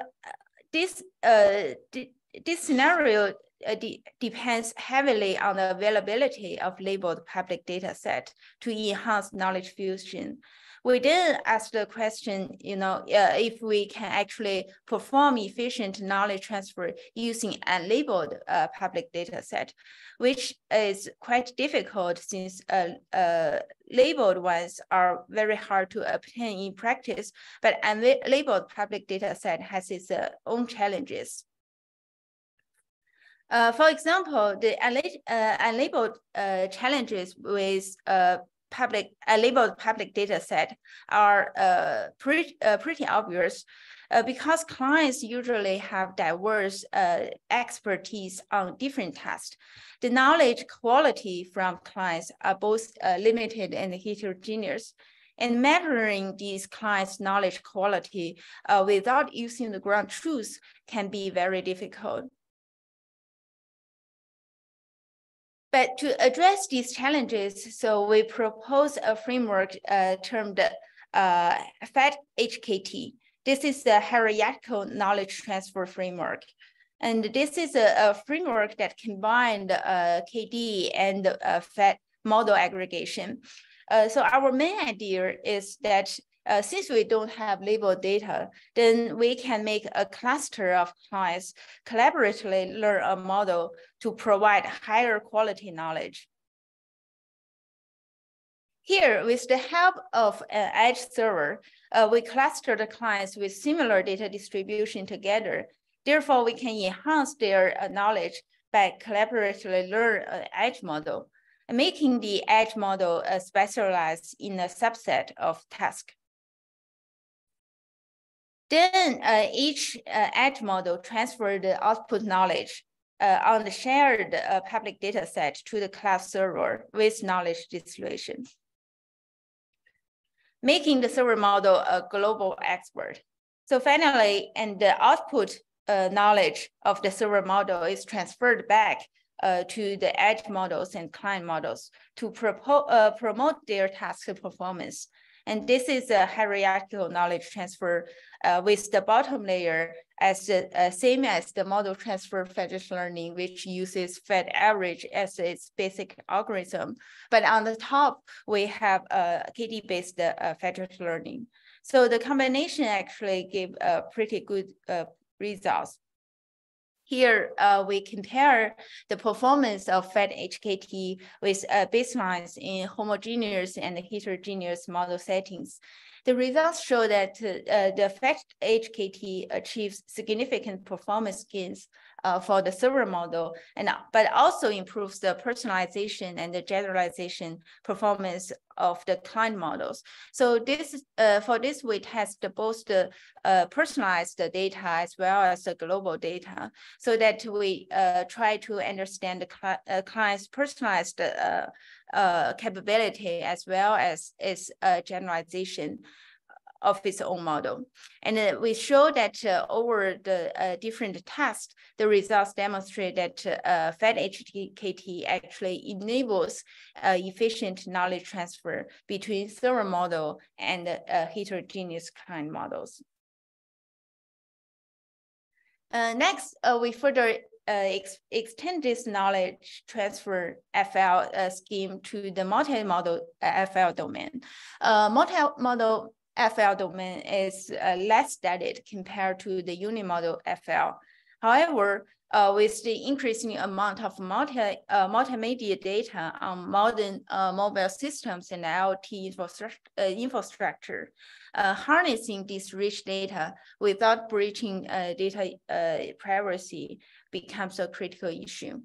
[SPEAKER 12] this, uh, this scenario uh, de depends heavily on the availability of labeled public data set to enhance knowledge fusion we then ask the question, you know, uh, if we can actually perform efficient knowledge transfer using unlabeled uh, public data set, which is quite difficult since uh, uh, labeled ones are very hard to obtain in practice, but unlabeled public data set has its uh, own challenges. Uh, for example, the uh, unlabeled uh, challenges with uh, public uh, labeled public data set are uh, pretty, uh, pretty obvious uh, because clients usually have diverse uh, expertise on different tasks. The knowledge quality from clients are both uh, limited and heterogeneous. And measuring these clients' knowledge quality without using the ground truth can be very difficult. But to address these challenges, so we propose a framework uh, termed uh, FedHKT. This is the hierarchical knowledge transfer framework. And this is a, a framework that combined uh, KD and uh, FET model aggregation. Uh, so our main idea is that uh, since we don't have labeled data, then we can make a cluster of clients collaboratively learn a model to provide higher quality knowledge. Here, with the help of an edge server, uh, we cluster the clients with similar data distribution together. Therefore, we can enhance their uh, knowledge by collaboratively learn an edge model, making the edge model uh, specialized in a subset of tasks. Then uh, each uh, edge model transfer the output knowledge uh, on the shared uh, public data set to the cloud server with knowledge distillation, making the server model a global expert. So finally, and the output uh, knowledge of the server model is transferred back uh, to the edge models and client models to uh, promote their task performance and this is a hierarchical knowledge transfer uh, with the bottom layer as the uh, same as the model transfer federated learning, which uses Fed average as its basic algorithm. But on the top, we have a KD-based uh, learning. So the combination actually gave a pretty good uh, results. Here, uh, we compare the performance of FedHKT with uh, baselines in homogeneous and heterogeneous model settings. The results show that uh, the FedHKT achieves significant performance gains uh, for the server model, and but also improves the personalization and the generalization performance of the client models. So this uh, for this we test both the uh, personalized data as well as the global data, so that we uh, try to understand the cl uh, client's personalized uh, uh, capability as well as its generalization of its own model. And uh, we show that uh, over the uh, different tests, the results demonstrate that uh, actually enables uh, efficient knowledge transfer between server model and uh, heterogeneous client models. next, we further uh, ex extend this knowledge transfer FL uh, scheme to the multimodal FL domain. Uh, multimodal FL domain is uh, less studied compared to the unimodal FL. However, uh, with the increasing amount of multi, uh, multimedia data on modern uh, mobile systems and IoT infrastructure, uh, infrastructure uh, harnessing this rich data without breaching data privacy becomes a critical issue.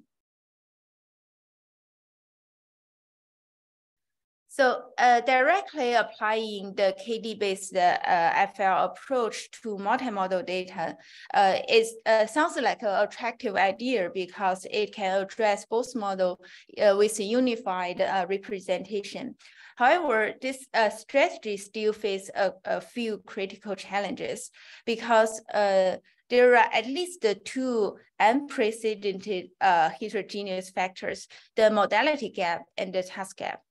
[SPEAKER 12] So uh, directly applying the KD-based uh, FL approach to multimodal data uh, is uh, sounds like an attractive idea because it can address both model uh, with a unified uh, representation. However, this strategy still faces a, a, few critical challenges because there are at least two unprecedented heterogeneous factors, the modality gap and the task gap.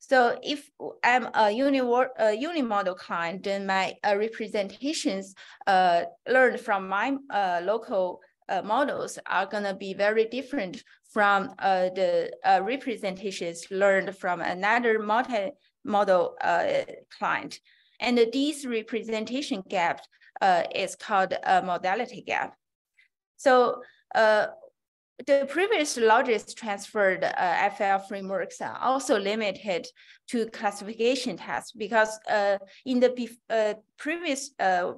[SPEAKER 12] So if I'm a uni a unimodal client, then my uh, representations uh, learned from my uh, local uh, models are gonna be very different from uh, the uh, representations learned from another multimodal client. And these representation gaps is called a modality gap. So the previous logits transferred uh, FL frameworks are also limited to classification tests because uh, in the uh, previous uh,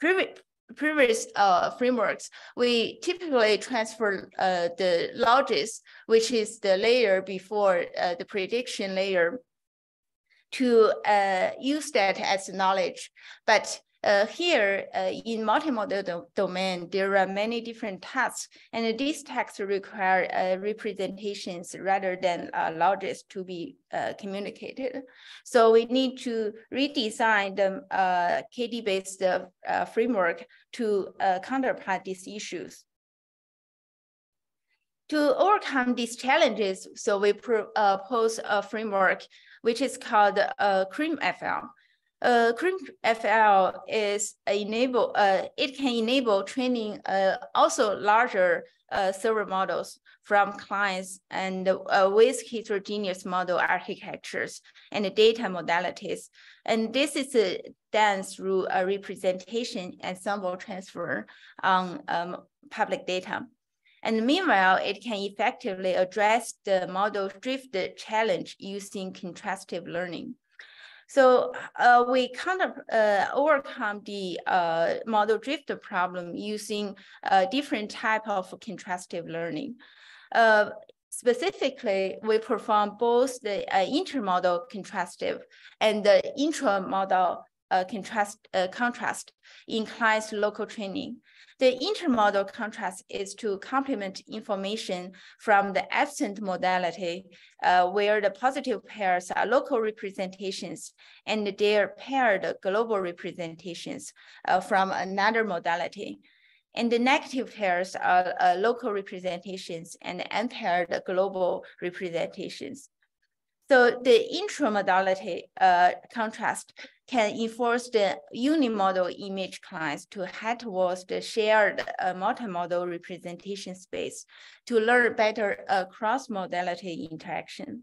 [SPEAKER 12] previous previous uh, frameworks, we typically transfer uh, the logits, which is the layer before the prediction layer, to use that as knowledge. But uh, here uh, in multimodal do domain, there are many different tasks, and these tasks require uh, representations rather than uh, logits to be uh, communicated. So we need to redesign the uh, KD-based framework to counterpart these issues. To overcome these challenges, so we propose a framework which is called uh, CREAM-FL. Uh, FL is enable, uh, it can enable training uh, also larger uh, server models from clients and uh, with heterogeneous model architectures and data modalities. And this is uh, done through a representation ensemble transfer on um, public data. And meanwhile, it can effectively address the model drift challenge using contrastive learning. So uh, we kind of uh, overcome the uh, model drift problem using a different type of contrastive learning. Uh, specifically, we perform both the uh, intermodal contrastive and the intramodal uh, contrast, contrast in client's local training. The intermodal contrast is to complement information from the absent modality, uh, where the positive pairs are local representations and their paired global representations uh, from another modality. And the negative pairs are uh, local representations and unpaired global representations. So the intramodality uh, contrast can enforce the unimodal image clients to head towards the shared uh, multimodal representation space to learn better uh, cross-modality interaction.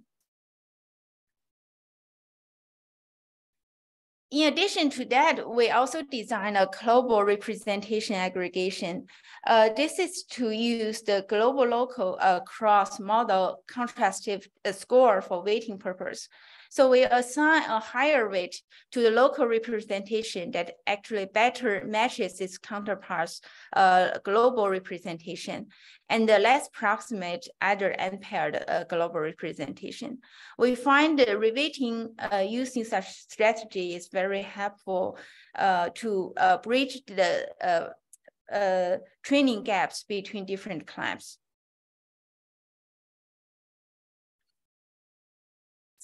[SPEAKER 12] In addition to that, we also design a global representation aggregation. Uh, this is to use the global local uh, cross model contrastive uh, score for weighting purpose. So we assign a higher weight to the local representation that actually better matches its counterparts uh, global representation and the less proximate other unpaired uh, global representation. We find the reweighting uh, using such strategy is very helpful uh, to uh, bridge the uh, uh, training gaps between different clubs.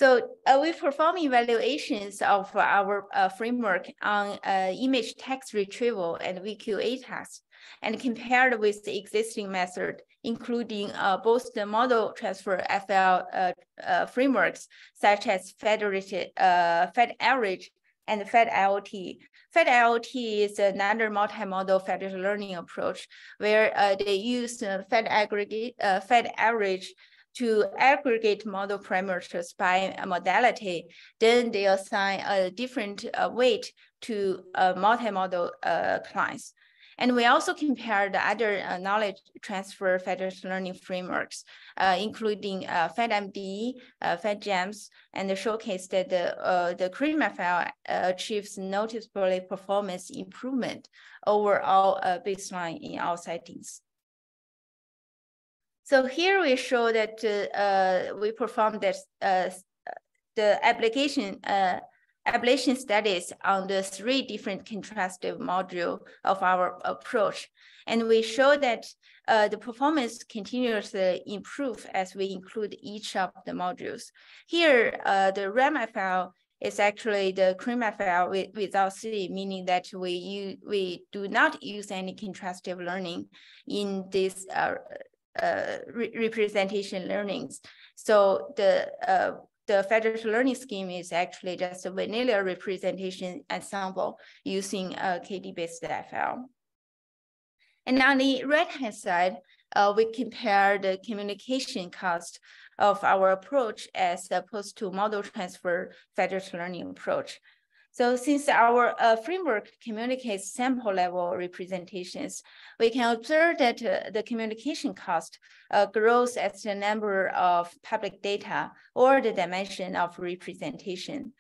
[SPEAKER 12] So uh, we perform evaluations of our uh, framework on uh, image text retrieval and VQA tasks and compared with the existing method, including uh, both the model transfer FL uh, uh, frameworks, such as federated, Fed average and Fed IoT. Fed IoT is another multimodal federated learning approach where they use Fed aggregate, Fed average to aggregate model parameters by modality, then they assign a different uh, weight to uh, multimodal uh, clients. And we also compare the other uh, knowledge transfer federated learning frameworks, uh, including uh, FedMD, uh, FedGEMS, and showcase that the, uh, the CREAM-FL achieves noticeably performance improvement over all baseline in all settings. So here we show that uh, we perform this, uh, the application uh, ablation studies on the three different contrastive module of our approach. And we show that uh, the performance continuously improve as we include each of the modules. Here, uh, the RAMFL is actually the CREAM-FL with, without C, meaning that we we do not use any contrastive learning in this uh, uh, re representation learnings. So the uh, the federated learning scheme is actually just a vanilla representation ensemble using a KD-based FL. And on the right-hand side, uh, we compare the communication cost of our approach as opposed to model transfer federated learning approach. So since our uh, framework communicates sample level representations, we can observe that uh, the communication cost uh, grows as the number of public data or the dimension of representation.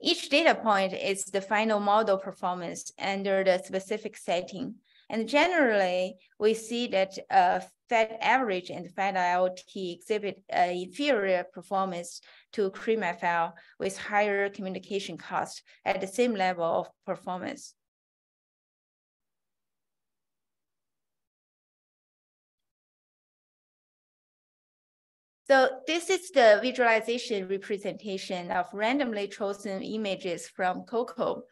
[SPEAKER 12] Each data point is the final model performance under the specific setting. And generally, we see that uh, Fed average and Fed IoT exhibit uh, inferior performance to CREAM-FL with higher communication cost at the same level of performance. So this is the visualization representation of randomly chosen images from COCO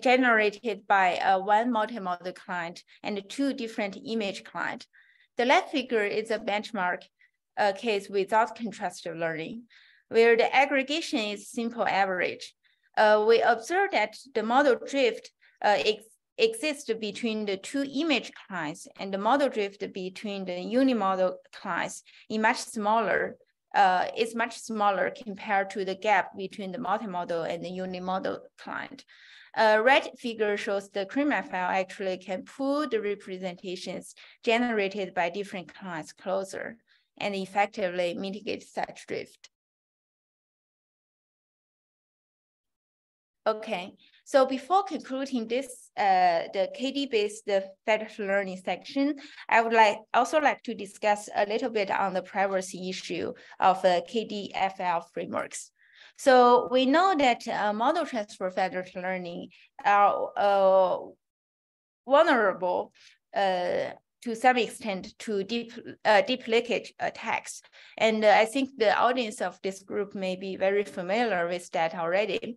[SPEAKER 12] generated by a one multimodal client and two different image client. The left figure is a benchmark uh, case without contrastive learning, where the aggregation is simple average. Uh, we observe that the model drift uh, ex exists between the two image clients and the model drift between the unimodal clients is much smaller, uh, is much smaller compared to the gap between the multimodal and the unimodal client. A red figure shows the CREAM-FL actually can pull the representations generated by different clients closer and effectively mitigate such drift. Okay, so before concluding this, uh, the KD-based the federated learning section, I would like also like to discuss a little bit on the privacy issue of uh, KD-FL frameworks. So we know that uh, model transfer federated learning are uh, vulnerable uh, to some extent to deep uh, deep leakage attacks. And uh, I think the audience of this group may be very familiar with that already.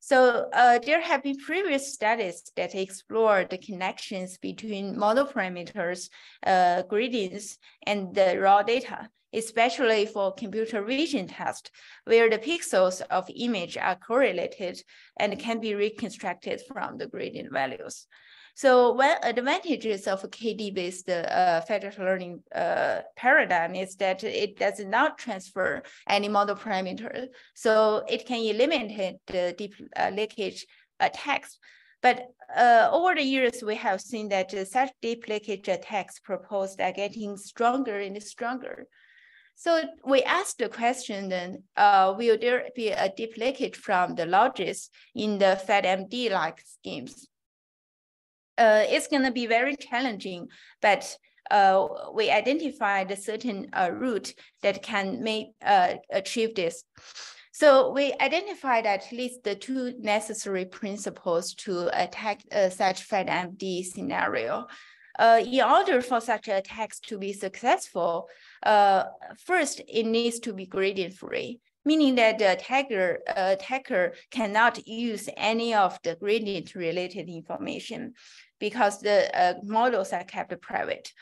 [SPEAKER 12] So uh, there have been previous studies that explore the connections between model parameters, uh, gradients, and the raw data especially for computer vision test, where the pixels of image are correlated and can be reconstructed from the gradient values. So one advantages of KD-based uh, federated learning uh, paradigm is that it does not transfer any model parameter. So it can eliminate the deep uh, leakage attacks. But uh, over the years, we have seen that such deep leakage attacks proposed are getting stronger and stronger. So we asked the question then, uh, will there be a deep leakage from the logits in the FedMD-like schemes? Uh, it's gonna be very challenging, but uh, we identified a certain uh, route that can make uh, achieve this. So we identified at least the two necessary principles to attack uh, such FedMD scenario. In order for such attacks to be successful, uh, first, it needs to be gradient free, meaning that the attacker, uh, attacker cannot use any of the gradient related information because the uh, models are kept private.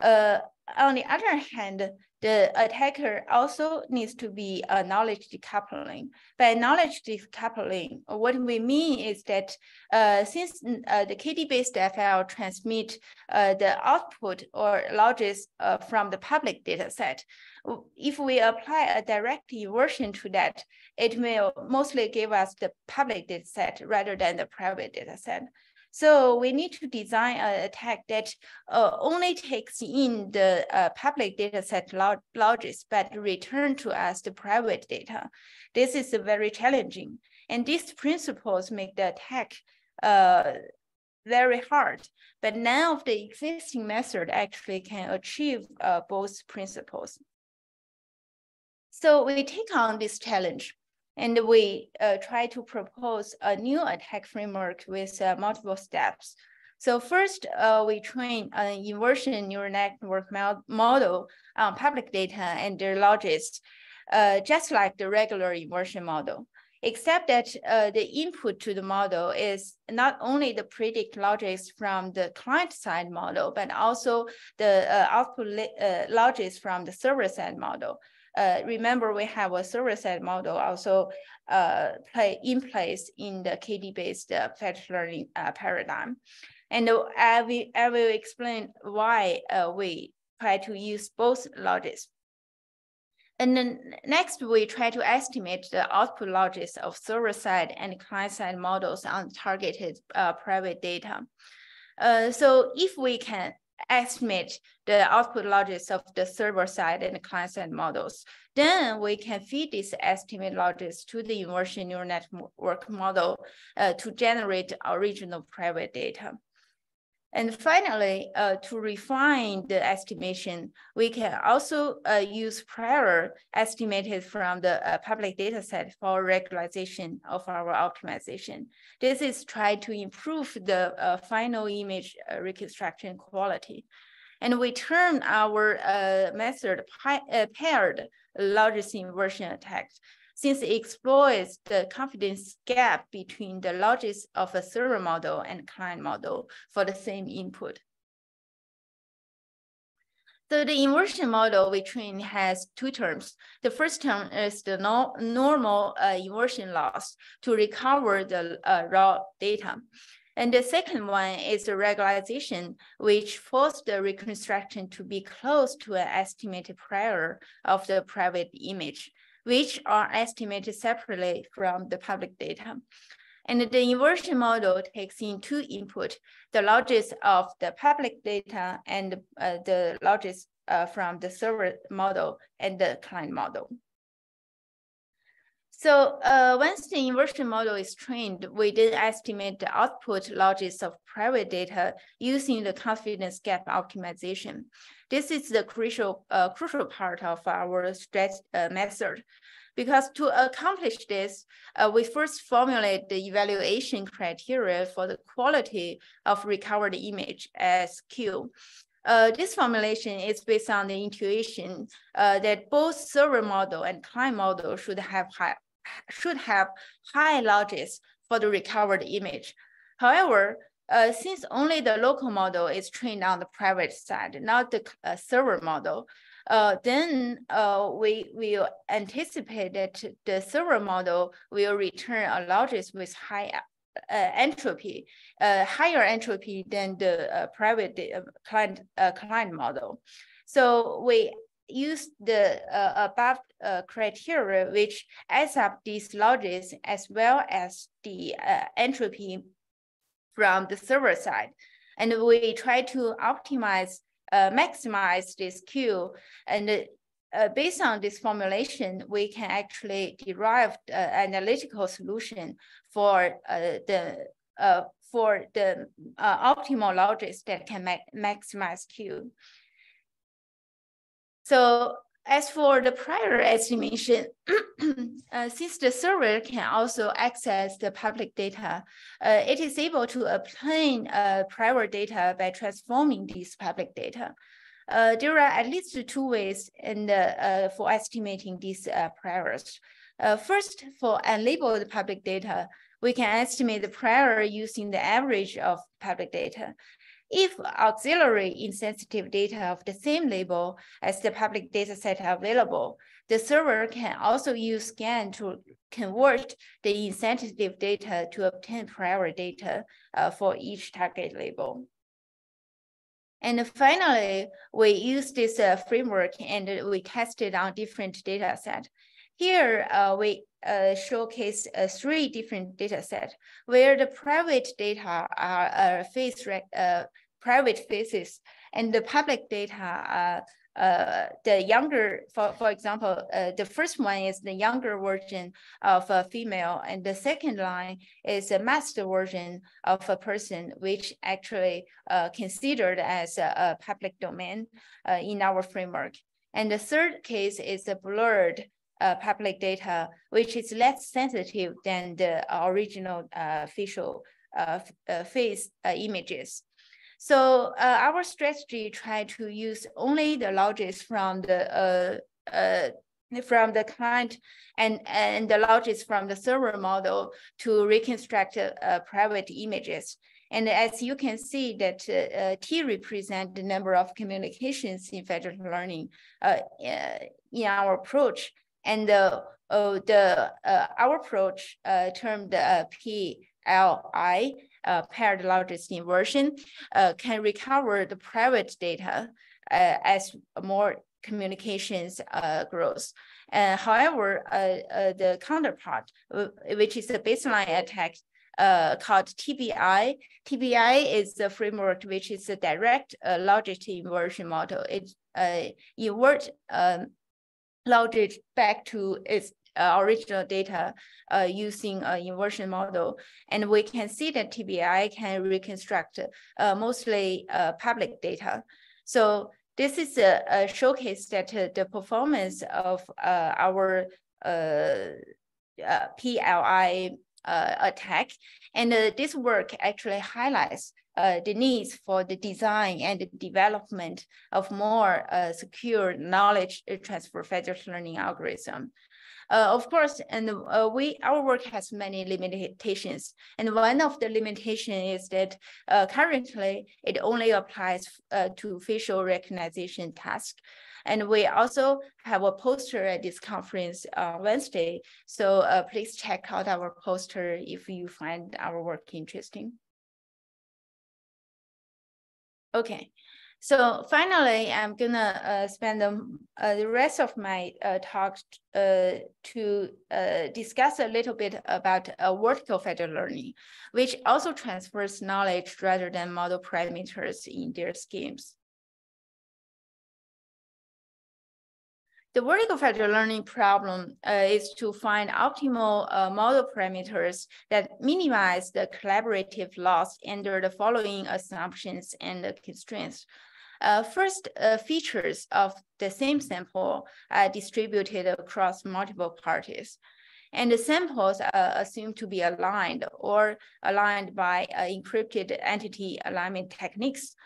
[SPEAKER 12] Uh, on the other hand, the attacker also needs to be a knowledge decoupling. By knowledge decoupling, what we mean is that uh, since uh, the KD-based FL transmit uh, the output or logits uh, from the public data set, if we apply a direct inversion to that, it will mostly give us the public data set rather than the private data set. So we need to design an attack that uh, only takes in the uh, public data set log logits, but return to us the private data. This is very challenging. And these principles make the attack uh, very hard, but none of the existing method actually can achieve uh, both principles. So we take on this challenge And we uh, try to propose a new attack framework with uh, multiple steps. So first, uh, we train an inversion neural network model on public data and their logits, uh, just like the regular inversion model, except that uh, the input to the model is not only the predict logits from the client side model, but also the uh, output logits from the server side model. Uh, remember, we have a server-side model also uh, play in place in the KD-based uh, federated learning uh, paradigm. And I will, I will explain why uh, we try to use both logits. And then next, we try to estimate the output logits of server-side and client-side models on targeted uh, private data. So if we can estimate the output logits of the server side and client side models. Then we can feed this estimate logits to the inversion neural network model uh, to generate original private data. And finally, uh, to refine the estimation, we can also uh, use prior estimated from the uh, public data set for regularization of our optimization. This is try to improve the uh, final image uh, reconstruction quality. And we turn our uh, method paired logit inversion attacks since it exploits the confidence gap between the logits of a server model and client model for the same input. So the inversion model we train has two terms. The first term is the no, normal uh, inversion loss to recover the uh, raw data. And the second one is the regularization, which forces the reconstruction to be close to an estimated prior of the private image which are estimated separately from the public data. And the inversion model takes in two input, the logits of the public data and uh, the logits uh, from the server model and the client model. So uh, once the inversion model is trained, we then estimate the output logits of private data using the confidence gap optimization. This is the crucial, uh, crucial part of our stretch uh, method because to accomplish this, uh, we first formulate the evaluation criteria for the quality of recovered image as Q. Uh, this formulation is based on the intuition uh, that both server model and client model should have high, should have high logits for the recovered image. However, uh, since only the local model is trained on the private side, not the uh, server model, uh, then uh, we will anticipate that the server model will return a logit with high uh, entropy, uh, higher entropy than the private client client model. So we use the above criteria, which adds up these logits as well as the entropy from the server side. And we try to optimize uh, maximize this Q. And uh, based on this formulation, we can actually derive an analytical solution for uh, the uh, for the uh, optimal logits that can ma maximize Q. So as for the prior estimation, uh, since the server can also access the public data, uh, it is able to obtain uh, prior data by transforming these public data. Uh, there are at least two ways in the, uh, for estimating these uh, priors. first, for unlabeled public data, we can estimate the prior using the average of public data. If auxiliary insensitive data of the same label as the public data set are available, the server can also use scan to convert the insensitive data to obtain prior data uh, for each target label. And finally, we use this uh, framework and we test it on different data set. Here, uh, we uh, showcase uh, three different data sets where the private data are face uh, private faces and the public data are uh, the younger, for, for example, uh, the first one is the younger version of a female, and the second line is a master version of a person, which actually considered as a, a public domain in our framework. And the third case is a blurred uh, public data, which is less sensitive than the original uh, facial uh, uh, face uh, images. So our strategy tried to use only the logits from the from the client and, and the logits from the server model to reconstruct uh, private images. And as you can see that uh, uh, T represent the number of communications in federated learning uh, in our approach. And uh, the our approach termed PLI, paired logits inversion, can recover the private data as more communications uh. Uh, however, uh, uh the counterpart, uh, which is the baseline attack uh, called TBI. TBI is the framework which is a direct logit inversion model. It invert um, logit back to its uh, original data uh, using an inversion model. And we can see that TBI can reconstruct uh, mostly public data. So this is a, a showcase that uh, the performance of uh, our uh, uh PLI uh, attack. And uh, this work actually highlights the needs for the design and the development of more secure knowledge transfer federated learning algorithm. Uh, of course, and uh, we our work has many limitations, and one of the limitation is that uh, currently it only applies uh, to facial recognition task. And we also have a poster at this conference on Wednesday. So uh, please check out our poster if you find our work interesting. Okay, so finally, I'm gonna uh, spend um, uh, the rest of my uh, talk uh, to uh, discuss a little bit about vertical federated learning, which also transfers knowledge rather than model parameters in their schemes. The vertical federated learning problem uh, is to find optimal uh, model parameters that minimize the collaborative loss under the following assumptions and constraints. Uh, first, uh, features of the same sample are distributed across multiple parties. And the samples are assumed to be aligned or aligned by uh, encrypted entity alignment techniques.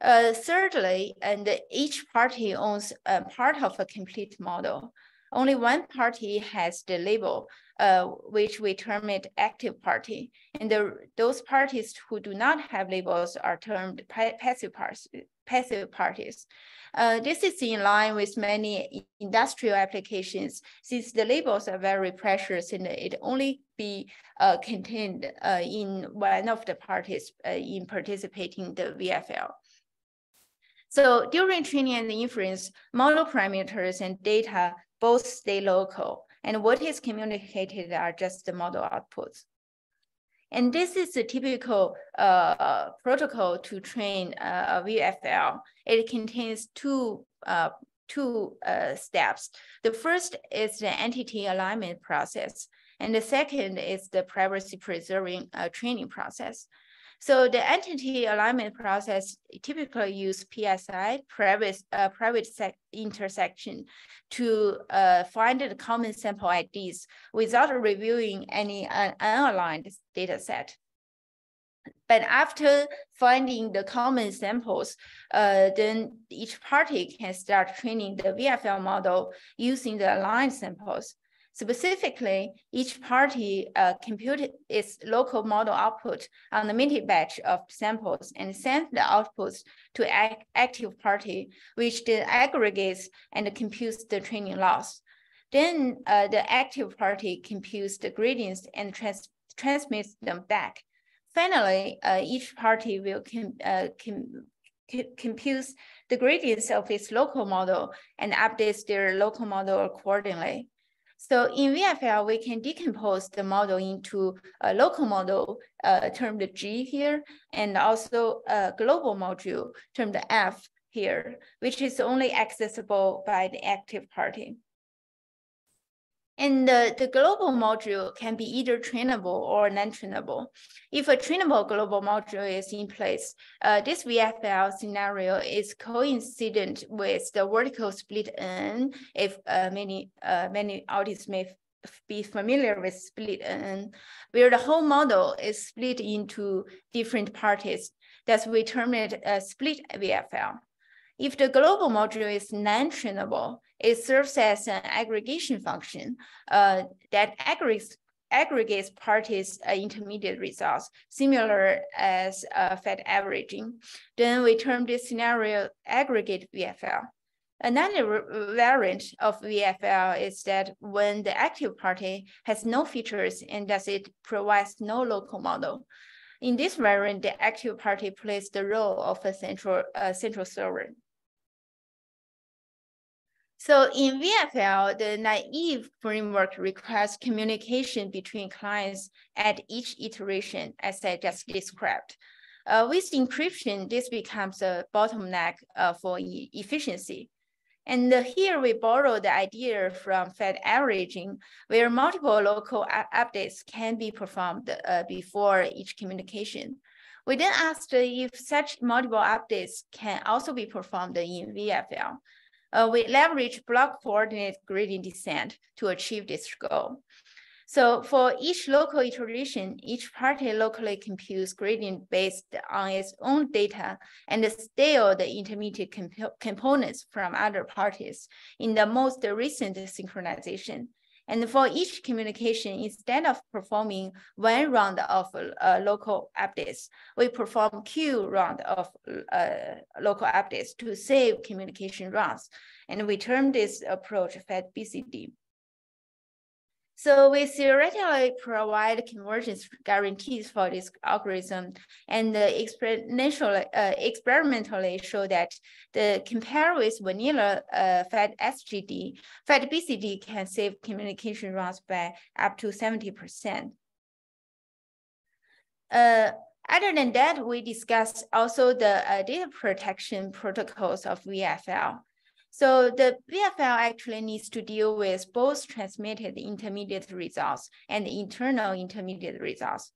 [SPEAKER 12] Uh, thirdly, and each party owns a part of a complete model. Only one party has the label, uh, which we term it active party. And the, those parties who do not have labels are termed passive parties passive parties. Uh, this is in line with many industrial applications since the labels are very precious and it only be uh, contained uh, in one of the parties uh, in participating the VFL. So during training and inference, model parameters and data both stay local and what is communicated are just the model outputs. And this is a typical uh, protocol to train a VFL. It contains two, uh, two uh, steps. The first is the entity alignment process, and the second is the privacy preserving uh, training process. So the entity alignment process typically use PSI, private, uh, private intersection, to uh, find the common sample IDs without reviewing any un unaligned data set. But after finding the common samples, uh, then each party can start training the VFL model using the aligned samples. Specifically, each party uh, computed its local model output on the mini batch of samples and sent the outputs to act active party, which then aggregates and computes the training loss. Then uh, the active party computes the gradients and trans transmits them back. Finally, uh, each party will com uh, com computes the gradients of its local model and updates their local model accordingly. So in VFL, we can decompose the model into a local model uh, termed G here, and also a global module termed F here, which is only accessible by the active party. And the, the global module can be either trainable or non-trainable. If a trainable global module is in place, uh, this VFL scenario is coincident with the vertical split NN, if uh, many, uh, many audience may be familiar with split NN, where the whole model is split into different parties. That's we term it a split VFL. If the global module is non-trainable, it serves as an aggregation function uh, that aggregates aggregates parties uh, intermediate results, similar as uh, fed averaging. Then we term this scenario aggregate VFL. Another variant of VFL is that when the active party has no features and thus it provides no local model. In this variant, the active party plays the role of a central, uh, central server. So in VFL, the naive framework requires communication between clients at each iteration, as I just described. Uh, with encryption, this becomes a bottleneck uh, for e efficiency. And here we borrow the idea from Fed averaging, where multiple local updates can be performed uh, before each communication. We then asked if such multiple updates can also be performed in VFL. Uh, we leverage block coordinate gradient descent to achieve this goal. So for each local iteration, each party locally computes gradient based on its own data and steal the intermediate comp components from other parties in the most recent synchronization. And for each communication, instead of performing one round of uh, local updates, we perform Q round of uh, local updates to save communication rounds. And we term this approach FED BCD. So we theoretically provide convergence guarantees for this algorithm and exponentially, uh, experimentally show that the compare with vanilla uh, Fed SGD, Fed BCD can save communication rounds by up to 70%. Uh, other than that, we discussed also the uh, data protection protocols of VFL. So the VFL actually needs to deal with both transmitted intermediate results and internal intermediate results.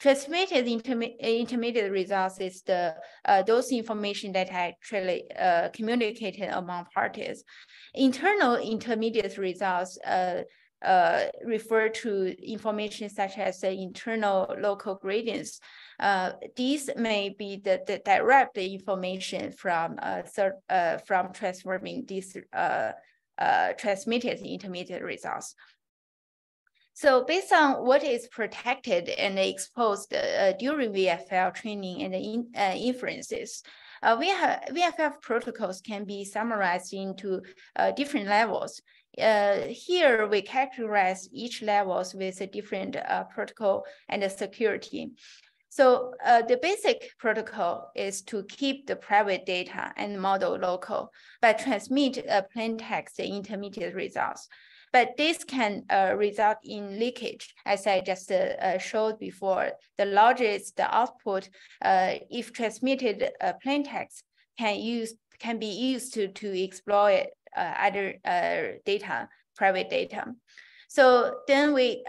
[SPEAKER 12] Transmitted interme intermediate results is the uh, those information that actually uh, communicated among parties. Internal intermediate results uh, uh, refer to information such as the internal local gradients. Uh, these may be the, the direct information from uh, third, uh, from transforming these uh, uh, transmitted intermediate results. So based on what is protected and exposed during VFL training and in, inferences, uh, VFL protocols can be summarized into different levels. Uh, here we characterize each levels with a different uh, protocol and the security. So uh, the basic protocol is to keep the private data and model local, but transmit uh, plain text intermediate results. But this can uh, result in leakage, as I just uh, showed before. The largest the output, if transmitted plain text, can use can be used to to exploit uh, other data, private data. So then we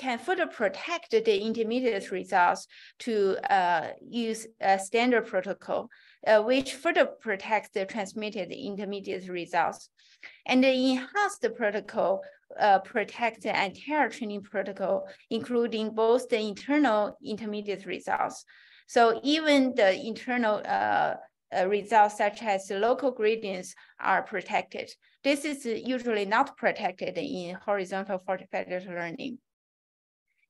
[SPEAKER 12] can further protect the intermediate results to uh, use a standard protocol, uh, which further protects the transmitted intermediate results. And the enhanced protocol uh, protects the entire training protocol, including both the internal intermediate results. So even the internal uh, results such as local gradients are protected. This is usually not protected in horizontal fault-federated learning.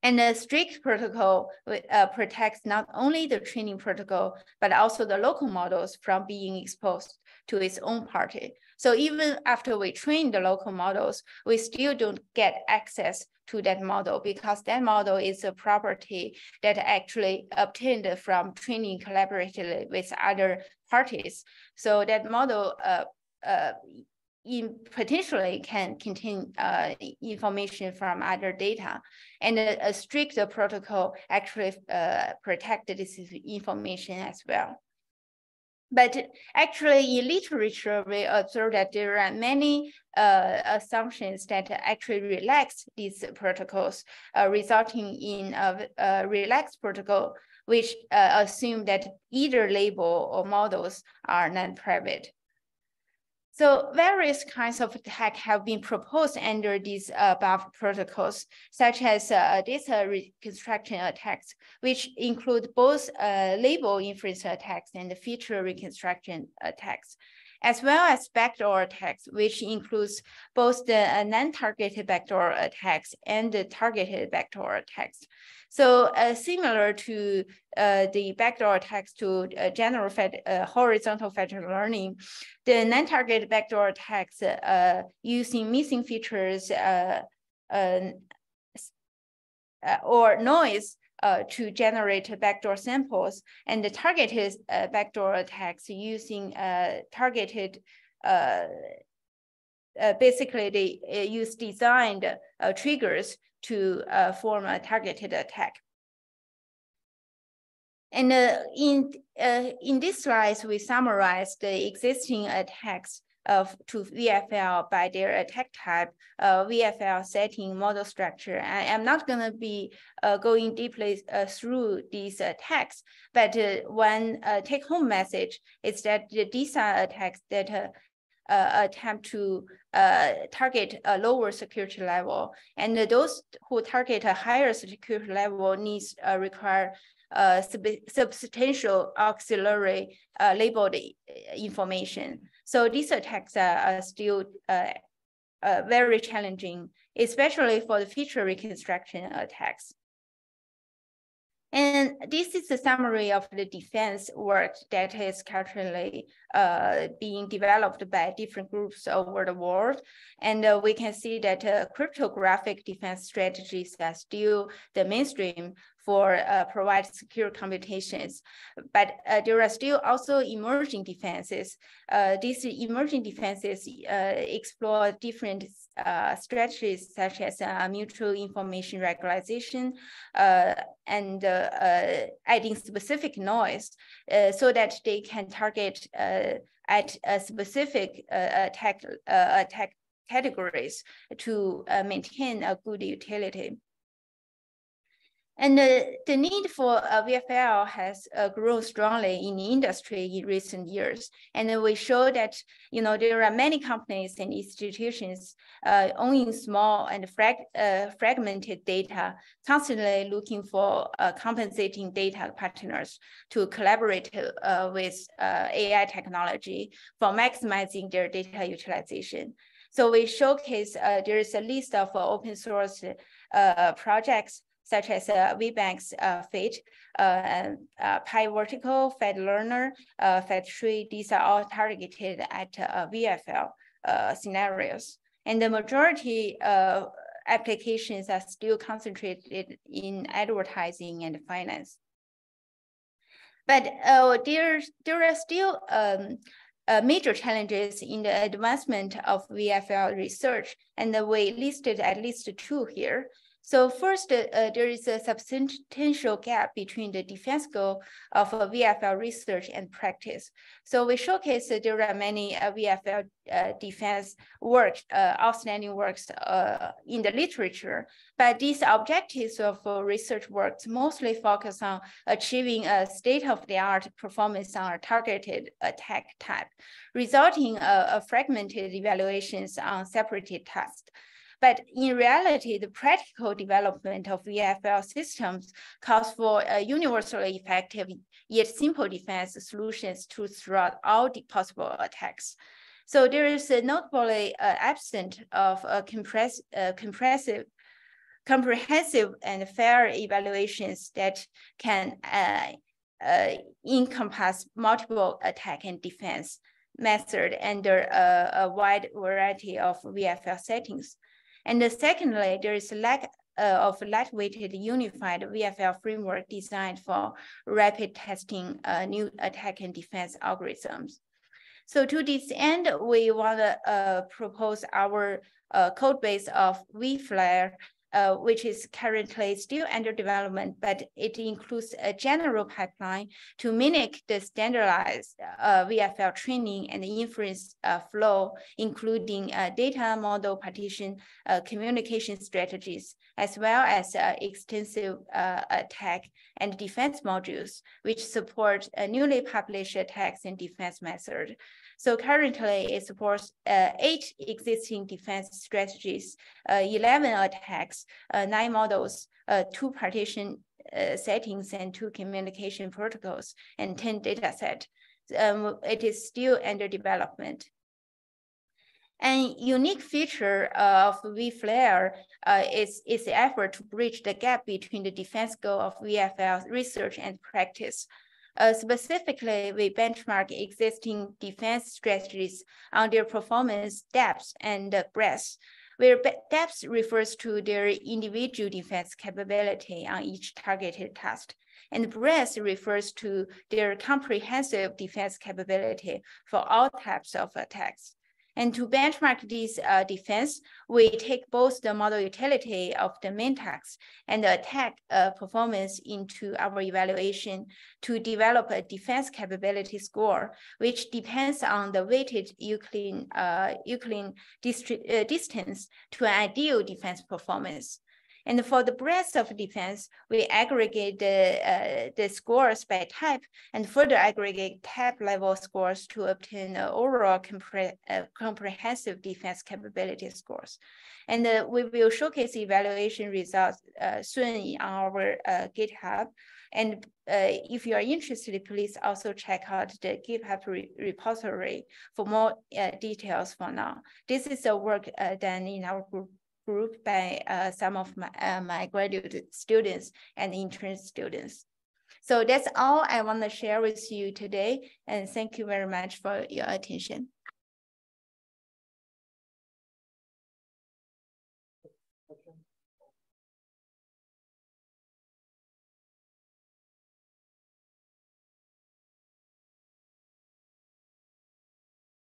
[SPEAKER 12] And the strict protocol uh, protects not only the training protocol, but also the local models from being exposed to its own party. So even after we train the local models, we still don't get access to that model because that model is a property that actually obtained from training collaboratively with other parties. So that model uh, uh, in potentially can contain uh, information from other data. And a, a strict protocol actually uh, protect this information as well. But actually in literature, we observe that there are many uh, assumptions that actually relax these protocols, uh, resulting in a, a, relaxed protocol, which uh, assume that either label or models are non-private. So various kinds of attack have been proposed under these above protocols, such as uh, data reconstruction attacks, which include both uh, label inference attacks and feature reconstruction attacks, as well as backdoor attacks, which includes both the uh, non-targeted backdoor attacks and the targeted backdoor attacks. So uh, similar to uh, the backdoor attacks to uh, general fed, uh, horizontal federated learning, the non-targeted backdoor attacks uh, using missing features or noise uh, to generate backdoor samples and the targeted uh, backdoor attacks using uh, targeted, basically they use designed triggers to uh, form a targeted attack. And uh, in, uh, in this slides, we summarize the existing attacks of to VFL by their attack type, uh, VFL setting, model structure. I am not going to be uh, going deeply uh, through these attacks, but uh, one uh, take-home message is that the DISA attacks that uh, attempt to target a lower security level. And those who target a higher security level needs require uh, sub substantial auxiliary uh, labeled information. So these attacks are, are still uh, uh, very challenging, especially for the feature reconstruction attacks. And this is a summary of the defense work that is currently uh, being developed by different groups over the world. And uh, we can see that uh, cryptographic defense strategies are still the mainstream for uh, provide secure computations. But uh, there are still also emerging defenses. Uh, these emerging defenses uh, explore different uh, strategies such as uh, mutual information regularization and adding specific noise so that they can target at a specific attack, attack categories to maintain a good utility. And the, the need for uh, VFL has uh, grown strongly in the industry in recent years. And we show that, you know, there are many companies and institutions uh, owning small and frag uh, fragmented data, constantly looking for uh, compensating data partners to collaborate uh, with AI technology for maximizing their data utilization. So we showcase there is a list of open source projects such as VBank's uh, uh, and uh, PyVertical, FedLearner, uh, FedTree, these are all targeted at VFL scenarios. And the majority of applications are still concentrated in advertising and finance. But uh, there, there are still um, uh, major challenges in the advancement of VFL research, and we listed at least two here. So first, uh, there is a substantial gap between the defense goal of uh, VFL research and practice. So we showcase that there are many uh, VFL uh, defense works, uh, outstanding works uh, in the literature, but these objectives of research works mostly focus on achieving a state-of-the-art performance on a targeted attack type, resulting in a fragmented evaluations on separated tasks. But in reality, the practical development of VFL systems calls for a universally effective yet simple defense solutions to throughout all possible attacks. So there is a notably uh, absent of a compress, uh, compressive comprehensive and fair evaluations that can uh, uh, encompass multiple attack and defense method under a, a, wide variety of VFL settings. And secondly, there is a lack uh, of lightweighted unified VFL framework designed for rapid testing uh, new attack and defense algorithms. So to this end, we want to uh, propose our uh, code base of VFLAIR uh, which is currently still under development, but it includes a general pipeline to mimic the standardized uh, VFL training and inference uh, flow, including uh, data model partition, uh, communication strategies, as well as extensive attack and defense modules, which support a newly published attacks and defense method. So currently it supports uh, eight existing defense strategies, uh, 11 attacks, uh, nine models, uh, two partition settings and two communication protocols and 10 data set. Um, it is still under development. An unique feature of VFLAIR uh, is its effort to bridge the gap between the defense goal of VFL research and practice. Uh, specifically, we benchmark existing defense strategies on their performance depth and breadth, where depth refers to their individual defense capability on each targeted task, and breadth refers to their comprehensive defense capability for all types of attacks. And to benchmark this uh, defense, we take both the model utility of the main task and the attack uh, performance into our evaluation to develop a defense capability score, which depends on the weighted Euclidean, uh, Euclidean uh, distance to an ideal defense performance. And for the breadth of defense, we aggregate the, uh, the scores by type and further aggregate type level scores to obtain overall compre uh, comprehensive defense capability scores. And uh, we will showcase evaluation results soon in our GitHub. And uh, if you are interested, please also check out the GitHub re repository for more uh, details for now. This is the work uh, done in our group group by uh, some of my, uh, my graduate students and intern students. So that's all I want to share with you today. And thank you very much for your attention.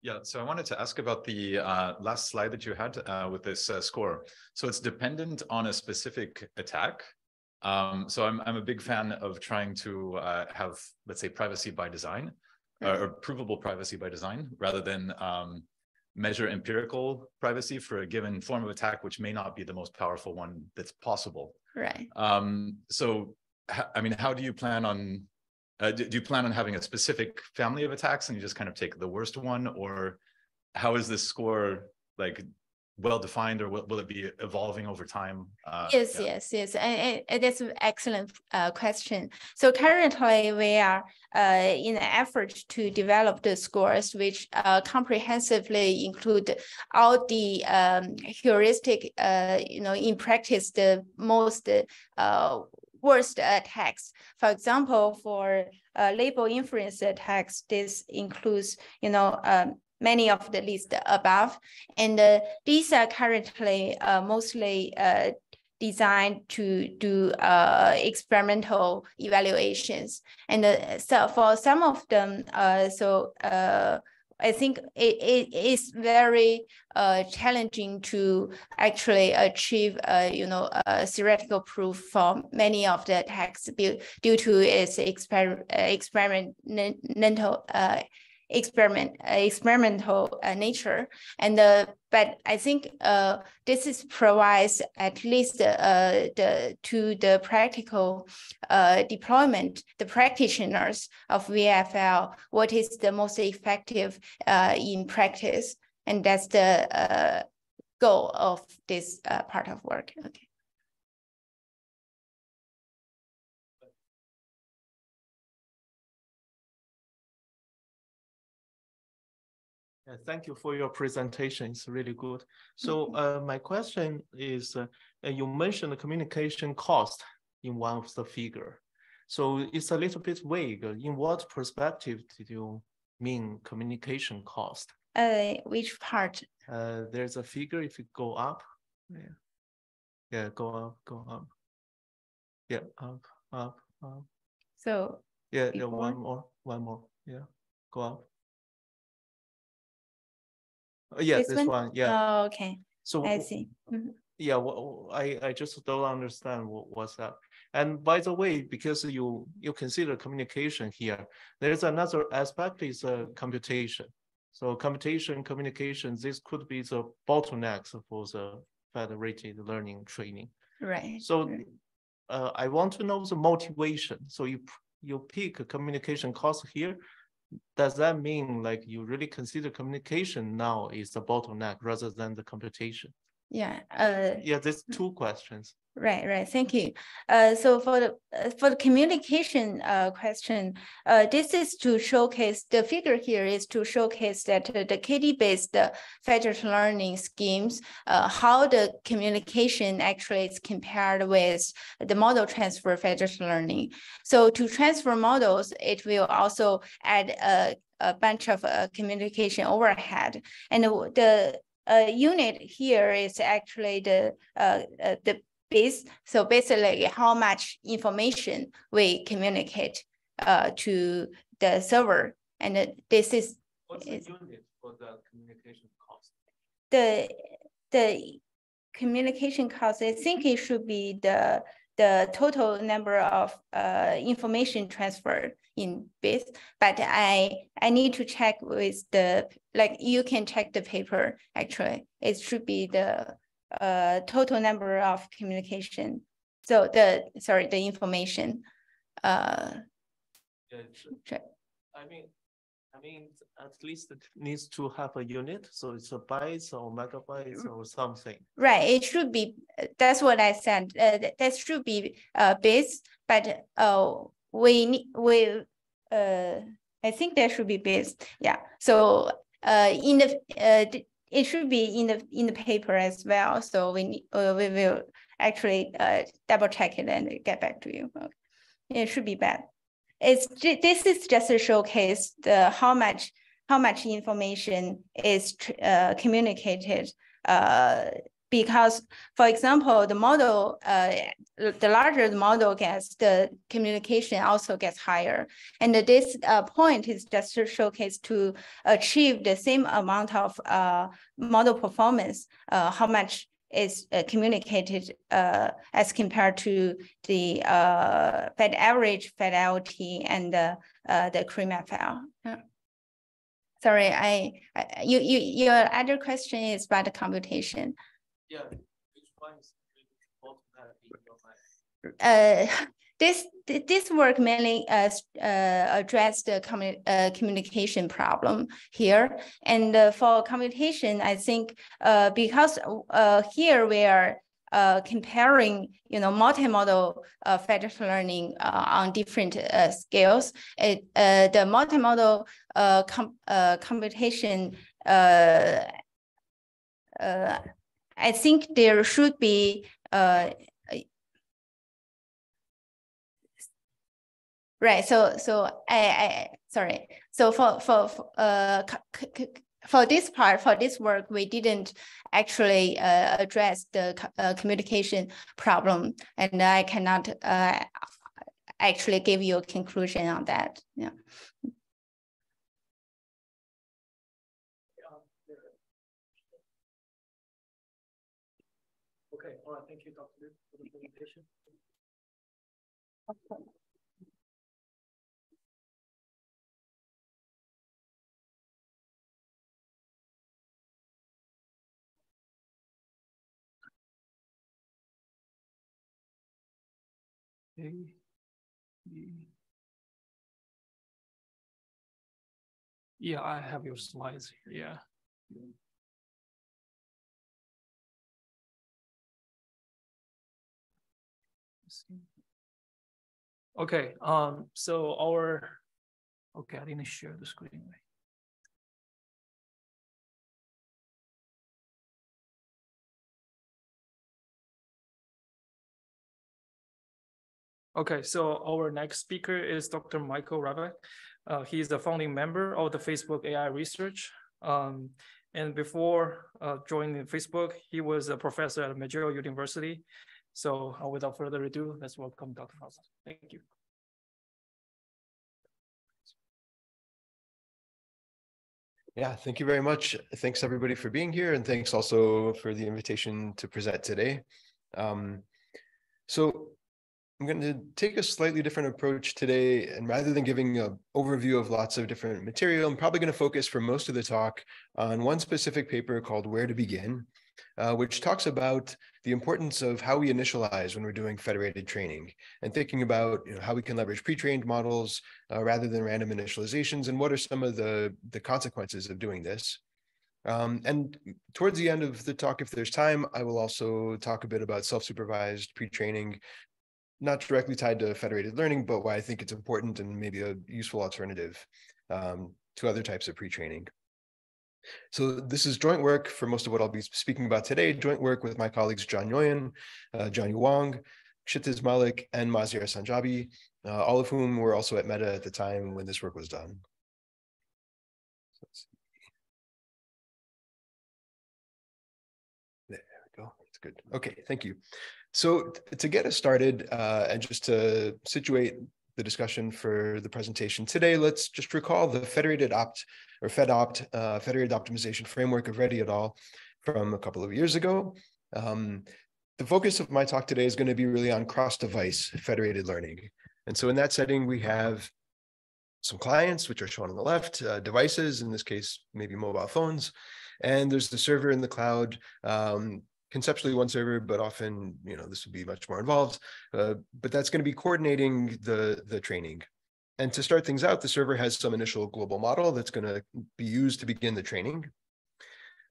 [SPEAKER 13] Yeah, so I wanted to ask about the uh, last slide that you had uh, with this uh, score. So it's dependent on a specific attack. Um, so I'm, I'm a big fan of trying to uh, have, let's say, privacy by design uh, or provable privacy by design rather than um, measure empirical privacy for a given form of attack, which may not be the most powerful one that's possible.
[SPEAKER 12] Right.
[SPEAKER 13] Um, so, I mean, how do you plan on uh, do, do, you plan on having a specific family of attacks and you just kind of take the worst one? Or how is this score like well defined or will, will it be evolving over time?
[SPEAKER 12] Uh, yes yeah. yes yes. And, and that's an excellent uh, question. So currently we are uh, in an effort to develop the scores which uh, comprehensively include all the um, heuristic uh, you know in practice the most uh, worst attacks. For example, for uh, label inference attacks, this includes, you know, um, many of the list above. And uh, these are currently uh, mostly uh, designed to do uh, experimental evaluations. And uh, so for some of them, so I think it, it is very uh, challenging to actually achieve, uh, you know, a theoretical proof for many of the attacks due to its exper experimental uh, experiment uh, experimental uh, nature. And uh, but i think this is provides at least the to the practical deployment the practitioners of vfl what is the most effective in practice. And that's the goal of this part of work. Okay
[SPEAKER 14] Yeah, thank you for your presentation. It's really good. So uh, my question is, uh, you mentioned the communication cost in one of the figure. So it's a little bit vague. In what perspective did you mean communication cost?
[SPEAKER 12] Uh, which part?
[SPEAKER 14] Uh, there's a figure if you go up. Yeah, yeah, go up, go up. Yeah, up, up, up.
[SPEAKER 12] So
[SPEAKER 14] yeah, yeah, one more, one more. Yeah, go up. Oh, yeah, this, this one? one? Yeah.
[SPEAKER 12] Oh, okay. So I see. Mm -hmm.
[SPEAKER 14] yeah, well, I, I just don't understand what, what's that. And by the way, because you you consider communication here, there's another aspect is uh, computation. So computation, communication, this could be the bottlenecks for the federated learning training.
[SPEAKER 12] Right.
[SPEAKER 14] So uh, I want to know the motivation. So you you pick a communication course here. Does that mean like you really consider communication now is the bottleneck rather than the computation?
[SPEAKER 12] Yeah. Uh,
[SPEAKER 14] yeah, there's two questions.
[SPEAKER 12] Right, right. Thank you. Uh, so for the uh, for the communication uh, question, uh, this is to showcase the figure here is to showcase that the KD-based federated learning schemes, uh, how the communication actually is compared with the model transfer federated learning. So to transfer models, it will also add a, a bunch of uh, communication overhead, and the uh, unit here is actually the uh, uh, the base. So basically, how much information we communicate uh, to the server, and this is.
[SPEAKER 14] What's the unit for the communication cost?
[SPEAKER 12] The the communication cost. I think it should be the the total number of uh, information transferred in bits, but I I need to check with the like you can check the paper actually. It should be the uh, total number of communication. So the sorry the information. Uh,
[SPEAKER 14] yeah. I mean, I mean, at least it needs to have a unit. So it's a bytes or megabytes or something.
[SPEAKER 12] Right. It should be, that's what I said. Uh, that should be uh, bits, but uh, we we, uh, I think there should be bits. Yeah. So uh, in the, uh, it should be in the, in the paper as well. So we, uh, we will actually uh, double check it and get back to you. It should be bad it's this is just to showcase the how much how much information is uh, communicated uh, because for example the model uh, the larger the model gets the communication also gets higher. And this uh, point is just to showcase to achieve the same amount of uh, model performance uh, how much is uh, communicated uh, as compared to the uh, Fed average fidelity and the uh, the CREMA Yeah. Sorry, I, I, you you your other question is about the computation.
[SPEAKER 14] Yeah, which one is
[SPEAKER 12] uh, this this work mainly uh, uh, address the commu uh, communication problem here. And uh, for communication, I think uh, because uh, here we are comparing, you know, multimodal uh, federated learning on different scales. It, the multimodal com computation, I think there should be Right. So so I, I sorry. So for for, for uh for this part for this work we didn't actually uh, address the uh, communication problem and I cannot uh, actually give you a conclusion on that. Yeah.
[SPEAKER 1] Okay. All right. Thank you, Dr. for the presentation. Okay. A, B. Yeah, I have your slides here. Yeah. Okay, um, so our, okay, I didn't share the screen. Okay, so our next speaker is Dr. Michael Rabbat. Uh, he's the founding member of the Facebook AI Research. Um, and before uh, joining Facebook, he was a professor at McGill University. So uh, without further ado, let's welcome Dr. Rabbat. Thank you.
[SPEAKER 7] Yeah, thank you very much. Thanks everybody for being here and thanks also for the invitation to present today. Um, so I'm going to take a slightly different approach today. And rather than giving an overview of lots of different material, I'm probably going to focus for most of the talk on one specific paper called Where to Begin, uh, which talks about the importance of how we initialize when we're doing federated training and thinking about you know, how we can leverage pre-trained models uh, rather than random initializations and what are some of the, the consequences of doing this. Um, and towards the end of the talk, if there's time, I will also talk a bit about self-supervised pre-training, not directly tied to federated learning, but why I think it's important and maybe a useful alternative um, to other types of pre-training. So this is joint work for most of what I'll be speaking about today, joint work with my colleagues John Nguyen, uh, Jianyu Wang, Kshitiz Malik, and Maziar Sanjabi, uh, all of whom were also at Meta at the time when this work was done. So There we go. That's good. Okay, thank you. So to get us started uh, and just to situate the discussion for the presentation today, let's just recall the federated opt or FedOpt, uh, federated optimization framework of Reddi et al. from a couple of years ago. Um, the focus of my talk today is going to be really on cross-device federated learning. And so in that setting, we have some clients, which are shown on the left, uh, devices, in this case, maybe mobile phones. And there's the server in the cloud, um, conceptually one server, but often, you know, this would be much more involved. Uh, but that's going to be coordinating the, the training. And to start things out, the server has some initial global model that's going to be used to begin the training.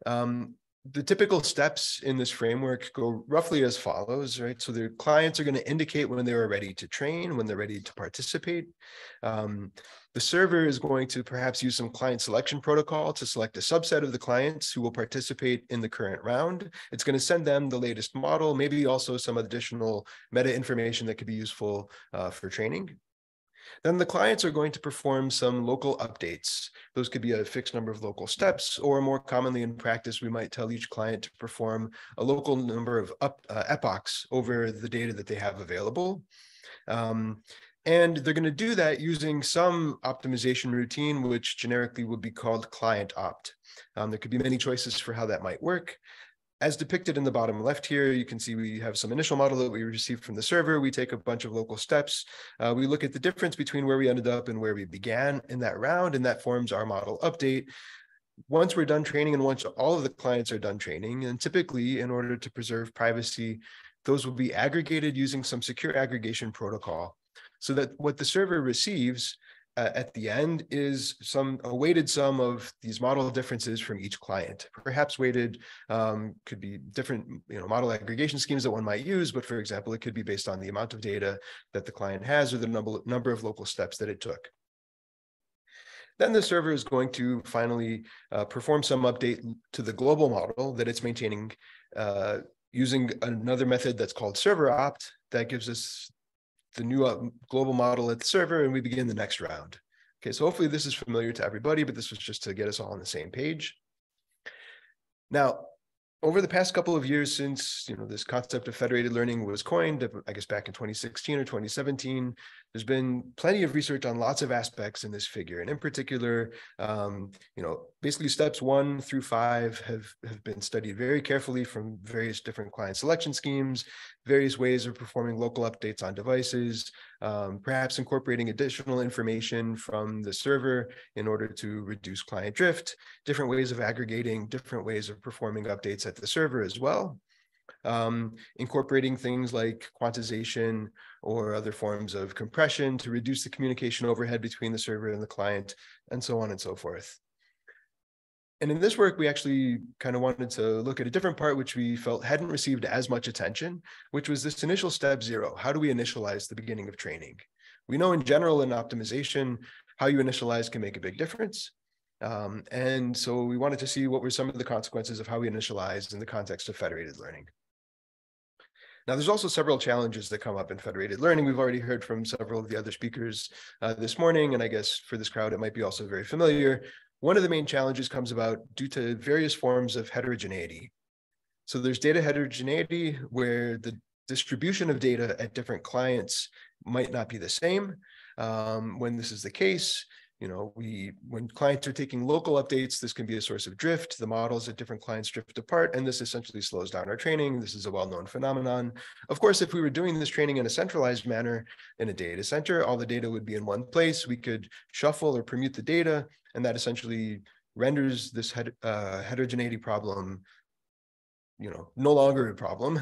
[SPEAKER 7] Um, the typical steps in this framework go roughly as follows, right? So the clients are going to indicate when they're ready to train, when they're ready to participate. Um, the server is going to perhaps use some client selection protocol to select a subset of the clients who will participate in the current round. It's going to send them the latest model, maybe also some additional meta information that could be useful uh, for training. Then the clients are going to perform some local updates. Those could be a fixed number of local steps, or more commonly in practice, we might tell each client to perform a local number of up, uh, epochs over the data that they have available. Um, and they're going to do that using some optimization routine, which generically would be called client opt. Um, there could be many choices for how that might work. As depicted in the bottom left here, you can see we have some initial model that we received from the server. We take a bunch of local steps. Uh, we look at the difference between where we ended up and where we began in that round, and that forms our model update. Once we're done training and once all of the clients are done training, and typically in order to preserve privacy, those will be aggregated using some secure aggregation protocol so that what the server receives uh, at the end is some a weighted sum of these model differences from each client. Perhaps weighted um, could be different, you know, model aggregation schemes that one might use. But for example, it could be based on the amount of data that the client has or the number number of local steps that it took. Then the server is going to finally uh, perform some update to the global model that it's maintaining uh, using another method that's called server opt that gives us the new uh, global model at the server and we begin the next round. Okay, so hopefully this is familiar to everybody, but this was just to get us all on the same page. Now, over the past couple of years since you know this concept of federated learning was coined, I guess back in 2016 or 2017, there's been plenty of research on lots of aspects in this figure, and in particular, um, you know, basically steps one through five have have been studied very carefully from various different client selection schemes, various ways of performing local updates on devices, um, perhaps incorporating additional information from the server in order to reduce client drift, different ways of aggregating, different ways of performing updates at the server as well. Um, incorporating things like quantization or other forms of compression to reduce the communication overhead between the server and the client, and so on and so forth. And in this work, we actually kind of wanted to look at a different part, which we felt hadn't received as much attention, which was this initial step zero. How do we initialize the beginning of training? We know in general in optimization, how you initialize can make a big difference. Um, and so we wanted to see what were some of the consequences of how we initialized in the context of federated learning. Now, there's also several challenges that come up in federated learning. We've already heard from several of the other speakers uh, this morning, and I guess for this crowd, it might be also very familiar. One of the main challenges comes about due to various forms of heterogeneity. So there's data heterogeneity where the distribution of data at different clients might not be the same. Um, when this is the case, you know, we when clients are taking local updates, this can be a source of drift. The models at different clients drift apart, and this essentially slows down our training. This is a well-known phenomenon. Of course, if we were doing this training in a centralized manner in a data center, all the data would be in one place. We could shuffle or permute the data, and that essentially renders this uh, heterogeneity problem, you know, no longer a problem.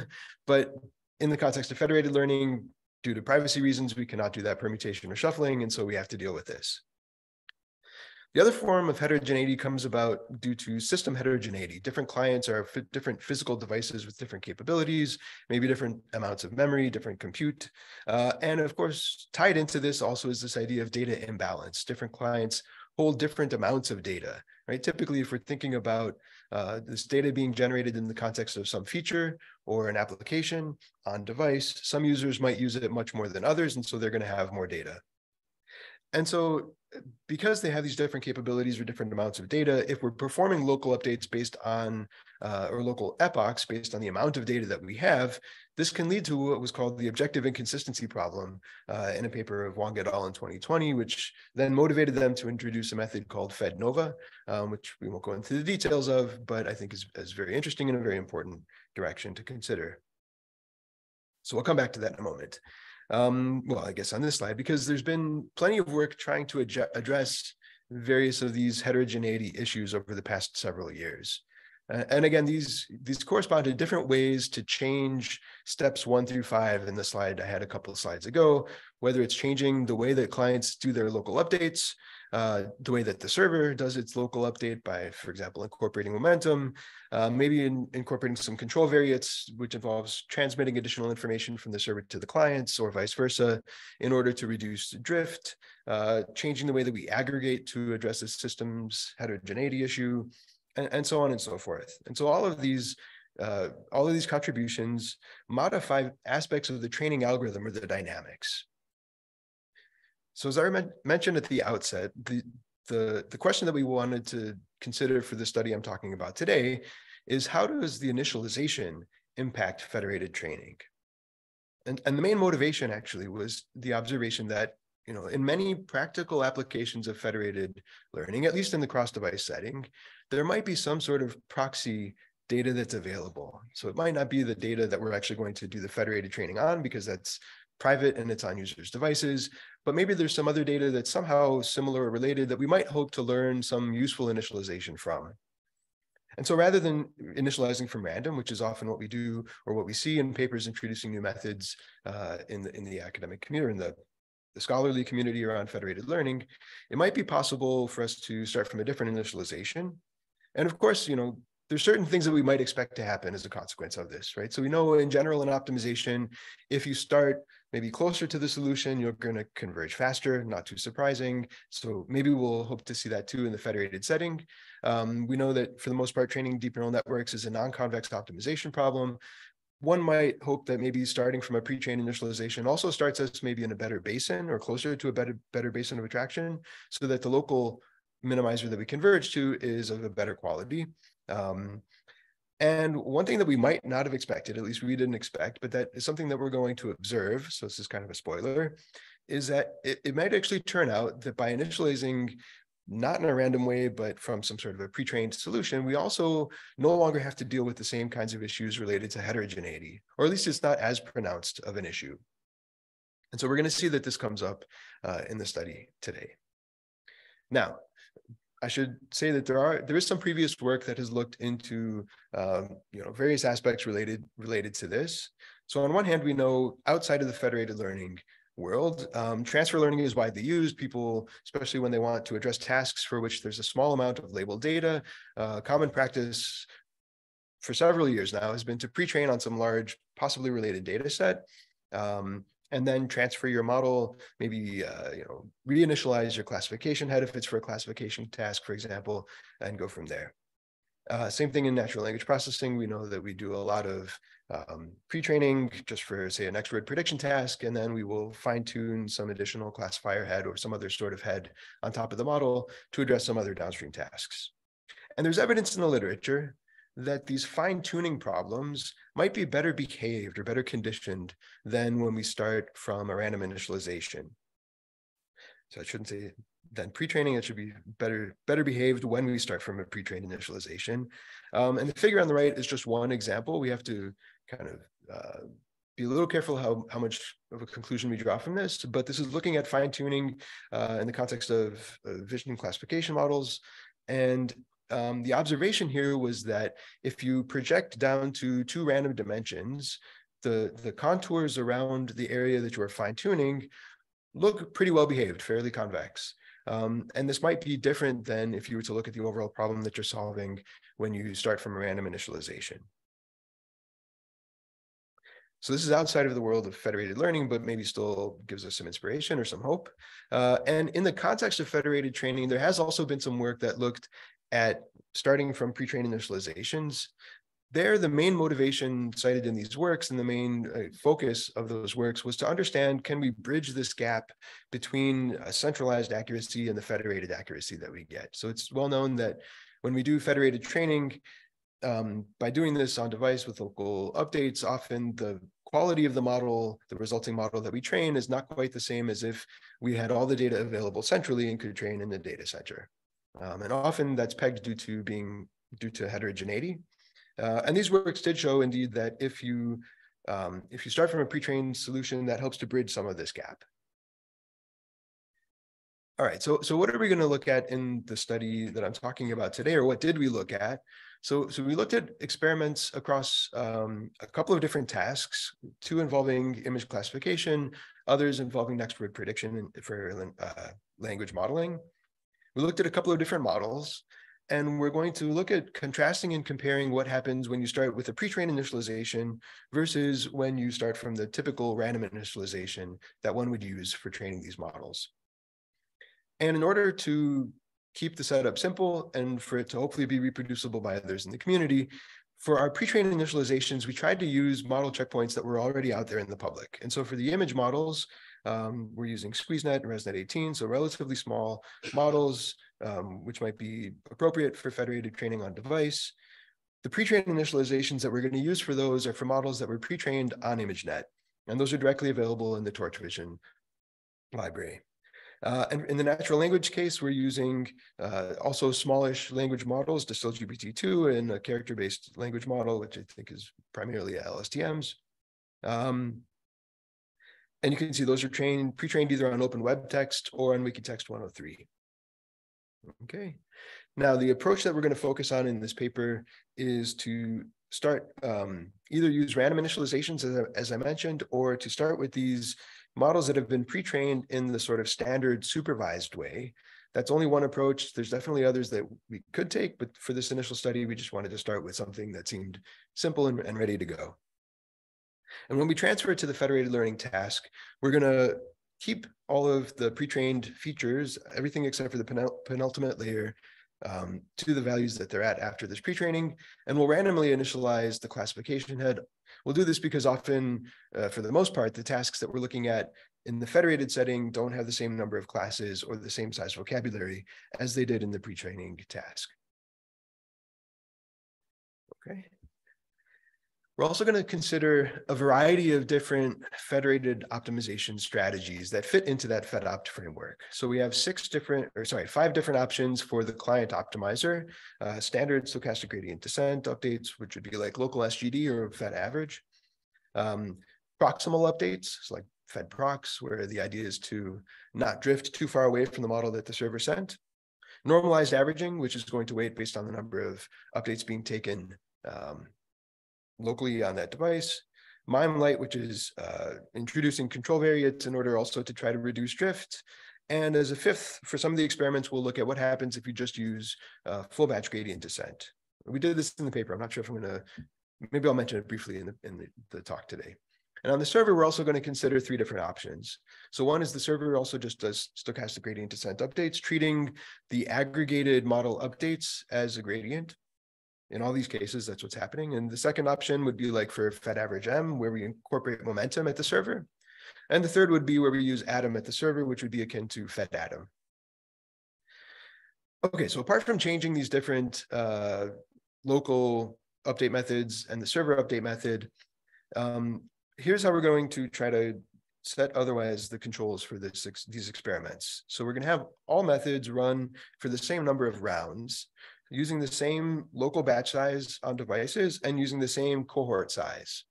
[SPEAKER 7] But in the context of federated learning, due to privacy reasons, we cannot do that permutation or shuffling, and so we have to deal with this. The other form of heterogeneity comes about due to system heterogeneity. Different clients are different physical devices with different capabilities, maybe different amounts of memory, different compute. Uh, and of course, tied into this also is this idea of data imbalance. Different clients hold different amounts of data, right? Typically, if we're thinking about uh, this data being generated in the context of some feature or an application on device, some users might use it much more than others, and so they're going to have more data. And so because they have these different capabilities or different amounts of data, if we're performing local updates based on, uh, or local epochs based on the amount of data that we have, this can lead to what was called the objective inconsistency problem uh, in a paper of Wang et al. in 2020, which then motivated them to introduce a method called FedNova, um, which we won't go into the details of, but I think is, is very interesting and a very important direction to consider. So we'll come back to that in a moment um, well, I guess on this slide, because there's been plenty of work trying to ad address various of these heterogeneity issues over the past several years. Uh, and again, these these correspond to different ways to change steps one through five in the slide I had a couple of slides ago, whether it's changing the way that clients do their local updates, uh, the way that the server does its local update by, for example, incorporating momentum, uh, maybe in, incorporating some control variates, which involves transmitting additional information from the server to the clients or vice versa in order to reduce drift, uh, changing the way that we aggregate to address the system's heterogeneity issue, and, and so on and so forth. And so all of these uh, all of these contributions modify aspects of the training algorithm or the dynamics. So as I mentioned at the outset, the, the, the question that we wanted to consider for the study I'm talking about today is how does the initialization impact federated training? And, and the main motivation actually was the observation that you know, in many practical applications of federated learning, at least in the cross-device setting, there might be some sort of proxy data that's available. So it might not be the data that we're actually going to do the federated training on because that's private and it's on users' devices, but maybe there's some other data that's somehow similar or related that we might hope to learn some useful initialization from. And so rather than initializing from random, which is often what we do or what we see in papers introducing new methods uh, in, the, in the academic community, in the, the scholarly community around federated learning, it might be possible for us to start from a different initialization. And of course, you know, there's certain things that we might expect to happen as a consequence of this, right? So we know in general in optimization, if you start maybe closer to the solution, you're going to converge faster, not too surprising. So maybe we'll hope to see that too in the federated setting. Um, we know that for the most part, training deep neural networks is a non-convex optimization problem. One might hope that maybe starting from a pre-trained initialization also starts us maybe in a better basin or closer to a better, better basin of attraction so that the local minimizer that we converge to is of a better quality. Um, and one thing that we might not have expected, at least we didn't expect, but that is something that we're going to observe. So this is kind of a spoiler, is that it, it might actually turn out that by initializing not in a random way, but from some sort of a pre-trained solution, we also no longer have to deal with the same kinds of issues related to heterogeneity, or at least it's not as pronounced of an issue. And so we're going to see that this comes up uh, in the study today. Now, I should say that there are there is some previous work that has looked into um, you know various aspects related related to this. So on one hand, we know outside of the federated learning world, um, transfer learning is widely used. People, especially when they want to address tasks for which there's a small amount of labeled data, uh, common practice for several years now has been to pre-train on some large, possibly related data set. Um, and then transfer your model, maybe uh, you know reinitialize your classification head if it's for a classification task, for example, and go from there. Uh, same thing in natural language processing. We know that we do a lot of um, pre-training just for, say, an next word prediction task, and then we will fine-tune some additional classifier head or some other sort of head on top of the model to address some other downstream tasks. And there's evidence in the literature that these fine tuning problems might be better behaved or better conditioned than when we start from a random initialization. So I shouldn't say than pre-training. It should be better better behaved when we start from a pre-trained initialization. Um, and the figure on the right is just one example. We have to kind of uh, be a little careful how, how much of a conclusion we draw from this, but this is looking at fine tuning uh, in the context of uh, vision classification models. And um, the observation here was that if you project down to two random dimensions, the, the contours around the area that you are fine tuning look pretty well behaved, fairly convex. Um, and this might be different than if you were to look at the overall problem that you're solving when you start from a random initialization. So this is outside of the world of federated learning, but maybe still gives us some inspiration or some hope. Uh, and in the context of federated training, there has also been some work that looked at starting from pre-trained initializations. There, the main motivation cited in these works and the main uh, focus of those works was to understand, can we bridge this gap between a centralized accuracy and the federated accuracy that we get? So it's well known that when we do federated training, um, by doing this on device with local updates, often the quality of the model, the resulting model that we train is not quite the same as if we had all the data available centrally and could train in the data center. Um, and often that's pegged due to being due to heterogeneity. Uh, and these works did show indeed that if you um, if you start from a pre-trained solution, that helps to bridge some of this gap. All right, so, so what are we going to look at in the study that I'm talking about today, or what did we look at? So, so we looked at experiments across um, a couple of different tasks, two involving image classification, others involving next word prediction for uh, language modeling. We looked at a couple of different models, and we're going to look at contrasting and comparing what happens when you start with a pre-trained initialization versus when you start from the typical random initialization that one would use for training these models. And in order to keep the setup simple and for it to hopefully be reproducible by others in the community, for our pre-trained initializations, we tried to use model checkpoints that were already out there in the public. And so for the image models, um, we're using SqueezeNet and ResNet 18, so relatively small models, um, which might be appropriate for federated training on device. The pre-trained initializations that we're going to use for those are for models that were pre-trained on ImageNet, and those are directly available in the Torch Vision library. Uh, and in the natural language case, we're using uh, also smallish language models, DistilGPT2 and a character-based language model, which I think is primarily LSTMs. Um, and you can see those are trained, pre-trained either on Open Web Text or on Wikitext 103. Okay. Now, the approach that we're going to focus on in this paper is to start um, either use random initializations, as I, as I mentioned, or to start with these models that have been pre-trained in the sort of standard supervised way. That's only one approach. There's definitely others that we could take, but for this initial study, we just wanted to start with something that seemed simple and, and ready to go. And when we transfer it to the federated learning task, we're going to keep all of the pre-trained features, everything except for the penult penultimate layer, um, to the values that they're at after this pre-training, and we'll randomly initialize the classification head We'll do this because often, uh, for the most part, the tasks that we're looking at in the federated setting don't have the same number of classes or the same size vocabulary as they did in the pre-training task. Okay. We're also going to consider a variety of different federated optimization strategies that fit into that FedOpt framework. So we have six different, or sorry, five different options for the client optimizer, uh, standard stochastic gradient descent updates, which would be like local SGD or Fed average, um, proximal updates, so like FedProx, where the idea is to not drift too far away from the model that the server sent, normalized averaging, which is going to weight based on the number of updates being taken um, locally on that device. MIME-Lite, which is uh, introducing control variates in order also to try to reduce drift. And as a fifth, for some of the experiments, we'll look at what happens if you just use uh, full batch gradient descent. We did this in the paper. I'm not sure if I'm going to, maybe I'll mention it briefly in the, in the, the talk today. And on the server, we're also going to consider three different options. So one is the server also just does stochastic gradient descent updates, treating the aggregated model updates as a gradient in all these cases, that's what's happening. And the second option would be like for Fed average M, where we incorporate momentum at the server. And the third would be where we use Adam at the server, which would be akin to Fed Adam. Okay, so apart from changing these different uh, local update methods and the server update method, um, here's how we're going to try to set otherwise the controls for this these experiments. So we're going to have all methods run for the same number of rounds using the same local batch size on devices and using the same cohort size.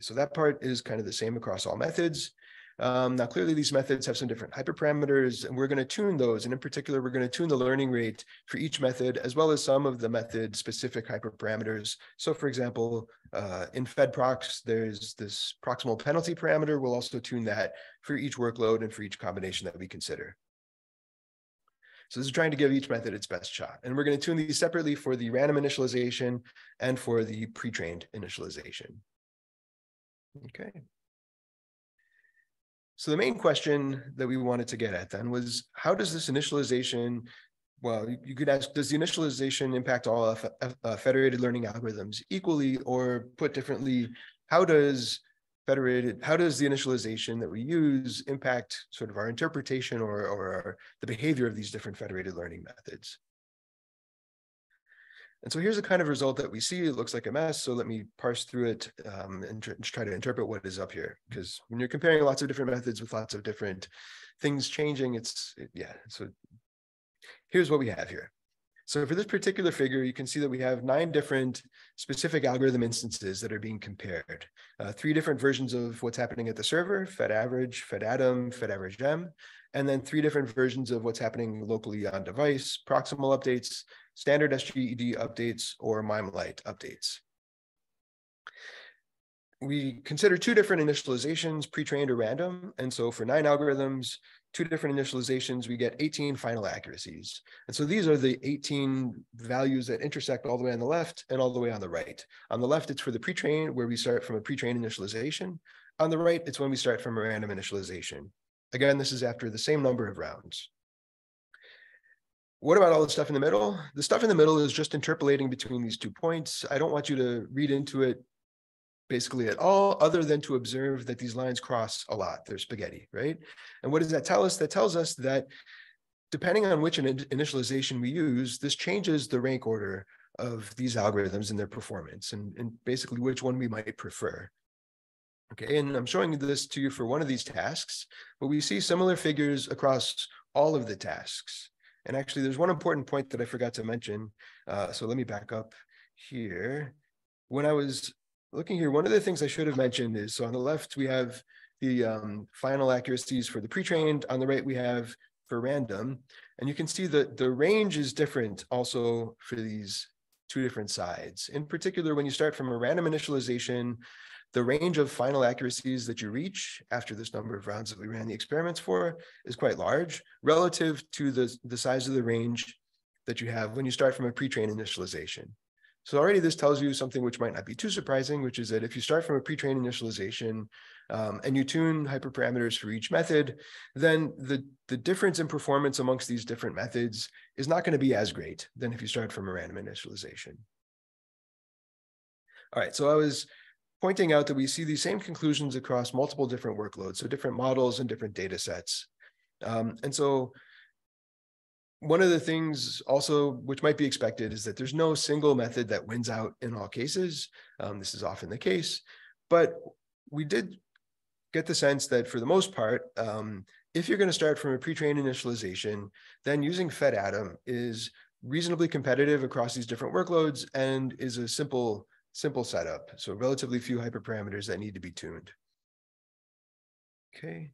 [SPEAKER 7] So that part is kind of the same across all methods. Um, now, clearly, these methods have some different hyperparameters, and we're going to tune those. And in particular, we're going to tune the learning rate for each method, as well as some of the method-specific hyperparameters. So, for example, uh, in FedProx, there's this proximal penalty parameter. We'll also tune that for each workload and for each combination that we consider. So this is trying to give each method its best shot. And we're going to tune these separately for the random initialization and for the pre-trained initialization. Okay. So the main question that we wanted to get at then was how does this initialization, well, you could ask, does the initialization impact all uh, federated learning algorithms equally or put differently, how does federated, how does the initialization that we use impact sort of our interpretation or, or the behavior of these different federated learning methods? And so here's the kind of result that we see. It looks like a mess. So let me parse through it um, and tr try to interpret what is up here. Because when you're comparing lots of different methods with lots of different things changing, it's, it, yeah. So here's what we have here. So for this particular figure, you can see that we have nine different specific algorithm instances that are being compared. Uh, three different versions of what's happening at the server, Fed average, Fed Adam, Fed average M, and then three different versions of what's happening locally on device, proximal updates, standard SGD updates, or MIME-Lite updates. We consider two different initializations, pre-trained or random. And so for nine algorithms, two different initializations, we get 18 final accuracies. And so these are the 18 values that intersect all the way on the left and all the way on the right. On the left, it's for the pre-train, where we start from a pre-trained initialization. On the right, it's when we start from a random initialization. Again, this is after the same number of rounds. What about all the stuff in the middle? The stuff in the middle is just interpolating between these two points. I don't want you to read into it basically at all, other than to observe that these lines cross a lot. They're spaghetti, right? And what does that tell us? That tells us that depending on which initialization we use, this changes the rank order of these algorithms and their performance and, and basically which one we might prefer. Okay, and I'm showing this to you for one of these tasks, but we see similar figures across all of the tasks. And actually, there's one important point that I forgot to mention. Uh, so let me back up here. When I was looking here, one of the things I should have mentioned is, so on the left, we have the um, final accuracies for the pre-trained. On the right, we have for random. And you can see that the range is different also for these two different sides. In particular, when you start from a random initialization, the range of final accuracies that you reach after this number of rounds that we ran the experiments for is quite large relative to the, the size of the range that you have when you start from a pre-trained initialization. So already this tells you something which might not be too surprising, which is that if you start from a pre-trained initialization um, and you tune hyperparameters for each method, then the, the difference in performance amongst these different methods is not going to be as great than if you start from a random initialization. All right, so I was pointing out that we see these same conclusions across multiple different workloads, so different models and different data sets. Um, and so one of the things also which might be expected is that there's no single method that wins out in all cases. Um, this is often the case, but we did get the sense that for the most part, um, if you're going to start from a pre-trained initialization, then using FedAdam is reasonably competitive across these different workloads and is a simple simple setup. So relatively few hyperparameters that need to be tuned. Okay.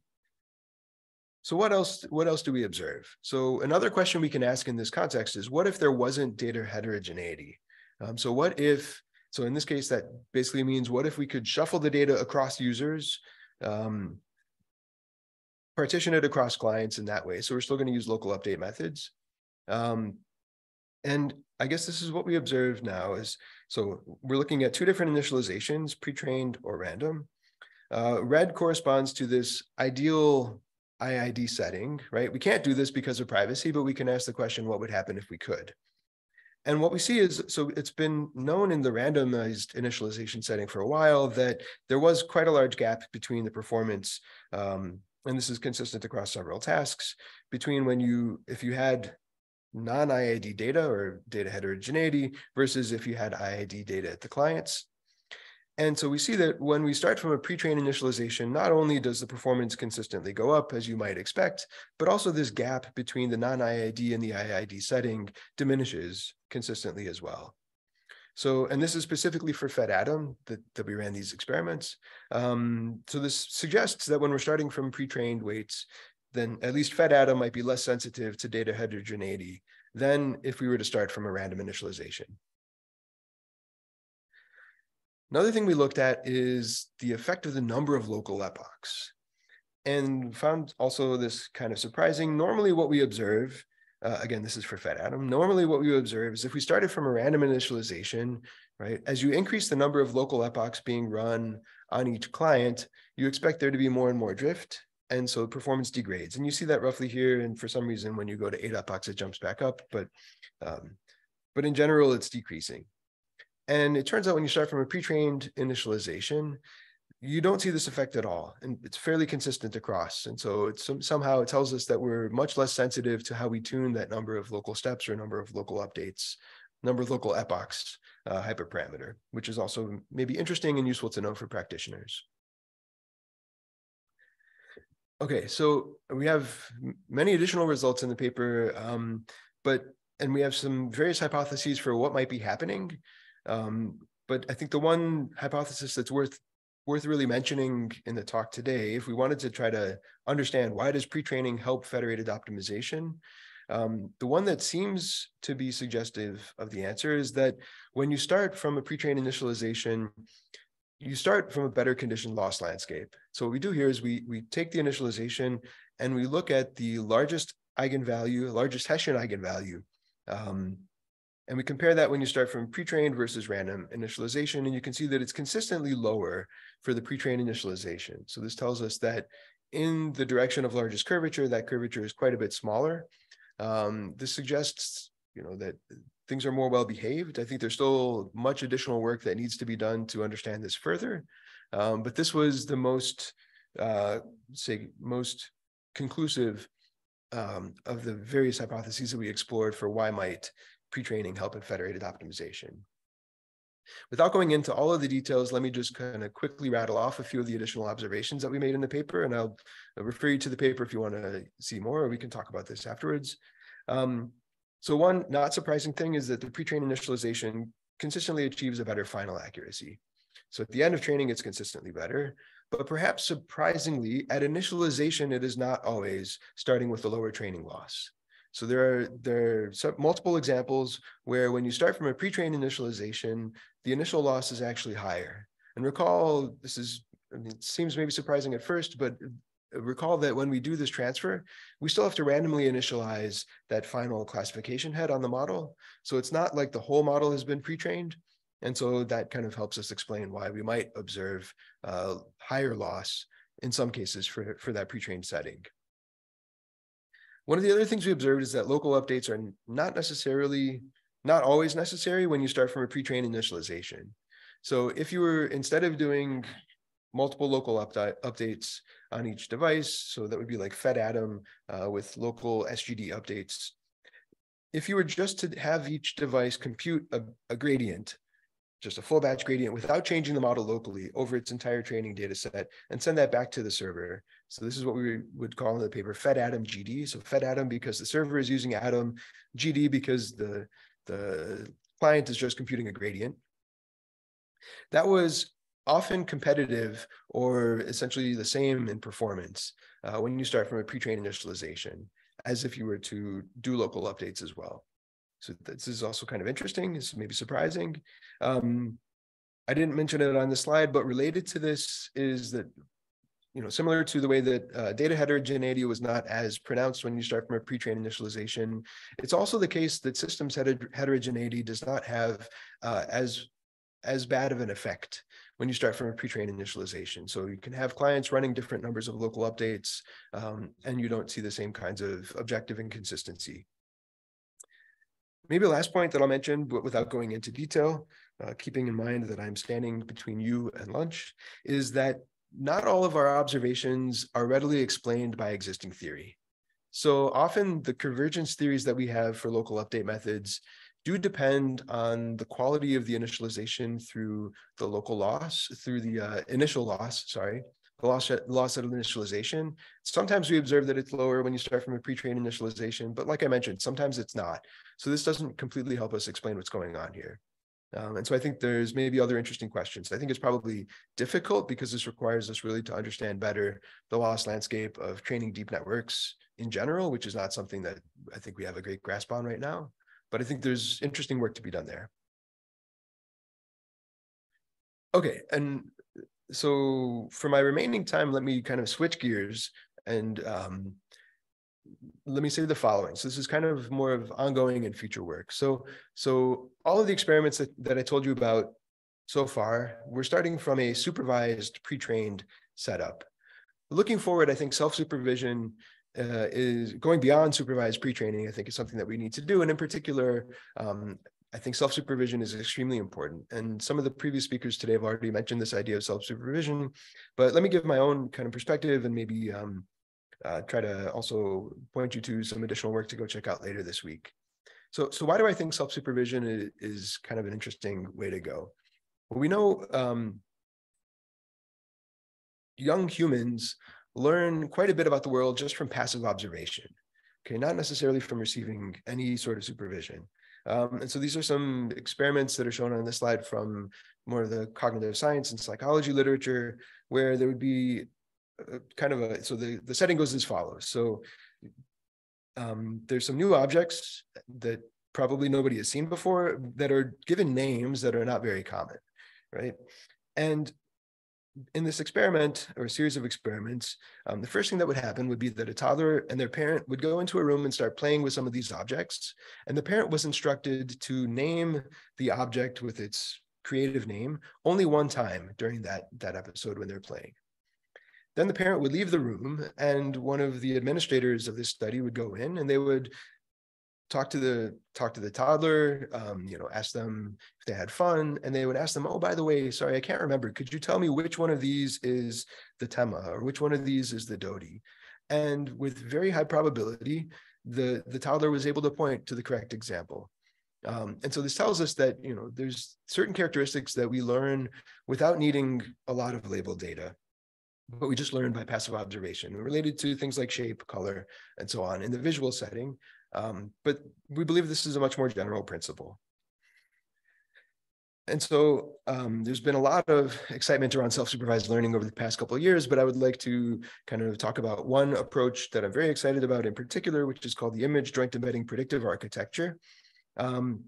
[SPEAKER 7] So what else, what else do we observe? So another question we can ask in this context is what if there wasn't data heterogeneity? Um, so what if, so in this case, that basically means what if we could shuffle the data across users, um, partition it across clients in that way. So we're still going to use local update methods. Um, and I guess this is what we observe now is, so we're looking at two different initializations, pre-trained or random. Uh, red corresponds to this ideal IID setting, right? We can't do this because of privacy, but we can ask the question, what would happen if we could? And what we see is, so it's been known in the randomized initialization setting for a while that there was quite a large gap between the performance, um, and this is consistent across several tasks, between when you, if you had non-IID data or data heterogeneity versus if you had IID data at the clients. And so we see that when we start from a pre-trained initialization, not only does the performance consistently go up, as you might expect, but also this gap between the non-IID and the IID setting diminishes consistently as well. So, and this is specifically for FedAdam that, that we ran these experiments. Um, so this suggests that when we're starting from pre-trained weights, then at least FedAdam might be less sensitive to data heterogeneity than if we were to start from a random initialization. Another thing we looked at is the effect of the number of local epochs and found also this kind of surprising. Normally what we observe, uh, again, this is for FedAdam, normally what we observe is if we started from a random initialization, right, as you increase the number of local epochs being run on each client, you expect there to be more and more drift. And so performance degrades. And you see that roughly here. And for some reason, when you go to eight epochs, it jumps back up. But, um, but in general, it's decreasing. And it turns out when you start from a pre-trained initialization, you don't see this effect at all. And it's fairly consistent across. And so it's somehow it tells us that we're much less sensitive to how we tune that number of local steps or number of local updates, number of local epochs uh, hyperparameter, which is also maybe interesting and useful to know for practitioners. Okay, so we have many additional results in the paper, um, but and we have some various hypotheses for what might be happening. Um, but I think the one hypothesis that's worth worth really mentioning in the talk today, if we wanted to try to understand why does pre-training help federated optimization, um, the one that seems to be suggestive of the answer is that when you start from a pre-trained initialization, you start from a better conditioned loss landscape. So what we do here is we, we take the initialization and we look at the largest eigenvalue, largest Hessian eigenvalue um, and we compare that when you start from pre-trained versus random initialization, and you can see that it's consistently lower for the pre-trained initialization. So this tells us that in the direction of largest curvature, that curvature is quite a bit smaller. Um, this suggests, you know, that things are more well behaved. I think there's still much additional work that needs to be done to understand this further. Um, but this was the most, uh, say, most conclusive um, of the various hypotheses that we explored for why might pre-training help in federated optimization. Without going into all of the details, let me just kind of quickly rattle off a few of the additional observations that we made in the paper, and I'll refer you to the paper if you want to see more, or we can talk about this afterwards. Um, so one not surprising thing is that the pre-trained initialization consistently achieves a better final accuracy. So at the end of training, it's consistently better, but perhaps surprisingly, at initialization, it is not always starting with a lower training loss. So there are there are multiple examples where when you start from a pre-trained initialization, the initial loss is actually higher. And recall, this is, I mean, it seems maybe surprising at first, but recall that when we do this transfer, we still have to randomly initialize that final classification head on the model. So it's not like the whole model has been pre-trained. And so that kind of helps us explain why we might observe uh, higher loss in some cases for, for that pre-trained setting. One of the other things we observed is that local updates are not necessarily, not always necessary when you start from a pre-trained initialization. So if you were, instead of doing multiple local update, updates on each device, so that would be like FedAdam uh, with local SGD updates. If you were just to have each device compute a, a gradient just a full batch gradient without changing the model locally over its entire training data set and send that back to the server. So this is what we would call in the paper FedAdam GD. So FedAdam because the server is using Adam, GD because the, the client is just computing a gradient. That was often competitive or essentially the same in performance uh, when you start from a pre-trained initialization as if you were to do local updates as well. So this is also kind of interesting. It's maybe surprising. Um, I didn't mention it on the slide, but related to this is that, you know, similar to the way that uh, data heterogeneity was not as pronounced when you start from a pre-trained initialization, it's also the case that systems heterogeneity does not have uh, as as bad of an effect when you start from a pre-trained initialization. So you can have clients running different numbers of local updates, um, and you don't see the same kinds of objective inconsistency. Maybe last point that I'll mention, but without going into detail, uh, keeping in mind that I'm standing between you and lunch, is that not all of our observations are readily explained by existing theory. So often the convergence theories that we have for local update methods do depend on the quality of the initialization through the local loss, through the uh, initial loss, sorry, the loss, loss at initialization. Sometimes we observe that it's lower when you start from a pre-trained initialization, but like I mentioned, sometimes it's not. So this doesn't completely help us explain what's going on here. Um, and so I think there's maybe other interesting questions. I think it's probably difficult because this requires us really to understand better the loss landscape of training deep networks in general, which is not something that I think we have a great grasp on right now. But I think there's interesting work to be done there. Okay, and so for my remaining time, let me kind of switch gears and um, let me say the following. So this is kind of more of ongoing and future work. So, so all of the experiments that, that I told you about so far, we're starting from a supervised pre-trained setup. Looking forward, I think self-supervision uh, is going beyond supervised pre-training. I think is something that we need to do, and in particular, um, I think self-supervision is extremely important. And some of the previous speakers today have already mentioned this idea of self-supervision, but let me give my own kind of perspective and maybe um, uh, try to also point you to some additional work to go check out later this week. So, so why do I think self-supervision is, is, kind of an interesting way to go? Well, we know um, young humans learn quite a bit about the world just from passive observation, okay, not necessarily from receiving any sort of supervision. Um, and so these are some experiments that are shown on this slide from more of the cognitive science and psychology literature, where there would be kind of a so the the setting goes as follows. So um, there's some new objects that probably nobody has seen before that are given names that are not very common right? And in this experiment or a series of experiments um, the first thing that would happen would be that a toddler and their parent would go into a room and start playing with some of these objects and the parent was instructed to name the object with its creative name only one time during that that episode when they're playing. Then the parent would leave the room and one of the administrators of this study would go in and they would talk to the talk to the toddler um, you know ask them if they had fun and they would ask them oh by the way sorry i can't remember. Could you tell me which one of these is the tema or which one of these is the dodi? And with very high probability the the toddler was able to point to the correct example. Um, and so this tells us that you know there's certain characteristics that we learn without needing a lot of label data but we just learn by passive observation related to things like shape, color, and so on. In the visual setting. Um, but we believe this is a much more general principle. And so um, there's been a lot of excitement around self-supervised learning over the past couple of years, but I would like to kind of talk about one approach that I'm very excited about in particular, which is called the image joint embedding predictive architecture. Um,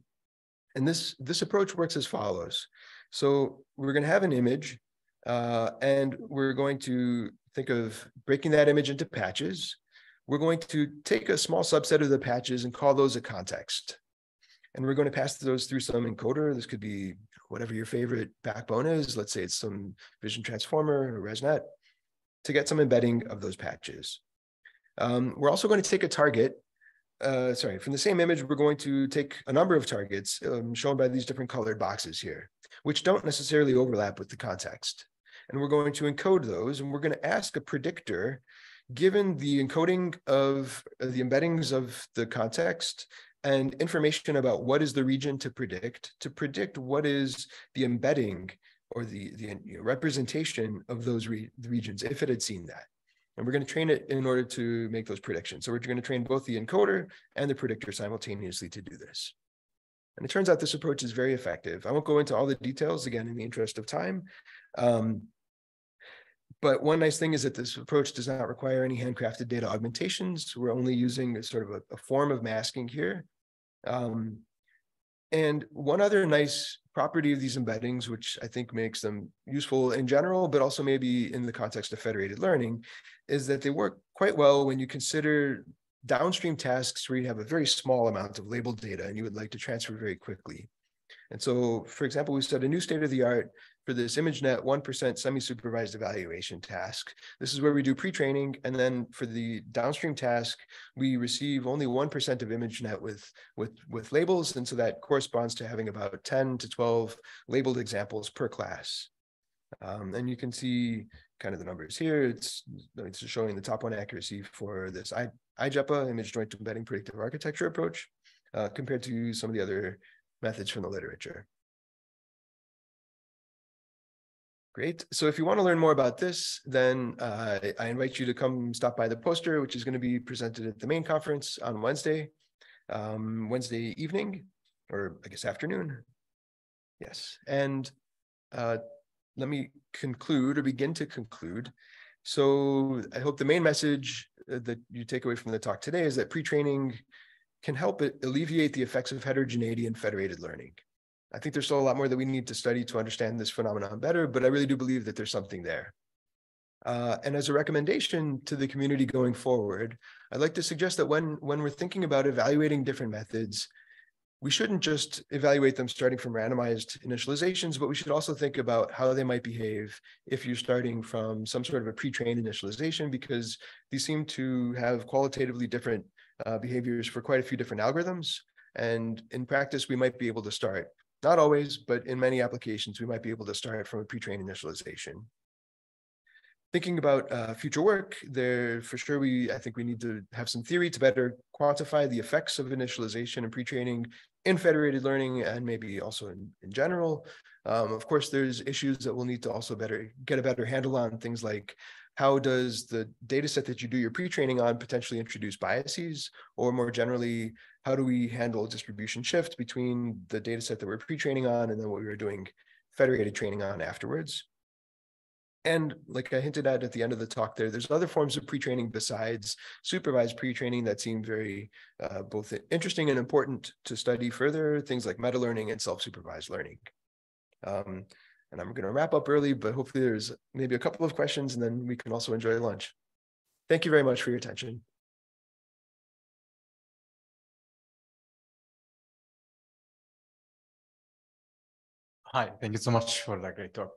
[SPEAKER 7] and this, this approach works as follows. So we're going to have an image uh, and we're going to think of breaking that image into patches. We're going to take a small subset of the patches and call those a context. And we're going to pass those through some encoder. This could be whatever your favorite backbone is. Let's say it's some vision transformer or ResNet to get some embedding of those patches. Um, we're also going to take a target uh, sorry, from the same image, we're going to take a number of targets um, shown by these different colored boxes here, which don't necessarily overlap with the context and we're going to encode those and we're going to ask a predictor given the encoding of uh, the embeddings of the context and information about what is the region to predict to predict what is the embedding or the, the you know, representation of those re regions if it had seen that and we're going to train it in order to make those predictions so we're going to train both the encoder and the predictor simultaneously to do this and it turns out this approach is very effective. I won't go into all the details again in the interest of time. Um, but one nice thing is that this approach does not require any handcrafted data augmentations. We're only using a sort of a, a form of masking here. Um, and one other nice property of these embeddings, which I think makes them useful in general, but also maybe in the context of federated learning, is that they work quite well when you consider downstream tasks where you have a very small amount of labeled data and you would like to transfer very quickly. And so, for example, we set a new state of the art for this ImageNet 1% semi-supervised evaluation task. This is where we do pre-training. And then for the downstream task, we receive only 1% of ImageNet with, with, with labels. And so that corresponds to having about 10 to 12 labeled examples per class. Um, and you can see kind of the numbers here. It's, it's showing the top one accuracy for this I, IJEPA, image joint embedding predictive architecture approach. uh, compared to some of the other methods from the literature. Great. So if you want to learn more about this, then uh, I invite you to come stop by the poster, which is going to be presented at the main conference on Wednesday, um, Wednesday evening, or I guess afternoon. Yes. And uh, let me conclude or begin to conclude. So I hope the main message uh, that you take away from the talk today is that pre-training can help alleviate the effects of heterogeneity in federated learning. I think there's still a lot more that we need to study to understand this phenomenon better, but I really do believe that there's something there. Uh, and as a recommendation to the community going forward, I'd like to suggest that when, when we're thinking about evaluating different methods, we shouldn't just evaluate them starting from randomized initializations, but we should also think about how they might behave if you're starting from some sort of a pre-trained initialization, because these seem to have qualitatively different uh, behaviors for quite a few different algorithms. And in practice, we might be able to start not always, but in many applications, we might be able to start from a pre-trained initialization. Thinking about uh, future work, there for sure we I think we need to have some theory to better quantify the effects of initialization and pre-training in federated learning and maybe also in, in general. Um, of course, there's issues that we'll need to also better get a better handle on things like how does the data set that you do your pre-training on potentially introduce biases or more generally how do we handle distribution shift between the data set that we're pre-training on and then what we were doing federated training on afterwards and like I hinted at at the end of the talk there, there's other forms of pre-training besides supervised pre-training that seem very uh, both interesting and important to study further, things like meta-learning and self-supervised learning. Um, and I'm going to wrap up early, but hopefully there's maybe a couple of questions and then we can also enjoy lunch. Thank you very much for your attention.
[SPEAKER 6] Hi, thank you so much for that great talk.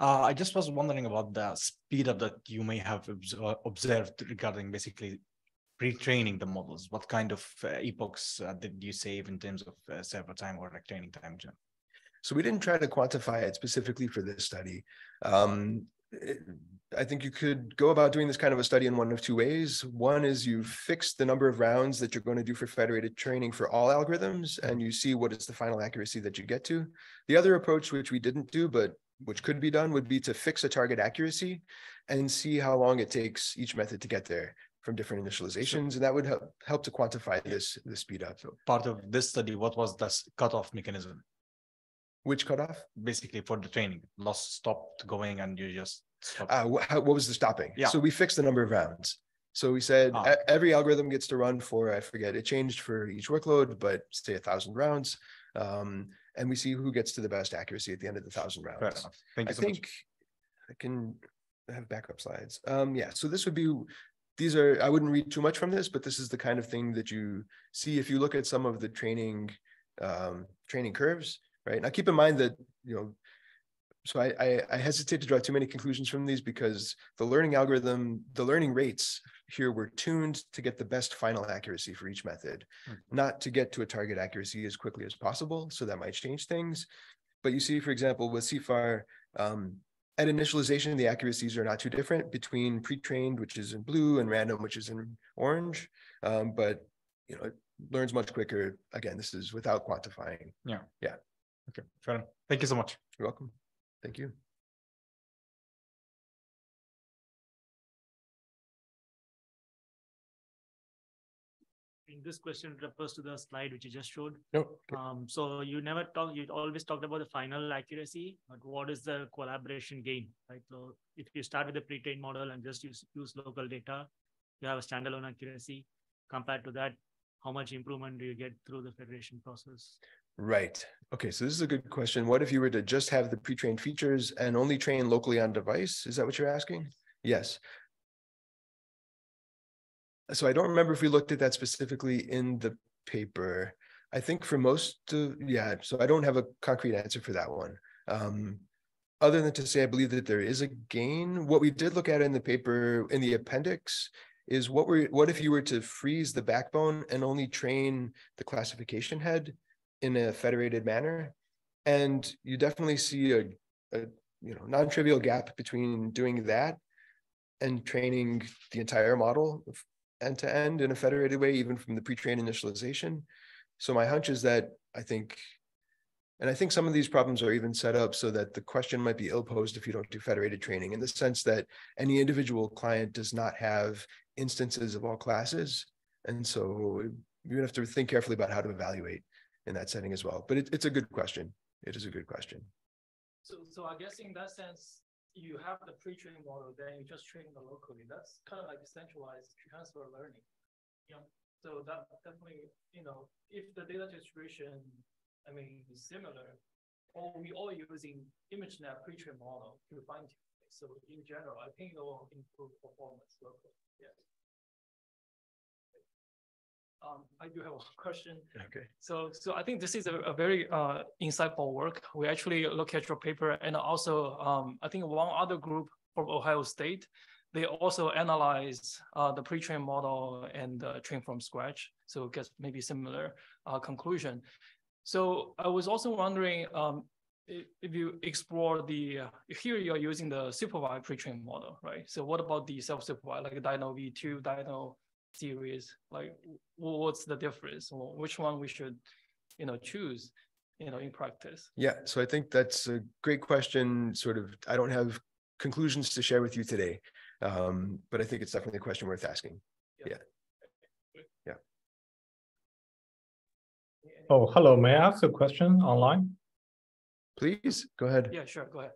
[SPEAKER 6] Uh, I just was wondering about the speed up that you may have uh, observed regarding basically pre-training the models. What kind of uh, epochs uh, did you save in terms of uh, server time or like training time?
[SPEAKER 7] So we didn't try to quantify it specifically for this study. Um, I think you could go about doing this kind of a study in one of two ways. One is you fix the number of rounds that you're going to do for federated training for all algorithms, and you see what is the final accuracy that you get to. The other approach, which we didn't do, but which could be done, would be to fix a target accuracy and see how long it takes each method to get there from different initializations, and that would help help to quantify this the speed up. So
[SPEAKER 6] part of this study, what was the cutoff mechanism?
[SPEAKER 7] Which cutoff?
[SPEAKER 6] Basically for the training, loss stopped going and you just
[SPEAKER 7] uh, how, what was the stopping?
[SPEAKER 6] Yeah.
[SPEAKER 7] So we fixed the number of rounds. So we said
[SPEAKER 6] Ah.
[SPEAKER 7] every algorithm gets to run for, I forget, it changed for each workload, but say a thousand rounds. Um, and we see who gets to the best accuracy at the end of the thousand rounds.
[SPEAKER 6] Thank you
[SPEAKER 7] I
[SPEAKER 6] so much.
[SPEAKER 7] think I can have backup slides. Um, yeah, so this would be, these are, I wouldn't read too much from this, but this is the kind of thing that you see if you look at some of the training, um, training curves, right? Now keep in mind that, you know, so I, I, I hesitate to draw too many conclusions from these because the learning algorithm, the learning rates here were tuned to get the best final accuracy for each method, not to get to a target accuracy as quickly as possible. So that might change things. But you see, for example, with CIFAR, um, at initialization, the accuracies are not too different between pre-trained, which is in blue, and random, which is in orange. Um, but you know, it learns much quicker. Again, this is without quantifying.
[SPEAKER 6] Yeah.
[SPEAKER 7] Yeah.
[SPEAKER 6] Okay, fair enough. Thank you so much.
[SPEAKER 7] You're welcome. Thank you.
[SPEAKER 15] this question refers to the slide which you just showed.
[SPEAKER 7] No.
[SPEAKER 15] Um, so you never talk, you always talked about the final accuracy, but what is the collaboration gain, right? So if you start with the pre-trained model and just use, use local data, you have a standalone accuracy. Compared to that, how much improvement do you get through the federation process?
[SPEAKER 7] Right. Okay. So this is a good question. What if you were to just have the pre-trained features and only train locally on device? Is that what you're asking? Yes. So I don't remember if we looked at that specifically in the paper. I think for most, of, yeah. So I don't have a concrete answer for that one. Um, other than to say, I believe that there is a gain. What we did look at in the paper in the appendix is what were what if you were to freeze the backbone and only train the classification head in a federated manner and you definitely see a, a you know non-trivial gap between doing that and training the entire model end to end in a federated way even from the pre-trained initialization So my hunch is that I think, and I think some of these problems are even set up so that the question might be ill posed if you don't do federated training in the sense that any individual client does not have instances of all classes. And so you have to think carefully about how to evaluate in that setting as well. But it, it's a good question. It is a good question.
[SPEAKER 1] So, so I guess in that sense, you have the pre-trained model, then you just train the locally. That's kind of like centralized transfer learning. Yeah. So that definitely, you know, if the data distribution, I mean, is similar, or we all using ImageNet pre-trained model to fine tune. So in general, I think it will improve performance locally. Um, I do have a question.
[SPEAKER 7] Okay.
[SPEAKER 1] So, so I think this is a, a very uh, insightful work. We actually look at your paper, and also um, I think one other group from Ohio State they also analyze uh, the pre-trained model and uh, train from scratch. So get maybe similar uh, conclusion. So I was also wondering um, if you explore the, uh, here you're using the supervised pre-trained model, right? So what about the self-supervised, like Dino V2, Dino series? Like what's the difference? Or which one we should, you know, choose? you know in practice
[SPEAKER 7] yeah so i think that's a great question sort of i don't have conclusions to share with you today um, but I think it's definitely a question worth asking. Yeah. Yeah.
[SPEAKER 16] Oh, hello. May I ask a question online?
[SPEAKER 7] Please go ahead.
[SPEAKER 1] Yeah, sure. Go ahead.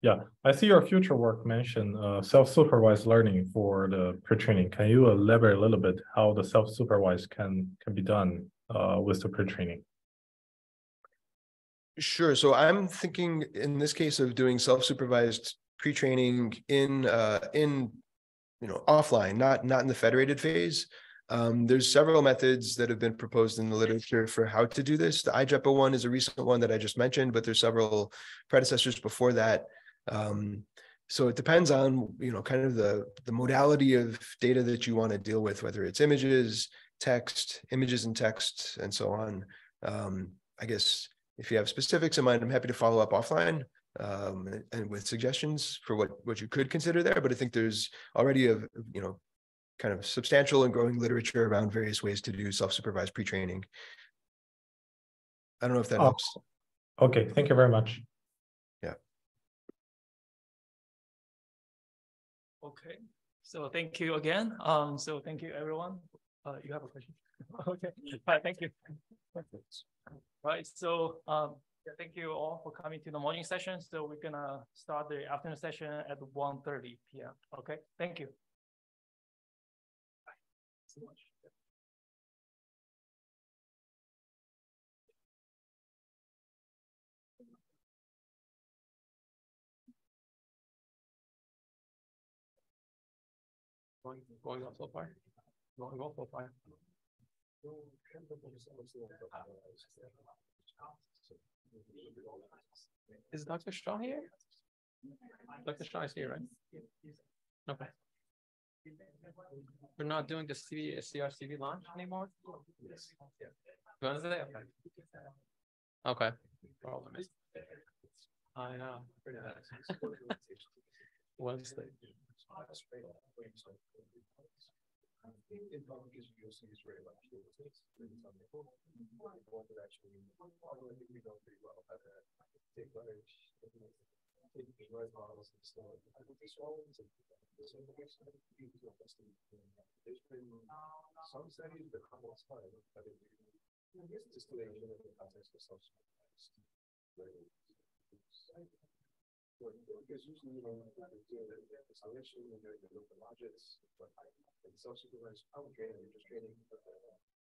[SPEAKER 16] Yeah, I see your future work mention uh, self-supervised learning for the pre-training. Can you elaborate a little bit how the self-supervised can can be done uh, with the pre-training?
[SPEAKER 7] Sure. So I'm thinking in this case of doing self-supervised pre-training in uh, in you know offline, not not in the federated phase. Um, there's several methods that have been proposed in the literature for how to do this. The IJEPA one is a recent one that I just mentioned, but there's several predecessors before that. Um, so it depends on you know kind of the the modality of data that you want to deal with, whether it's images, text, images and text, and so on. Um, I guess if you have specifics in mind, I'm happy to follow up offline um, and with suggestions for what what you could consider there. But I think there's already a you know kind of substantial and growing literature around various ways to do self-supervised pre-training. I don't know if that oh, helps.
[SPEAKER 16] Okay, thank you very much.
[SPEAKER 1] Okay, so thank you again. Um, so thank you everyone. Uh, you have a question? okay, Bye. thank you. Right, so um, yeah, thank you all for coming to the morning session. So we're gonna start the afternoon session at 1.30 p.m. Okay, thank you. So much. Going, going well so far? Going well so far? Is Dr. Shaw here? Dr. Shaw is here, right? Okay. We're not doing the CV, CRCV launch anymore? Yes. Wednesday? Okay. Okay. Problem is. I know. Wednesday. Is is some studies, but not much time. I think just doing it in the context of self-supervised because usually you know the installation and doing the local logits, but in self-supervised power training, you're just training uh,